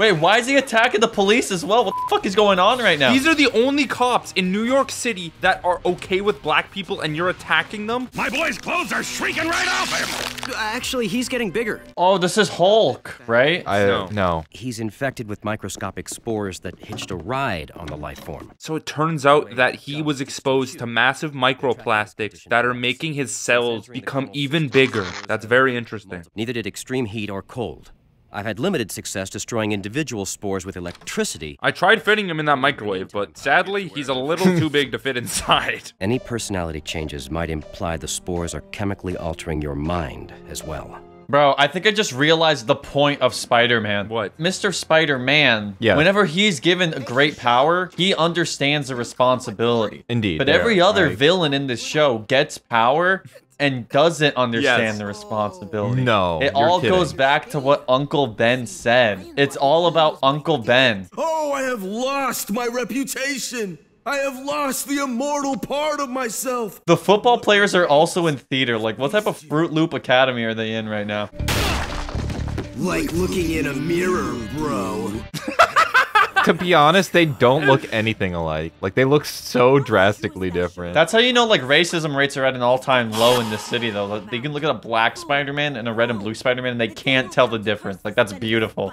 Wait, why is he attacking the police as well? What the fuck is going on right now? These are the only cops in New York City that are okay with black people and you're attacking them? My boy's clothes are shrieking right off him. Uh, actually, he's getting bigger. oh, this is Hulk, right? I No. no. He's infected with microscopic spores that hitched a ride on the life form. So it turns out that he was exposed to massive microplastics that are making his cells become even bigger. That's very interesting. Neither did extreme heat or cold. I've had limited success destroying individual spores with electricity. I tried fitting him in that microwave, but sadly, he's a little too big to fit inside. *laughs* Any personality changes might imply the spores are chemically altering your mind as well. Bro, I think I just realized the point of Spider-Man. What? Mr. Spider-Man, Yeah. whenever he's given a great power, he understands the responsibility. Indeed, But yeah, every other I- villain in this show gets power and doesn't understand Yes. the responsibility. No, It all kidding. goes back to what Uncle Ben said. It's all about Uncle Ben. Oh, I have lost my reputation. I have lost the immortal part of myself. The football players are also in theater. Like, what type of Fruit Loop Academy are they in right now? Like looking in a mirror, bro. *laughs* to be honest, they don't look anything alike. Like they look so drastically different. That's how you know like racism rates are at an all-time low in this city though. Like, They can look at a black Spider-Man and a red and blue Spider-Man and they can't tell the difference. Like that's beautiful.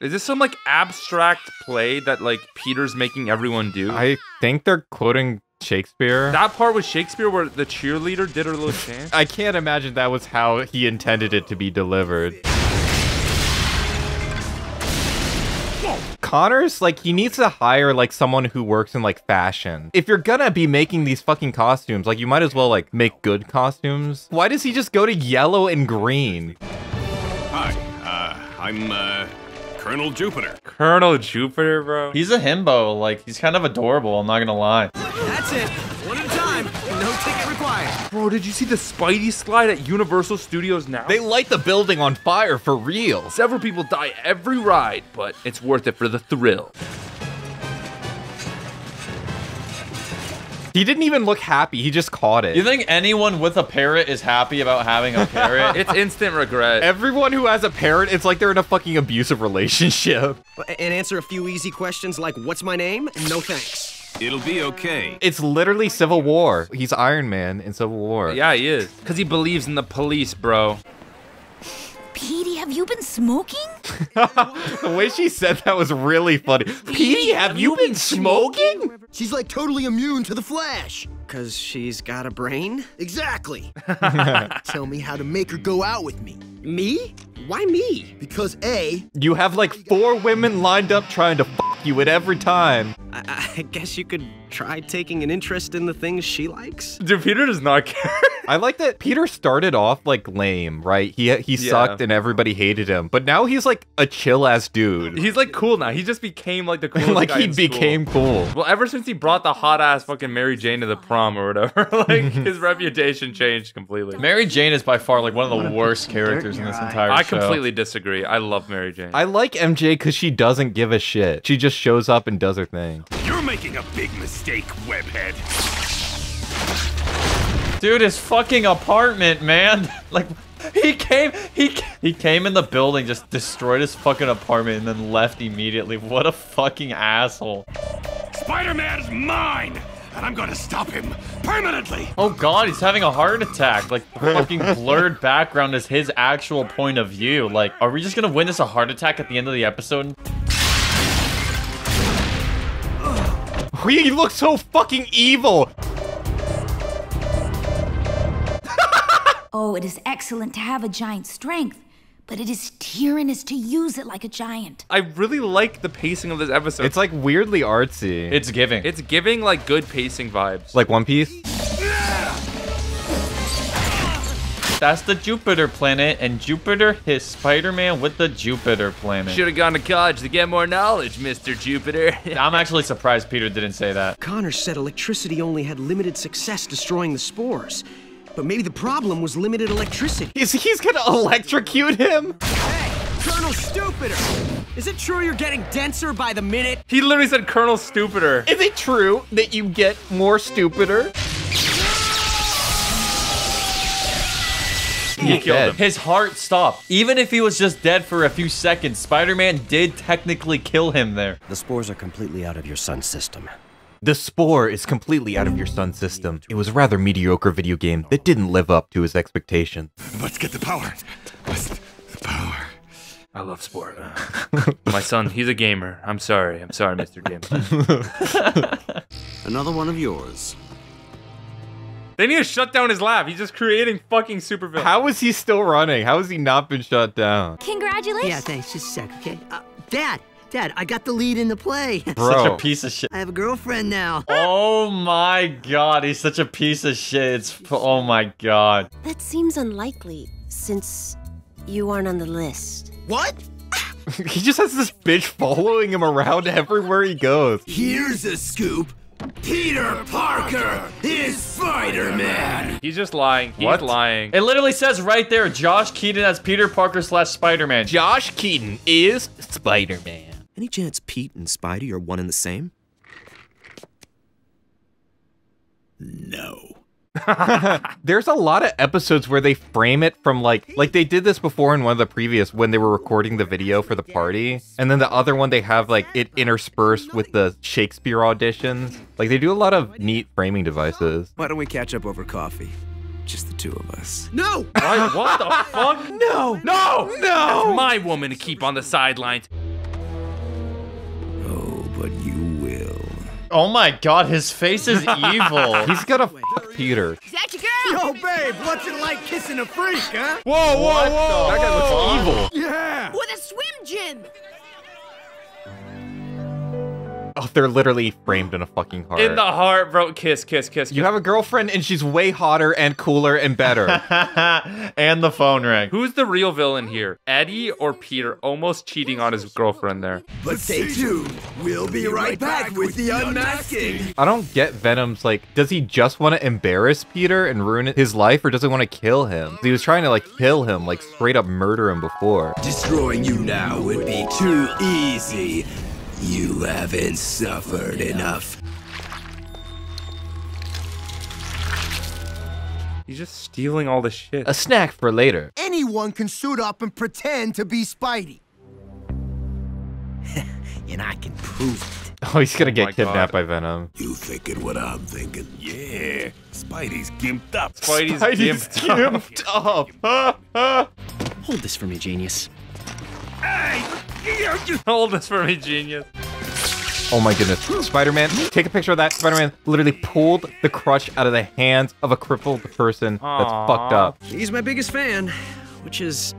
Is this some like abstract play that like Peter's making everyone do? I think they're quoting Shakespeare. that part was Shakespeare where the cheerleader did her little chant. I can't imagine that was how he intended it to be delivered. Connors like he needs to hire like someone who works in like fashion. If you're gonna be making these fucking costumes, like you might as well like make good costumes. Why does he just go to yellow and green? Hi, uh, I'm, uh, Colonel Jupiter. Colonel Jupiter, bro. He's a himbo. Like he's kind of adorable. I'm not gonna lie. That's it. One at a time. No ticket required. Bro, did you see the Spidey slide at Universal Studios now? They light the building on fire for real. Several people die every ride, but it's worth it for the thrill. He didn't even look happy. He just caught it. You think anyone with a parrot is happy about having a parrot? *laughs* it's instant regret. Everyone who has a parrot, it's like they're in a fucking abusive relationship. *laughs* And answer a few easy questions like, what's my name? No thanks. It'll be okay. It's literally Civil War. He's Iron Man in Civil War. Yeah, he is. Because he believes in the police, bro. Petey, have you been smoking? *laughs* the way she said that was really funny. Petey, have you been smoking? She's like totally immune to the Flash. Because she's got a brain? Exactly. *laughs* Tell me how to make her go out with me. Me? Why me? Because A, You have like four women lined up trying to fuck you at every time. I, I guess you could try taking an interest in the things she likes. Dude, Peter does not *laughs* care. I like that Peter started off like lame, right? He he Yeah. sucked and everybody hated him, but now he's like a chill ass dude. He's like cool now. He just became like the *laughs* coolest like guy he in school. became cool. Well, ever since he brought the hot ass fucking Mary Jane to the prom or whatever, *laughs* like his reputation changed completely. Mary Jane is by far like one of the worst characters in this entire I show. completely disagree. I love Mary Jane. I like MJ because she doesn't give a shit. She just shows up and does her thing. You're making a big mistake, webhead. Dude, his fucking apartment, man. *laughs* like he came he he came in the building, just destroyed his fucking apartment and then left immediately. What a fucking asshole. Spider-Man's mine, and I'm gonna stop him permanently. Oh god, he's having a heart attack. Like the fucking *laughs* blurred background is his actual point of view. Like, are we just gonna witness a heart attack at the end of the episode? He looks so fucking evil. *laughs* Oh, it is excellent to have a giant strength, but it is tyrannous to use it like a giant. I really like the pacing of this episode. It's like weirdly artsy. It's giving. It's giving like good pacing vibes. like One Piece. That's the Jupiter planet, and Jupiter is Spider-Man with the Jupiter planet. Should have gone to college to get more knowledge, Mr. Jupiter. *laughs* I'm actually surprised Peter didn't say that. Connor said electricity only had limited success destroying the spores. But maybe the problem was limited electricity. He's, he's gonna electrocute him? Hey, Colonel Stupider! Is it true you're getting denser by the minute? he literally said Colonel Stupider. Is it true that you get more stupider? He killed him. His heart stopped. Even if he was just dead for a few seconds, Spider-Man did technically kill him there. The spores are completely out of your sun system. The Spore is completely out of your sun system. It was a rather mediocre video game that didn't live up to his expectations. Let's get the power. Let's, the power. I love sport. *laughs* My son, he's a gamer. I'm sorry. I'm sorry, Mr. Gamer. *laughs* *laughs* Another one of yours. They need to shut down his lab. He's just creating fucking supervillains. How is he still running? How has he not been shut down? Congratulations. Yeah, thanks. Just a sec, okay? Uh, Dad, Dad, I got the lead in the play. Bro. *laughs* Such a piece of shit. I have a girlfriend now. *laughs* Oh my god, he's such a piece of shit. It's oh my god. That seems unlikely, since you aren't on the list. What? *laughs* he just has this bitch following him around everywhere he goes. Here's a scoop. Peter Parker is Spider-Man. He's just lying. He's What? lying. It literally says right there, Josh Keaton as Peter Parker slash Spider-Man. Josh Keaton is Spider-Man. Any chance Pete and Spidey are one and the same? No. *laughs* There's a lot of episodes where they frame it from like like they did this before in one of the previous when they were recording the video for the party, and then the other one they have like it interspersed with the Shakespeare auditions. Like they do a lot of neat framing devices. Why don't we catch up over coffee? Just the two of us. No! Right, what the fuck? *laughs* No! No! No! That's my woman to keep on the sidelines. Oh my god, his face is *laughs* evil. He's gonna fuck Peter. Is that your girl? Yo, babe, what's it like kissing a freak, huh? Whoa, whoa, What whoa! the That guy looks evil. Yeah! With a swim gym. *laughs* Oh, they're literally framed in a fucking heart. In the heart, bro. Kiss, kiss, kiss. you have a girlfriend and she's way hotter and cooler and better. *laughs* and the phone rang. Who's the real villain here? Eddie or Peter almost cheating on his girlfriend there? But stay tuned. We'll be right back with the unmasking. I don't get Venom's like, does he just want to embarrass Peter and ruin his life, or does he want to kill him? He was trying to like kill him, like straight up murder him before. Destroying you now would be too easy. You haven't suffered enough. He's just stealing all the shit. A snack for later. Anyone can suit up and pretend to be Spidey. *laughs* and I can prove it. *laughs* Oh, he's gonna oh get my kidnapped God. by Venom. You thinking what I'm thinking? Yeah. Spidey's gimped up. Spidey's, Spidey's gimped up. gimped up. *laughs* Hold this for me, genius. Hold this for me, genius. Oh my goodness. Spider-Man, take a picture of that. Spider-Man literally pulled the crutch out of the hands of a crippled person that's fucked up. He's my biggest fan, which is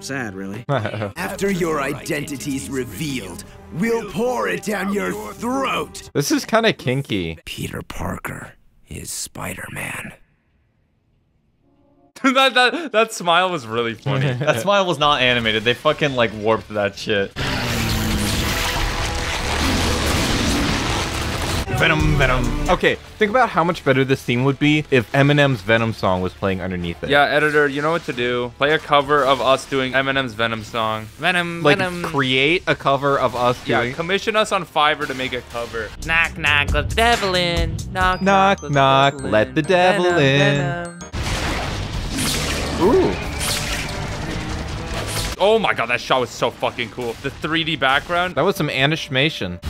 sad, really. *laughs* After your identity's revealed, we'll pour it down your throat. this is kind of kinky. Peter Parker is Spider-Man. *laughs* that, that that smile was really funny. *laughs* That smile was not animated. They fucking like warped that shit. Venom, Venom. Okay, think about how much better this scene would be if Eminem's Venom song was playing underneath it. yeah, editor, you know what to do. Play a cover of us doing Eminem's Venom song. Venom, Like, Venom. create a cover of us yeah, doing. commission us on Fiverr to make a cover. Knock, knock, let the devil in. Knock, Knock, knock, let the devil in. Venom. Ooh. Oh my god, that shot was so fucking cool. The 3D background. That was some animation.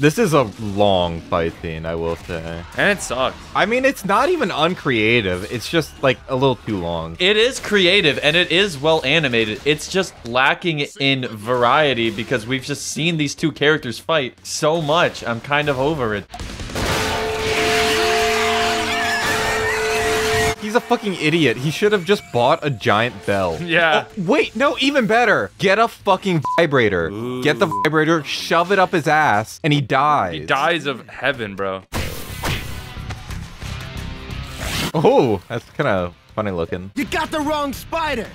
This is a long fight scene, I will say. And it sucks. I mean, it's not even uncreative. It's just like a little too long. It is creative and it is well animated. It's just lacking in variety because we've just seen these two characters fight so much. I'm kind of over it. He's a fucking idiot. He should have just bought a giant bell. *laughs* Yeah. Oh, wait, no, even better. Get a fucking vibrator. Get the vibrator, shove it up his ass, and he dies. He dies of heaven, bro. Oh, that's kind of funny looking. You got the wrong spider.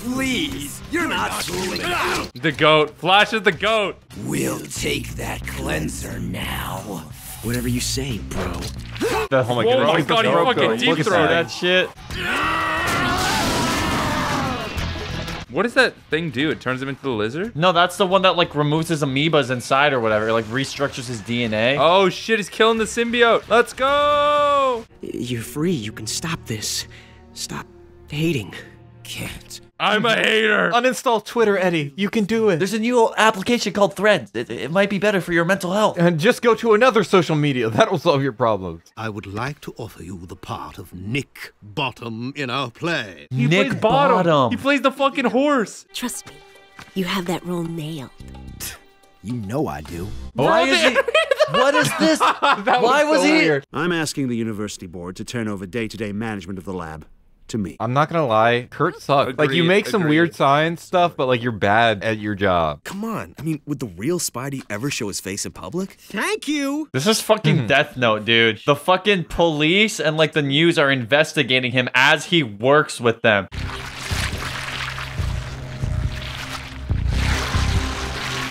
Please, you're not fooling me. The goat. Flash is the goat. We'll take that cleanser now. Whatever you say, bro. Oh my Oh my god, he the fucking Look deep at throw that. that shit. What does that thing do? It turns him into the lizard? No, that's the one that like removes his amoebas inside or whatever. It, like restructures his DNA. Oh shit, he's killing the symbiote. Let's go! You're free. You can stop this. Stop hating. Can't. I'm a mhm. hater. Uninstall Twitter, Eddie. You can do it. There's a new application called Threads. It, it might be better for your mental health. And just go to another social media. *laughs* That'll solve your problems. I would like to offer you the part of Nick Bottom in our play. He Nick plays bottom. Bottom. He plays the fucking horse. Trust me, you have that role nailed. You know I do. Why is he? What is this? *laughs* Why was so he? weird. I'm asking the university board to turn over day-to-day management of the lab to me. I'm not gonna lie, Curt sucks. like you Agreed, make some agreed. weird science stuff, but like you're bad at your job. Come on. I mean, would the real Spidey ever show his face in public? Thank you. This is fucking mm-hmm. Death Note, dude. The fucking police and like the news are investigating him as he works with them.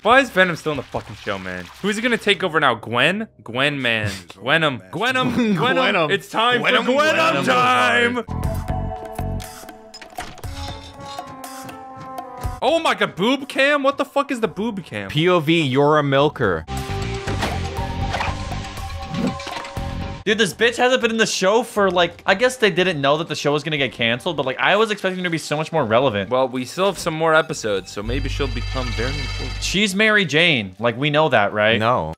Why is Venom still in the fucking show, man? Who's he gonna take over now? Gwen? Gwen, man. *laughs* Gwenum. Gwenum. Gwenum. Gwenum. It's time Gwenum, for Gwenum Gwenum. time! Oh my god, boob cam? What the fuck is the boob cam? POV, you're a milker. Dude, this bitch hasn't been in the show for like, I guess they didn't know that the show was gonna get canceled, but like I was expecting her to be so much more relevant. Well, we still have some more episodes, so maybe she'll become very important. She's Mary Jane. Like we know that, right? No.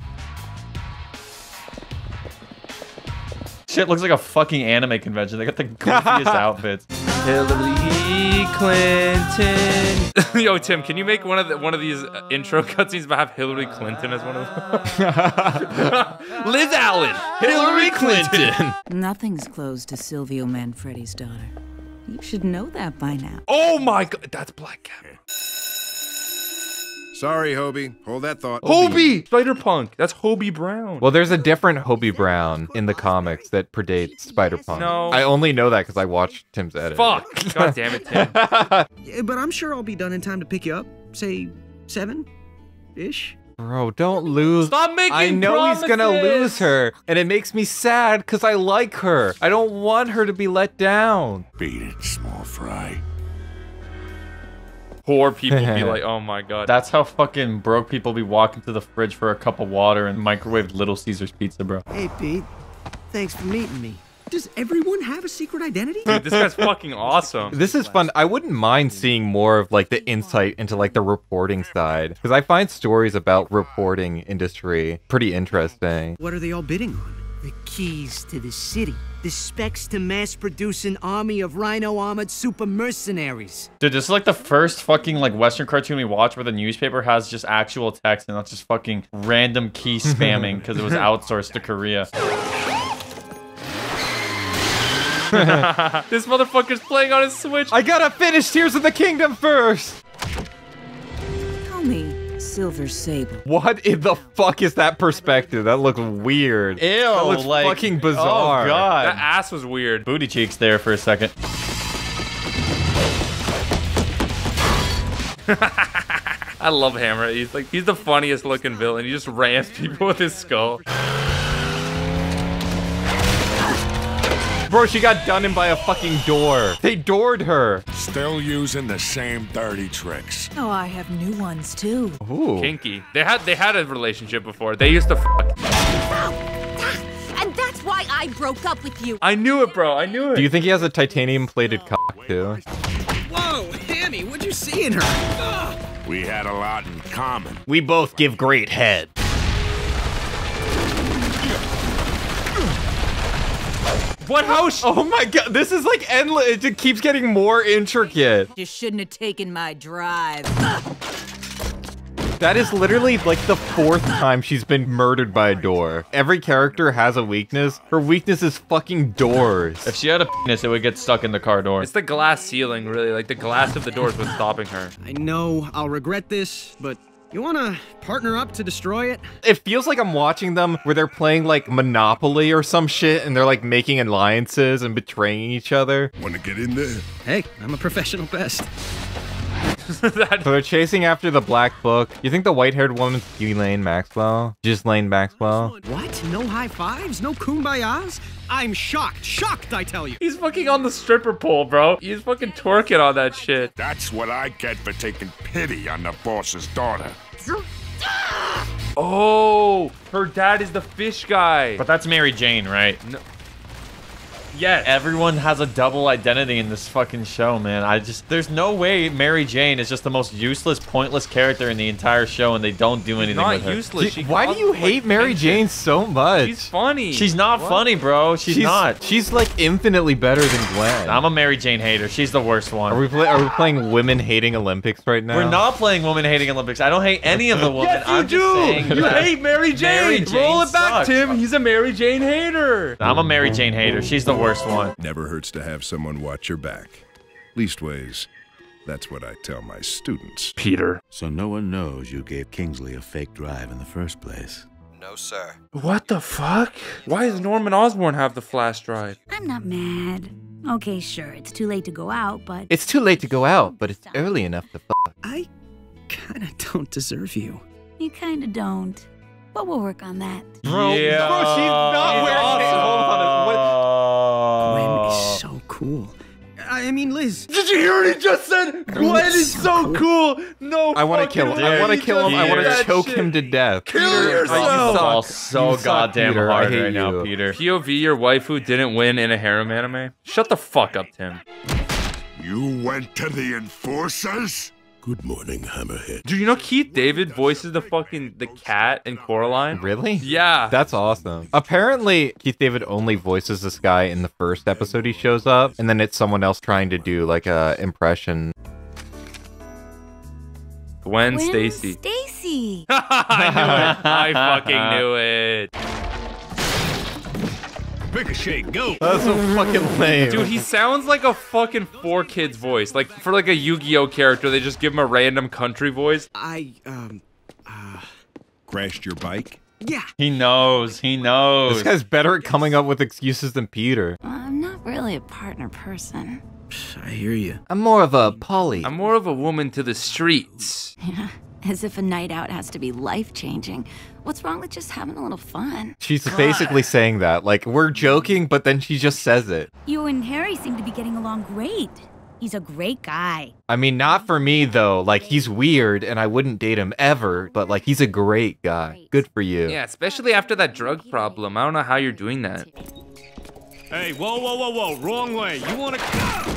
Shit looks like a fucking anime convention. They got the goofiest *laughs* outfits. Hillary Clinton. *laughs* Yo, Tim, can you make one of the, one of these uh, intro cutscenes but have Hillary Clinton as one of them? *laughs* Liz Allan, Hillary Clinton. Nothing's closed to Silvio Manfredi's daughter. You should know that by now. Oh my god, that's Black Cat. Sorry, Hobie. Hold that thought. Hobie! Spider Punk. That's Hobie Brown. Well, there's a different Hobie Brown in the comics that predates Spider-Punk. No. I only know that because I watched Tim's edit. Fuck. God *laughs* damn it, Tim. Yeah, but I'm sure I'll be done in time to pick you up. Say seven ish. Bro, don't lose. Stop making I know he's gonna lose her, and it makes me sad because I like her. I don't want her to be let down. Beat it, small fry. Poor people be like, *laughs* oh my god. That's how fucking broke people be walking to the fridge for a cup of water and microwave Little Caesars pizza, bro. Hey, Pete. Thanks for meeting me. Does everyone have a secret identity? Dude, this guy's fucking *laughs* awesome. This is fun. I wouldn't mind seeing more of like the insight into like the reporting side because I find stories about reporting industry pretty interesting. What are they all bidding on? The keys to the city. The specs to mass produce an army of rhino armored super mercenaries. Dude, this is like the first fucking like Western cartoon we watch where the newspaper has just actual text and not just fucking random key *laughs* spamming because it was outsourced to Korea. *laughs* *laughs* this motherfucker's playing on his Switch. I gotta finish Tears of the Kingdom first. Call me Silver Sable. What in the fuck is that perspective? That looks weird. Ew, that looks like oh, fucking bizarre. Oh god, That ass was weird. booty cheeks there for a second. *laughs* I love Hammer. He's like he's the funniest looking villain. He just rams people with his skull. Bro, she got done in by a fucking door. They doored her. Still using the same dirty tricks. Oh, I have new ones too. Ooh. Kinky. They had they had a relationship before. They used to fuck. Oh, and that's why I broke up with you. I knew it, bro. I knew it. Do you think he has a titanium plated cock too? Whoa, Hammy, what'd you see in her? We had a lot in common. We both give great head. What house? Oh my god, this is like endless. It just keeps getting more intricate. You shouldn't have taken my drive. That is literally like the fourth time she's been murdered by a door. Every character has a weakness. Her weakness is fucking doors. If she had a penis, it would get stuck in the car door. It's the glass ceiling, really. Like the glass of the doors was stopping her. I know I'll regret this, but you wanna partner up to destroy it? It feels like I'm watching them where they're playing like Monopoly or some shit and they're like making alliances and betraying each other. Wanna get in there? Hey, I'm a professional pest. *laughs* So they're chasing after the black book. You think the white-haired woman's Ghislaine Maxwell? Ghislaine Maxwell? What? No high fives? No kumbayas? I'm shocked. Shocked, I tell you. He's fucking on the stripper pole, bro. He's fucking twerking on that shit. That's what I get for taking pity on the boss's daughter. Oh, her dad is the fish guy. But that's Mary Jane, right? No. Yes. Everyone has a double identity in this fucking show, man. I just there's no way Mary Jane is just the most useless, pointless character in the entire show, and they don't do anything not with her. useless. She Why do you hate Mary. Jane so much? She's funny. She's not What? funny, bro. She's, not. She's like infinitely better than Gwen. I'm a Mary Jane hater. She's the worst one. Are we play, are we playing women hating Olympics right now? We're not playing women hating Olympics. I don't hate any of the *laughs* women. Yes, you I'm do. just saying you that hate Mary Jane. Mary Jane Roll it back, sucks. Tim. He's a Mary Jane hater. I'm a Mary Jane hater. She's the worst one. Never hurts to have someone watch your back. Leastways, that's what I tell my students. Peter. So no one knows you gave Kingsley a fake drive in the first place. No, sir. What the fuck? Why does Norman Osborn have the flash drive? I'm not mad. Okay, sure, it's too late to go out, but It's too late to go out, but it's early enough to fuck. I kinda don't deserve you. you kinda don't. But we'll work on that. Bro, Yeah. bro, she's not She's wearing awesome. Hold on. What? Gwen is so cool. I mean Liz. Did you hear what he just said? Gwen is so cool. No, I want to kill him. I want to kill him. I want to choke him to death. Kill Peter, yourself. you suck. Oh, so You goddamn Peter. Hard hate right now. Peter. POV, your waifu didn't win in a harem anime. Shut the fuck up, Tim. You went to the enforcers? Good morning, Hammerhead. Do you know Keith David voices the fucking the cat in Coraline? Really? Yeah. That's awesome. Apparently, Keith David only voices this guy in the first episode he shows up, and then it's someone else trying to do like a impression. Gwen Gwen Stacy. Stacy. *laughs* I knew it. I fucking knew it. Ricochet, go! That's so fucking lame. Dude, he sounds like a fucking four kids voice. Like for like a Yu-Gi-Oh character, they just give him a random country voice. I, um, Crashed your bike? yeah. He knows. He knows. This guy's better at coming up with excuses than Peter. I'm not really a partner person. I hear you. I'm more of a Polly. I'm more of a woman to the streets. *laughs* Yeah, as if a night out has to be life changing. What's wrong with just having a little fun? She's basically saying that. Like, we're joking, but then she just says it. You and Harry seem to be getting along great. He's a great guy. I mean, not for me, though. Like, he's weird, and I wouldn't date him ever, but, like, he's a great guy. Good for you. Yeah, especially after that drug problem. I don't know how you're doing that. Hey, whoa, whoa, whoa, whoa, wrong way. You wanna.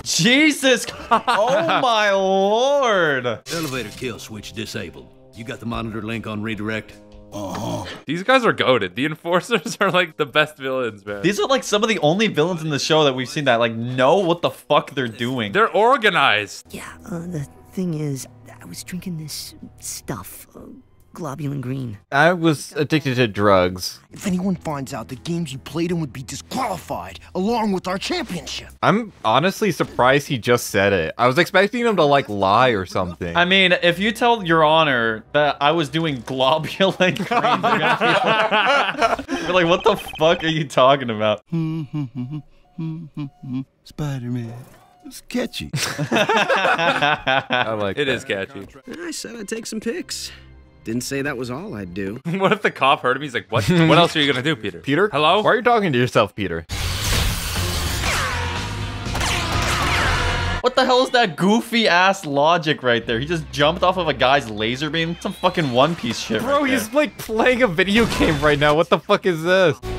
Jesus! *laughs* Oh my lord! Elevator kill switch disabled. You got the monitor link on redirect? Uh-huh. These guys are goaded. The enforcers *laughs* are like the best villains, man. These are like some of the only villains in the show that we've seen that like know what the fuck they're doing. They're organized. Yeah, uh, the thing is, I was drinking this stuff, uh, globulin green. I was addicted to drugs. If anyone finds out the games you played in would be disqualified, along with our championship. I'm honestly surprised he just said it. I was expecting him to, like, lie or something. I mean, if you tell Your Honor that I was doing globulin *laughs* green, they're like, *laughs* like, what the fuck are you talking about? *laughs* Spider-Man. It's catchy. I like It that. is catchy. I said I'd take some pics. Didn't say that was all I'd do. *laughs* what if the cop heard him? He's like, "What? what else are you gonna do, Peter? *laughs* Peter? Hello? Why are you talking to yourself, Peter? What the hell is that goofy ass logic right there? He just jumped off of a guy's laser beam. Some fucking One Piece shit. Bro, right he's there. like playing a video game right now. What the fuck is this? *laughs*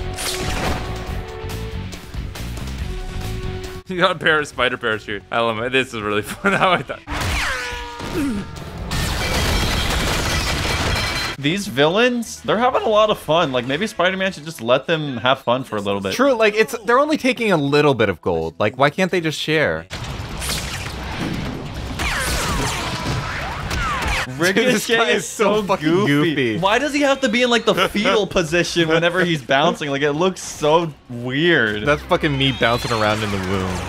You got a pair of spider parachute. I love it. This is really fun. How I thought. These villains, they're having a lot of fun. Like maybe Spider-Man should just let them have fun for a little bit. True, like it's they're only taking a little bit of gold. Like, why can't they just share? Ricochet This guy is so fucking goofy. goofy. Why does he have to be in like the *laughs* fetal position whenever he's bouncing? Like it looks so weird. That's fucking me bouncing around in the room.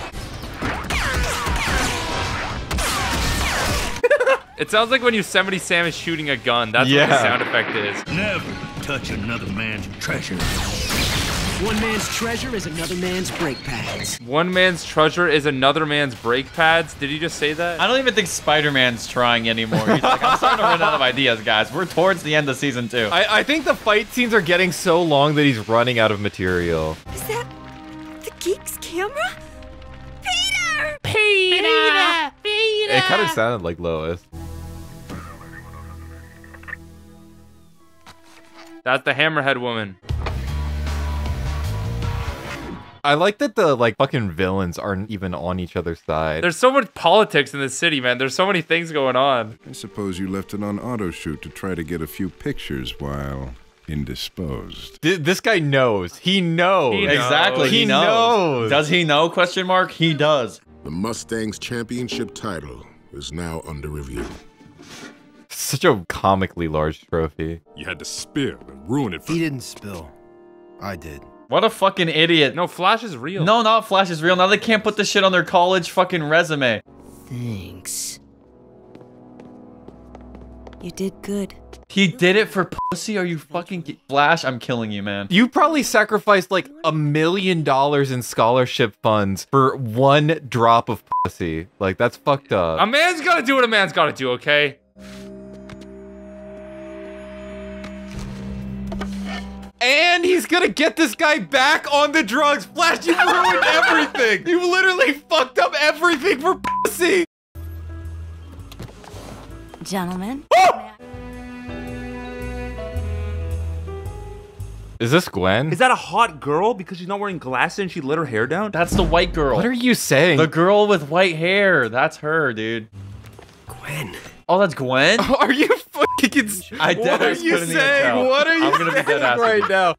It sounds like when Yosemite Sam is shooting a gun. That's what the sound effect is. Never touch another man's treasure. One man's treasure is another man's brake pads. One man's treasure is another man's brake pads. Did he just say that? I don't even think Spider-Man's trying anymore. He's like, I'm starting to run out of ideas, guys. We're towards the end of season two. I, I think the fight scenes are getting so long that he's running out of material. Is that the geek's camera? Peter! Peter! Peter! It kind of sounded like Lois. That's the Hammerhead woman. I like that the like fucking villains aren't even on each other's side. There's so much politics in this city, man. There's so many things going on. I suppose you left it on auto shoot to try to get a few pictures while indisposed. Th- this guy knows. He knows. He knows. Exactly. He, He knows. knows. Does he know? Question mark. He does. The Mustangs championship title is now under review. Such a comically large trophy. You had to spill and ruin it for He didn't spill. I did. What a fucking idiot. No, Flash is real. No, not Flash is real. Now they can't put this shit on their college fucking resume. Thanks. You did good. He did it for pussy. Are you fucking Flash? I'm killing you, man. You probably sacrificed like a million dollars in scholarship funds for one drop of pussy. Like that's fucked up. A man's gotta do what a man's gotta do, okay? And he's gonna get this guy back on the drugs. Flash, you ruined *laughs* everything. You literally fucked up everything for pussy. Gentlemen. Is this Gwen? Is that a hot girl because she's not wearing glasses and she let her hair down? That's the white girl. What are you saying? The girl with white hair. That's her, dude. Gwen. Oh, that's Gwen? *laughs* Are you fucking ins- *laughs* I What are you saying? What are you I'm gonna be dead saying ass right now?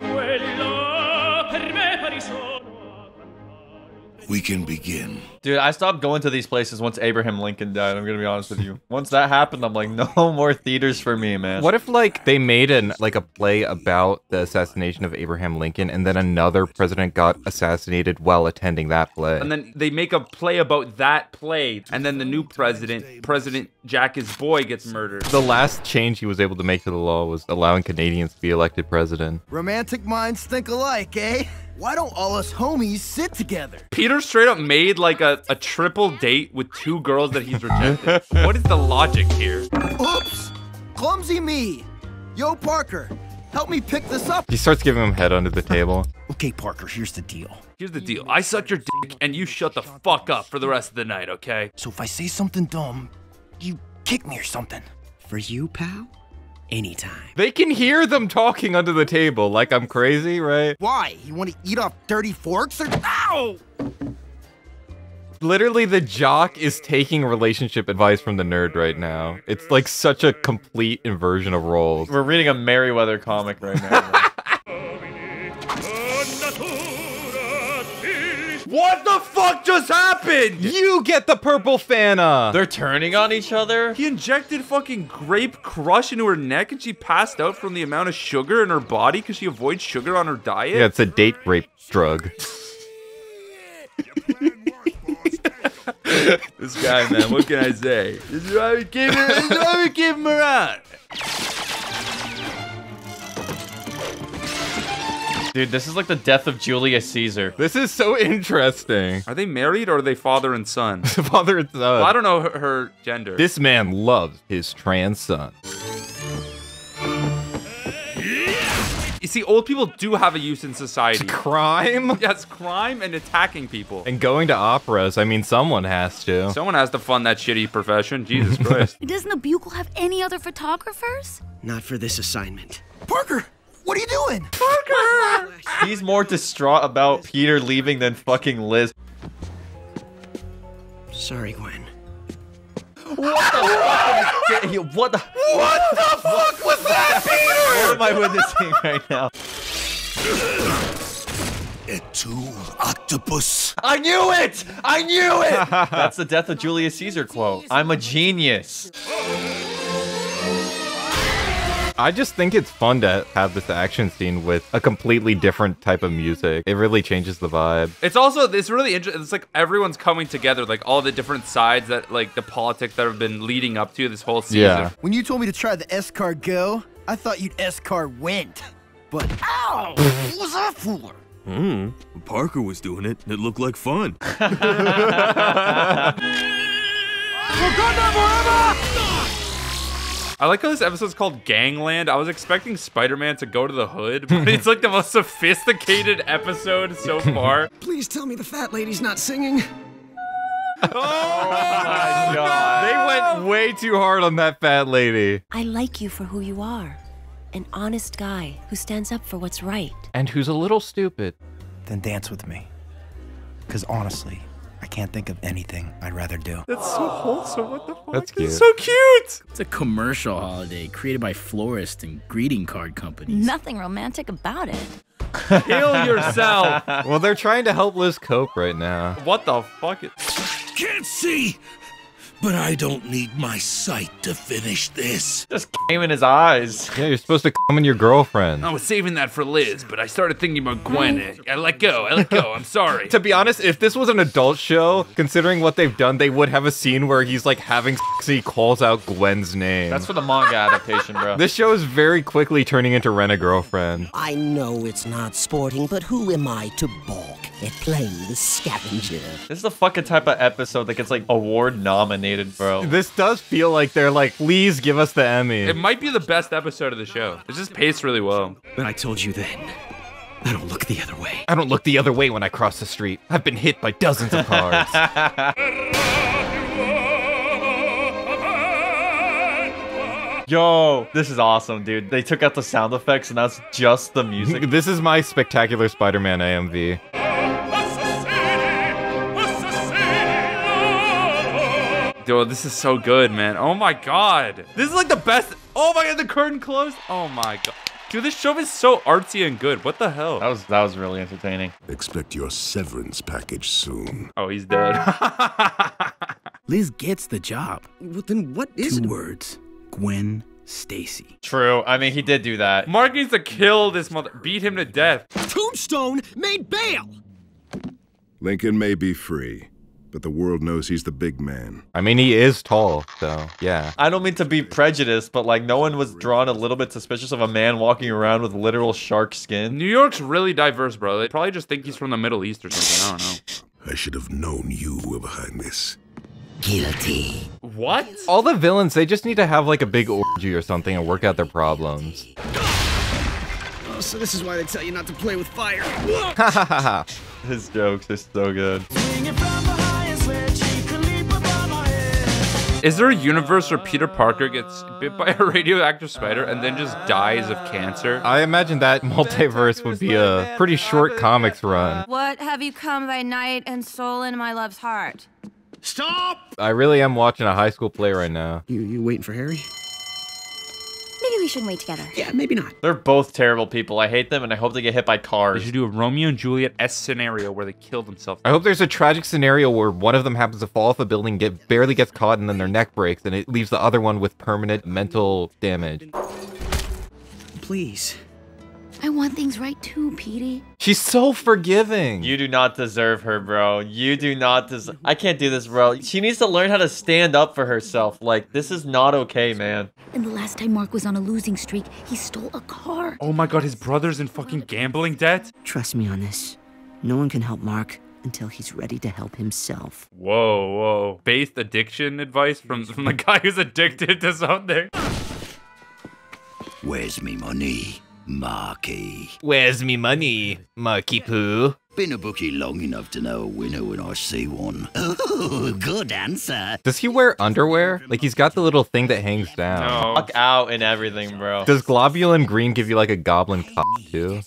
We can begin. Dude, I stopped going to these places once Abraham Lincoln died. I'm gonna be honest with you. Once that happened, I'm like, *laughs* no more theaters for me, man. What if like they made an like a play about the assassination of Abraham Lincoln and then another president got assassinated while attending that play? And then they make a play about that play, and then the new president, President Jack Jack's boy, gets murdered. the last change he was able to make to the law was allowing Canadians to be elected president. Romantic minds think alike, eh? Why don't all us homies sit together? Peter straight up made like a, a triple date with two girls that he's rejected. *laughs* what is the logic here? Oops! Clumsy me! Yo, Parker, help me pick this up. He starts giving him head under the table. *laughs* Okay, Parker, here's the deal. Here's the deal. I suck your dick and you shut the fuck up for the rest of the night, okay? So if I say something dumb, you kick me or something. For you, pal? Anytime. They can hear them talking under the table like I'm crazy, right? Why? You want to eat off dirty forks or. Ow! Literally, the jock is taking relationship advice from the nerd right now. It's like such a complete inversion of roles. We're reading a Merryweather comic right now. What the fuck just happened? You get the purple Fanta! They're turning on each other? He injected fucking grape crush into her neck and she passed out from the amount of sugar in her body because she avoids sugar on her diet? Yeah, it's a date rape drug. *laughs* *laughs* *laughs* this guy, man, what can I say? This is why we keep, it, this is why we keep him around. Dude, this is like the death of Julius Caesar. This is so interesting. Are they married or are they father and son? *laughs* Father and son. Well, I don't know her, her gender. This man loves his trans son. You see, old people do have a use in society. Crime? Yes, crime and attacking people. And going to operas, I mean, someone has to. Someone has to fund that shitty profession. Jesus *laughs* Christ. Doesn't the Bugle have any other photographers? Not for this assignment. Parker, what are you doing? Parker! He's more distraught about Peter leaving than fucking Liz. Sorry, Gwen. What the fuck? *laughs* What the? What the *laughs* fuck was that, *laughs* Peter? What am I witnessing right now? Et tu, octopus? I knew it! I knew it! That's the death of Julius Caesar quote. I'm a genius. I just think it's fun to have this action scene with a completely different type of music. It really changes the vibe. It's also it's really interesting. It's like everyone's coming together, like all the different sides that like the politics that have been leading up to this whole season. Yeah. When you told me to try the S car go, I thought you'd S car went. But ow! what was that for? Hmm. Parker was doing it, and it looked like fun. *laughs* *laughs* I like how this episode's called Gangland. I was expecting Spider-Man to go to the hood, but it's like the most sophisticated episode so *laughs* far. Please tell me the fat lady's not singing. Oh my *laughs* oh, god. They went way too hard on that fat lady. I like you for who you are. An honest guy who stands up for what's right. And who's a little stupid. Then dance with me. Because honestly, I can't think of anything I'd rather do. That's so wholesome. What the fuck? That's cute. It's so cute. It's a commercial holiday created by florists and greeting card companies. Nothing romantic about it. Kill *laughs* yourself. Well, they're trying to help Liz cope right now. What the fuck? Is- Can't see, but I don't need my sight to finish this. Just came in his eyes. Yeah, you're supposed to come in your girlfriend. I was saving that for Liz, but I started thinking about Gwen. I let go. I let go. I'm sorry. *laughs* To be honest, if this was an adult show, considering what they've done, they would have a scene where he's like having sex he calls out Gwen's name. That's for the manga adaptation, bro. This show is very quickly turning into Rent a Girlfriend. I know it's not sporting, but who am I to balk at playing the scavenger? This is the fucking type of episode that gets like award nominated, bro. This does feel like they're like, please give us the Emmy. It might be the best episode of the show. It's just paced really well. But I told you then. I don't look the other way. I don't look the other way when I cross the street. I've been hit by dozens of cars. *laughs* Yo, this is awesome, dude. They took out the sound effects and that's just the music. this is my spectacular Spider-Man AMV. Yo, this is so good, man. Oh my god. This is like the best. Oh my god, the curtain closed. Oh my god. Dude, this show is so artsy and good. What the hell? That was that was really entertaining. Expect your severance package soon. Oh, he's dead. *laughs* Liz gets the job. Well, then what is Two it? words. Gwen Stacy. True. I mean, he did do that. Mark needs to kill this mother. Beat him to death. Tombstone made bail! Lincoln may be free, but the world knows he's the big man. I mean, he is tall, so yeah. I don't mean to be prejudiced, but like no one was drawn a little bit suspicious of a man walking around with literal shark skin. New York's really diverse, bro. They probably just think he's from the Middle East or something. I don't know. I should have known you were behind this. Guilty. What? All the villains, they just need to have like a big orgy or something and work out their problems. Oh, so this is why they tell you not to play with fire. *laughs* Ha ha ha ha. His jokes are so good. Is there a universe where Peter Parker gets bit by a *laughs* radioactive spider and then just dies of cancer? I imagine that *laughs* multiverse would be a pretty short comics run. What have you come by night and stolen my love's heart? Stop! I really am watching a high school play right now. You you waiting for Harry? Maybe we shouldn't wait together. Yeah, maybe not. They're both terrible people. I hate them and I hope they get hit by cars. They cars. should do a Romeo and Juliet S scenario where they kill themselves. I hope there's a tragic scenario where one of them happens to fall off a building, get barely gets caught, and then their neck breaks, and it leaves the other one with permanent mental damage. Please. I want things right too, Petey. She's so forgiving. You do not deserve her, bro. You do not deserve. I can't do this, bro. She needs to learn how to stand up for herself. Like, this is not okay, man. And the last time Mark was on a losing streak, he stole a car. Oh my god, his brother's in fucking gambling debt? Trust me on this. No one can help Mark until he's ready to help himself. Whoa, whoa. Based addiction advice from, from *laughs* the guy who's addicted to something. Where's me money, Marky? Where's me money, Marky Poo? Been a bookie long enough to know a winner when I see one. *laughs* Oh, good answer. Does he wear underwear? Like he's got the little thing that hangs down. No. Fuck out and everything, bro. Does globulin green give you like a goblin cock too?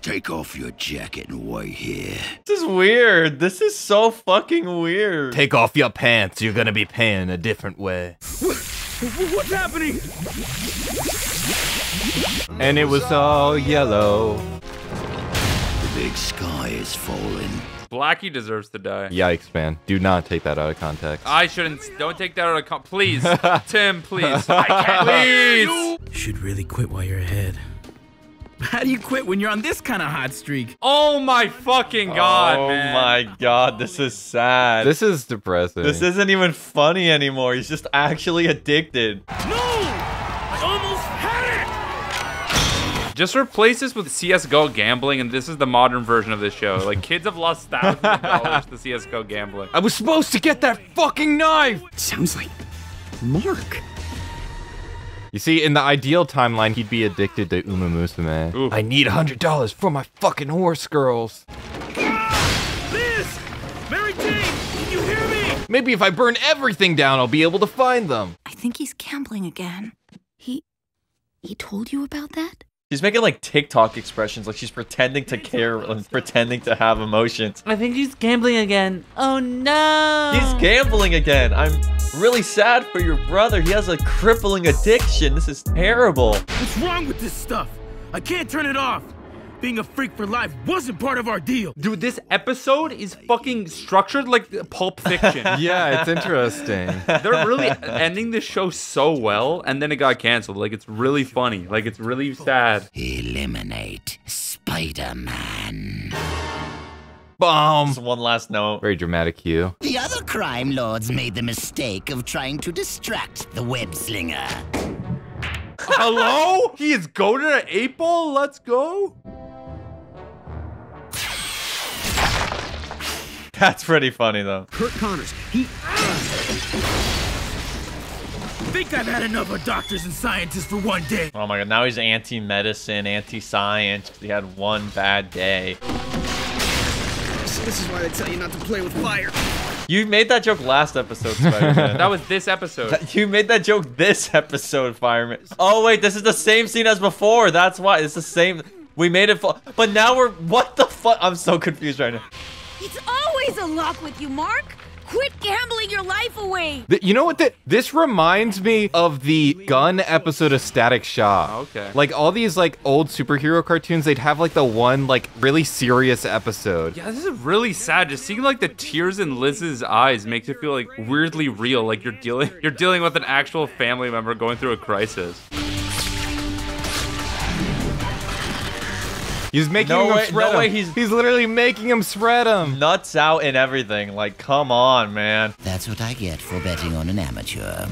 Take off your jacket and wait here. This is weird. This is so fucking weird. Take off your pants. You're gonna be paying a different way. *laughs* What's happening? And it was all yellow. The big sky is falling. Blackie deserves to die. Yikes, man. Do not take that out of context. I shouldn't. Don't take that out of context. Please. *laughs* Tim, please. I can't. *laughs* Please. Should really quit while you're ahead. How do you quit when you're on this kind of hot streak? Oh my fucking god, oh man. my god, this is sad. This is depressing. This isn't even funny anymore. He's just actually addicted. No! I almost had it! Just replace this with CSGO gambling, and this is the modern version of this show. Like, kids have lost thousands of dollars to CSGO gambling. I was supposed to get that fucking knife! Sounds like Mark. You see, in the ideal timeline, he'd be addicted to Uma Musume. Oof. I need $100 for my fucking horse girls. Liz! Mary Jane! Can you hear me? Maybe if I burn everything down, I'll be able to find them. I think he's gambling again. He he told you about that? She's making like TikTok expressions, like she's pretending to care and pretending to have emotions. I think he's gambling again. Oh no! He's gambling again. I'm really sad for your brother. He has a crippling addiction. This is terrible. What's wrong with this stuff? I can't turn it off. Being a freak for life wasn't part of our deal. Dude, this episode is fucking structured like Pulp Fiction. *laughs* Yeah, it's interesting. They're really ending the show so well, and then it got canceled. Like, it's really funny. Like, it's really sad. Eliminate Spider-Man. Bomb. Just one last note. Very dramatic cue. The other crime lords made the mistake of trying to distract the web slinger. Hello? He is go to the eight ball? Let's go. *laughs* That's pretty funny though. Curt Connors. He. think I've had enough of doctors and scientists for one day. Oh my god, now he's anti-medicine, anti-science. He had one bad day. So this is why they tell you not to play with fire. You made that joke last episode, Spider-Man. *laughs* That was this episode. You made that joke this episode, Fireman. Oh wait, this is the same scene as before. That's why it's the same. We made it, fu- but now we're what the fuck? I'm so confused right now. It's always a lock with you, Mark. Quit gambling your life away. Th- You know what? th- this reminds me of the Gun episode of Static Shock. Oh, okay. Like all these like old superhero cartoons, they'd have like the one like really serious episode. Yeah, this is really sad. Just seeing like the tears in Liz's eyes makes it feel like weirdly real. Like you're dealing you're dealing with an actual family member going through a crisis. He's making No him way- spread no 'em. way he's- he's literally making him spread him. Nuts out and everything. Like, come on, man. That's what I get for betting on an amateur.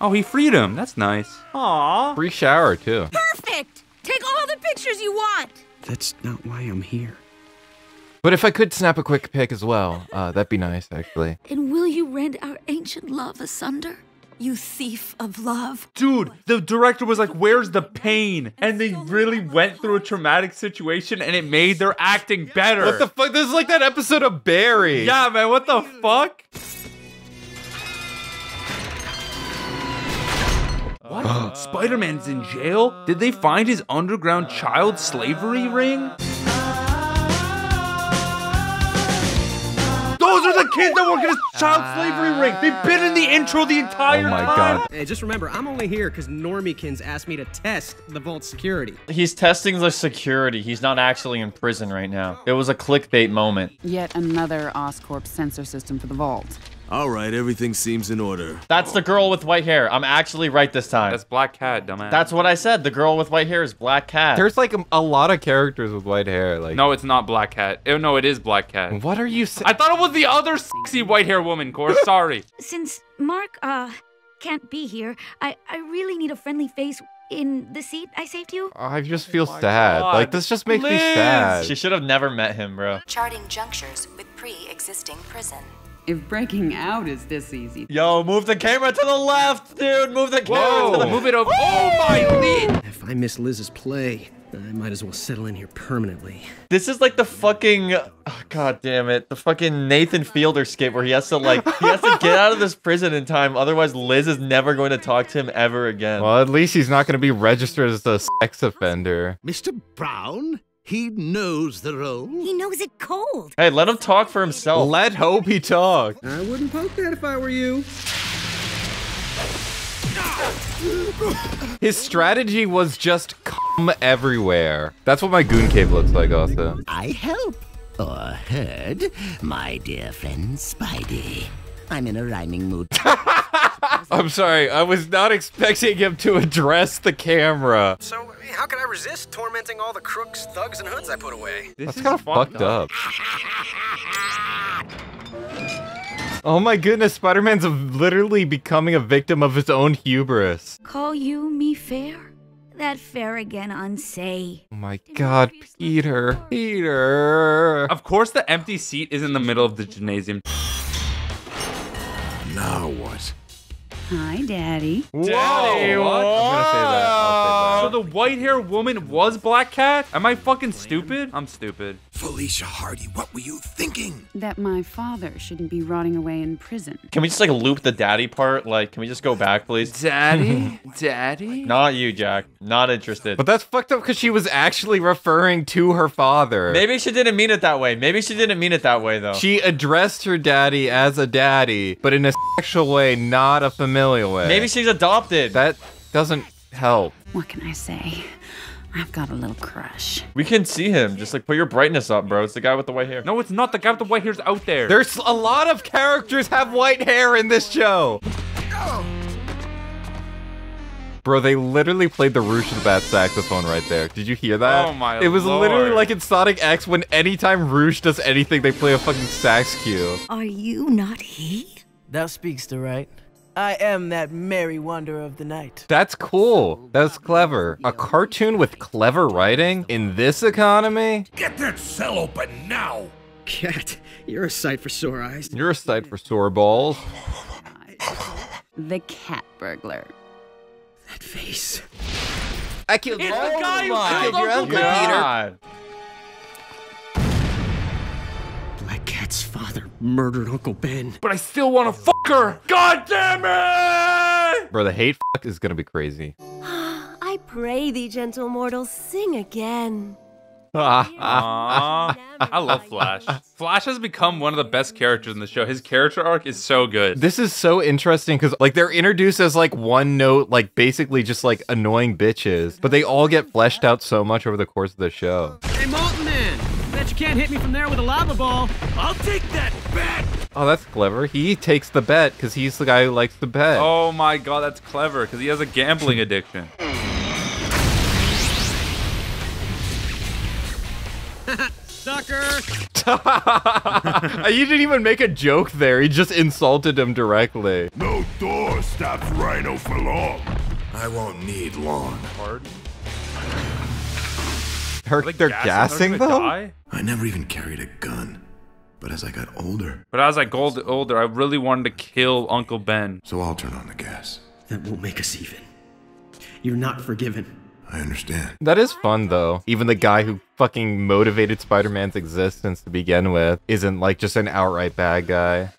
Oh, he freed him. That's nice. Aw. Free shower too. Perfect. Take all the pictures you want. That's not why I'm here. But if I could snap a quick pic as well, uh, that'd be nice actually. And will you rend our ancient love asunder? You thief of love. Dude, the director was like, "Where's the pain?" And they really went through a traumatic situation, and it made their acting better. What the fuck? This is like that episode of Barry. Yeah, man. What the fuck? What? *gasps* Spider-Man's in jail? Did they find his underground child slavery ring? Those are the kids that work in his child slavery ring. They've been in the ah. intro the entire Oh my time. God. Hey, just remember, I'm only here because Normikins asked me to test the vault security. He's testing the security. He's not actually in prison right now. It was a clickbait moment. Yet another Oscorp sensor system for the vault. All right, everything seems in order. That's the girl with white hair. I'm actually right this time. That's Black Cat, dumbass. That's what I said. The girl with white hair is Black Cat. There's like a, a lot of characters with white hair. Like No, it's not Black Cat. Oh, no, it is Black Cat. What are you saying? I thought it was the other sexy white hair woman, Cor. *laughs* Sorry. Since Mark uh can't be here, I I really need a friendly face in the seat I saved you. I just feel sad. God. Like this just makes me sad. She should have never met him, bro. Charting junctures with pre-existing prison. If breaking out is this easy. Yo, move the camera to the left, dude. Move the camera Whoa, to the move it over. Oh my lid. If I miss Liz's play, I might as well settle in here permanently. This is like the fucking oh, god damn it. The fucking Nathan Fielder skit where he has to like he has to get out of this prison in time otherwise Liz is never going to talk to him ever again. Well, at least he's not going to be registered as a sex offender. Mr. Brown, he knows the role. He knows it cold. Hey, let him talk for himself. Let Hope he talk. I wouldn't poke that if I were you. His strategy was just come everywhere. That's what my goon cave looks like, also. I help. Or heard, my dear friend Spidey. I'm in a rhyming mood. *laughs* *laughs* I'm sorry, I was not expecting him to address the camera. So, how could I resist tormenting all the crooks, thugs, and hoods I put away? This That's kind of fucked up. Oh my goodness, Spider-Man's literally becoming a victim of his own hubris. Call you me fair? That fair again unsay. Oh my god, Peter. Peter. Of course, the empty seat is in the middle of the gymnasium. Now what? Hi, Daddy. Daddy, I'm gonna say that. So the white hair woman was Black Cat? Am I fucking stupid? I'm stupid. Felicia Hardy, what were you thinking? That my father shouldn't be rotting away in prison. Can we just like loop the daddy part? Like, can we just go back, please? Daddy? *laughs* Daddy? Not you, Jack. Not interested. But that's fucked up because she was actually referring to her father. Maybe she didn't mean it that way. Maybe she didn't mean it that way though. She addressed her daddy as a daddy, but in a sexual way, not a familial way. Maybe she's adopted. That doesn't help. What can I say? I've got a little crush. We can see him. Just like put your brightness up, bro. It's the guy with the white hair. No, it's not. The guy with the white hair's out there. There's a lot of characters have white hair in this show. Bro, they literally played the Rouge of the Bat saxophone right there. Did you hear that? Oh my It was literally like in Sonic X when anytime Rouge does anything, they play a fucking sax cue. Are you not he? That speaks to right. I am that merry wonder of the night. That's cool. That's clever. A cartoon with clever writing in this economy? Get that cell open now! Cat, you're a sight for sore eyes. You're a sight for sore balls. the cat burglar. That face. I killed It's you. the guy who I killed killed your Uncle uncle, Peter. Murdered Uncle Ben. But I still want to fuck her. God damn it! Bro, the hate fuck is gonna be crazy. *gasps* I pray thee, gentle mortals, sing again. Aww. I love Flash. Flash has become one of the best characters in the show. His character arc is so good. This is so interesting because like they're introduced as like one note, like basically just like annoying bitches, but they all get fleshed out so much over the course of the show. Hey, can't hit me from there with a lava ball. I'll take that bet! Oh, that's clever. He takes the bet because he's the guy who likes the bet. Oh my god, that's clever because he has a gambling *laughs* addiction. Sucker! *laughs* you didn't even make a joke there. He just insulted him directly. No door stops Rhino for long. I won't need long. Her, they're gassing them. I never even carried a gun. But as I got older, But as I got older, I really wanted to kill Uncle Ben. so I'll turn on the gas. That won't make us even. You're not forgiven. I understand. That is fun though. Even the guy who fucking motivated Spider-Man's existence to begin with isn't like just an outright bad guy.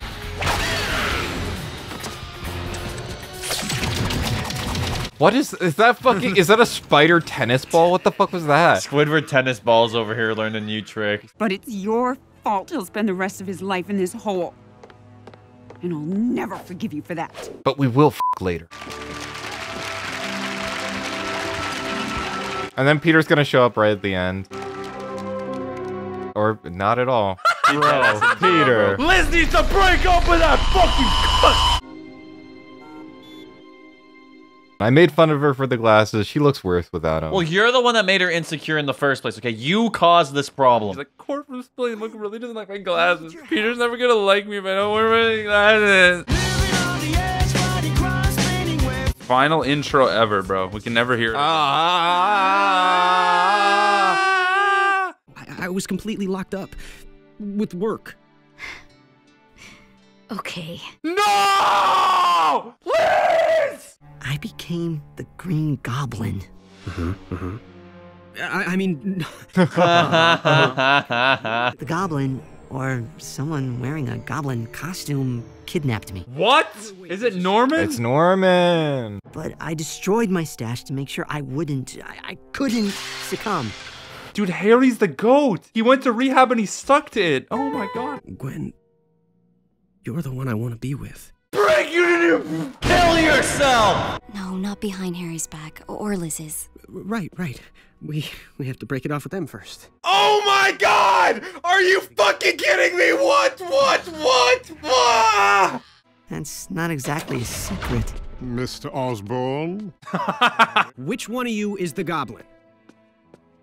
What is is that fucking is that a spider tennis ball? What the fuck was that? Squidward tennis balls over here learned a new trick. But it's your fault he'll spend the rest of his life in this hole. And I'll never forgive you for that. But we will fuck later. And then Peter's gonna show up right at the end. Or not at all. Bro, Peter. Liz needs to break up with that fucking cunt! I made fun of her for the glasses. She looks worse without them. Well, you're the one that made her insecure in the first place, okay? You caused this problem. He's like, Corpus Spilling look really doesn't like my glasses. Peter's never gonna like me if I don't wear my glasses. Final intro ever, bro. We can never hear it. Ah. I, I was completely locked up with work. Okay. No! Please! I became the Green Goblin. Uh-huh, uh-huh. I, I mean, *laughs* *laughs* The Goblin, or someone wearing a goblin costume, kidnapped me. What? Is it Norman? It's Norman. But I destroyed my stash to make sure I wouldn't, I, I couldn't succumb. Dude, Harry's the goat. He went to rehab and he stuck to it. Oh my god. Gwen, you're the one I want to be with. Break you to kill yourself! No, not behind Harry's back or Liz's. Right, right. We we have to break it off with them first. Oh my god! Are you fucking kidding me? What? What? What? What? That's not exactly a secret. Mr. Osborn? *laughs* Which one of you is the goblin?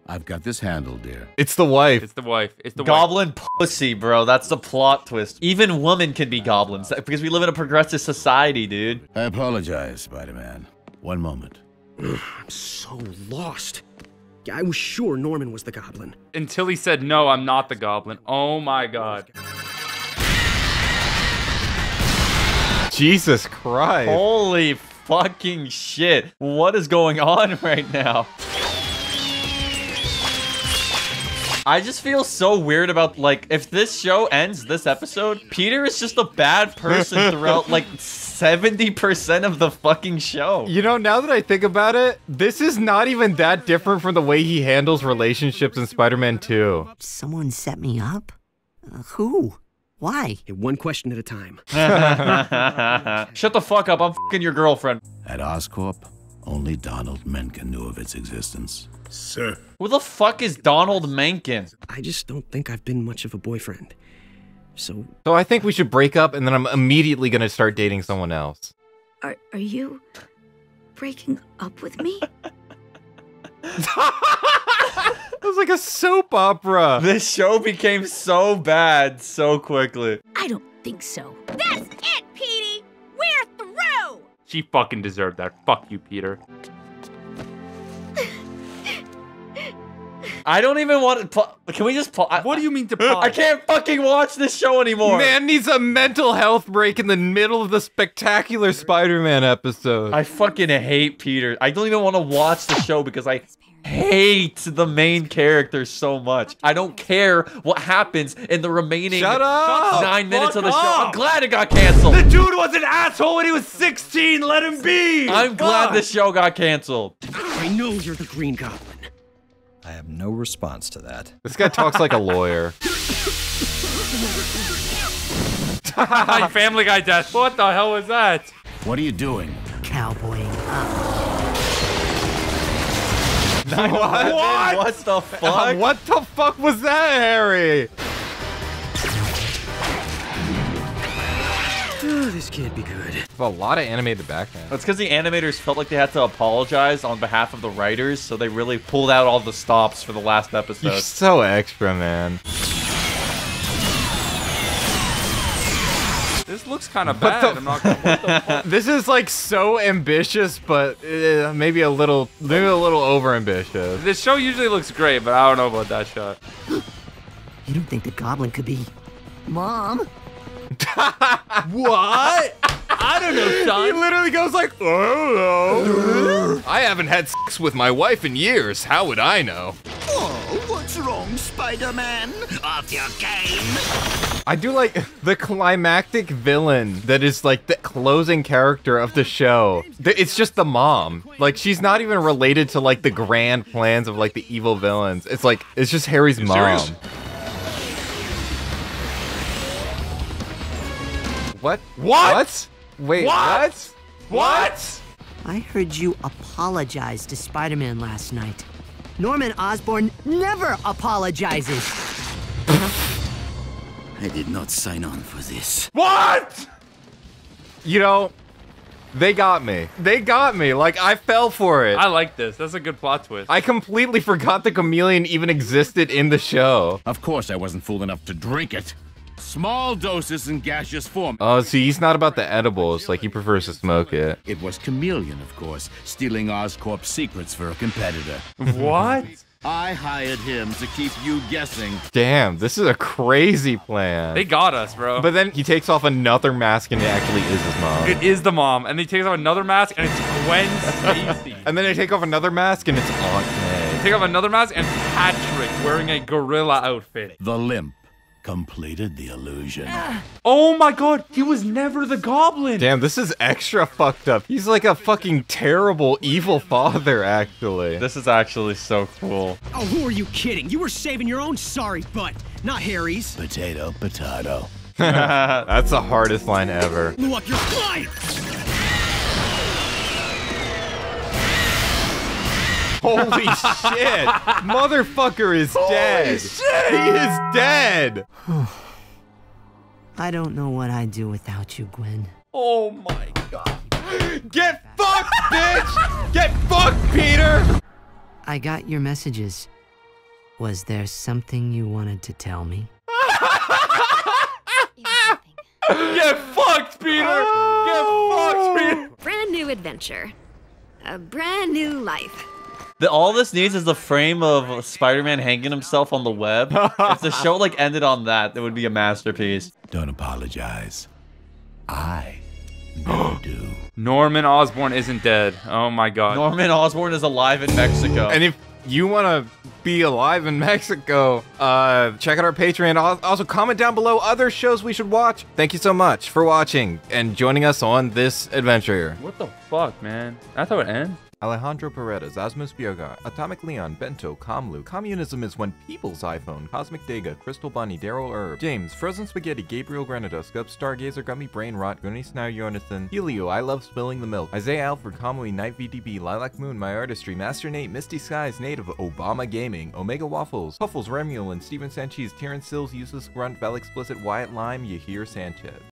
I've got this handled, dear. It's the wife. It's the wife. It's the Goblin pussy, bro. That's the plot twist. Even women can be goblins because we live in a progressive society, dude. I apologize, Spider-Man. One moment. I'm so lost. I was sure Norman was the goblin. Until he said, no, I'm not the goblin. Oh my god. Jesus Christ. Holy fucking shit. What is going on *laughs* right now? I just feel so weird about like if this show ends this episode, Peter is just a bad person throughout like 70% of the fucking show. You know, now that I think about it, this is not even that different from the way he handles relationships in Spider-Man 2. Someone set me up? Uh, who? Why? One question at a time. *laughs* *laughs* Shut the fuck up. I'm fucking your girlfriend. At Oscorp, only Donald Menken knew of its existence. Sir. Who the fuck is Donald Menken? I just don't think I've been much of a boyfriend. So So I think we should break up and then I'm immediately going to start dating someone else. Are, are you breaking up with me? *laughs* It was like a soap opera. This show became so bad so quickly. I don't think so. That's it, Petey! We're through! She fucking deserved that. Fuck you, Peter. I don't even want to. Pa- Can we just pause? What do you mean to *laughs* pause? I can't fucking watch this show anymore. Man needs a mental health break in the middle of the spectacular Spider-Man episode. I fucking hate Peter. I don't even want to watch the show because I hate the main character so much. I don't care what happens in the remaining Shut up! nine minutes of the show. up! I'm glad it got canceled. The dude was an asshole when he was 16. Let him be. I'm glad Fuck. this show got canceled. I know you're the Green Goblin. I have no response to that. This guy talks like a lawyer. Family Guy death. What the hell was that? What are you doing? Cowboying up. what? What the fuck? Uh, what the fuck was that, Harry? Oh, this can't be good. A lot of animated background. That's because the animators felt like they had to apologize on behalf of the writers, so they really pulled out all the stops for the last episode. You're episode. so extra, man. This looks kind of bad. the- I'm not gonna. What the? *laughs* This is like so ambitious, but uh, maybe a little, maybe a little over ambitious. This show usually looks great, but I don't know about that shot. You don't think the goblin could be Mom? *laughs* What? I don't know, He literally goes like, I don't know. I haven't had sex with my wife in years. How would I know? Oh, what's wrong, Spider-Man? Off your game? I do like the climactic villain that is like the closing character of the show. It's just the mom. Like she's not even related to like the grand plans of like the evil villains. It's like it's just Harry's mom. serious? What? What? What? Wait, What? what? What? I heard you apologize to Spider-Man last night. Norman Osborn never apologizes. I did not sign on for this. What? You know, they got me. They got me. Like I fell for it. I like this. That's a good plot twist. I completely forgot the chameleon even existed in the show. Of course, I wasn't fool enough to drink it. Small doses in gaseous form. Oh, see, he's not about the edibles. Like he prefers to smoke it. It was Chameleon, of course, stealing Oscorp's secrets for a competitor. *laughs* what? I hired him to keep you guessing. Damn, this is a crazy plan. They got us, bro. But then he takes off another mask and it actually is his mom. it is the mom, and he takes off another mask, and it's Gwen Stacy. *laughs* and then they take off another mask and it's Aunt May. Take off another mask, and Patrick wearing a gorilla outfit. The limp completed the illusion. Oh my god, he was never the goblin. Damn, this is extra fucked up. He's like a fucking terrible, evil father, actually. This is actually so cool. Oh, who are you kidding? You were saving your own sorry butt, not Harry's. Potato, potato. *laughs* That's the hardest line ever. Blew up your flight! Holy *laughs* shit! Motherfucker is dead! shit! He is *sighs* dead! I don't know what I'd do without you, Gwen. Oh my god. Get fucked, bitch! Get fucked, Peter! I got your messages. Was there something you wanted to tell me? *laughs* Get fucked, Peter! Get fucked, oh. Peter! Brand new adventure. A brand new life. The, all this needs is the frame of Spider-Man hanging himself on the web. *laughs* if the show like ended on that, it would be a masterpiece. Don't apologize. I *gasps* never do. Norman Osborn isn't dead. Oh my god. Norman Osborn is alive in Mexico. And if you want to be alive in Mexico, uh, check out our Patreon. Also, comment down below other shows we should watch. Thank you so much for watching and joining us on this adventure. What the fuck, man? I thought it ends. Alejandro Paredes, Asmus Bioga, Atomic Leon, Bento, Kamlu, Communism is when people's iPhone, Cosmic Dega, Crystal Bunny, Daryl Herb, James, Frozen Spaghetti, Gabriel Granados, Stargazer, Gummy Brain Rot, Gunny Snow Jonathan, Helio, I Love Spilling the Milk, Isaiah Alfred, Kamui, Night VDB, Lilac Moon, My Artistry, Master Nate, Misty Skies, Native, Obama Gaming, Omega Waffles, Puffles, Remulin, Steven Sanchez, Terrence Sills, Useless Grunt, Val Explicit, Wyatt Lime, Yahir Sanchez.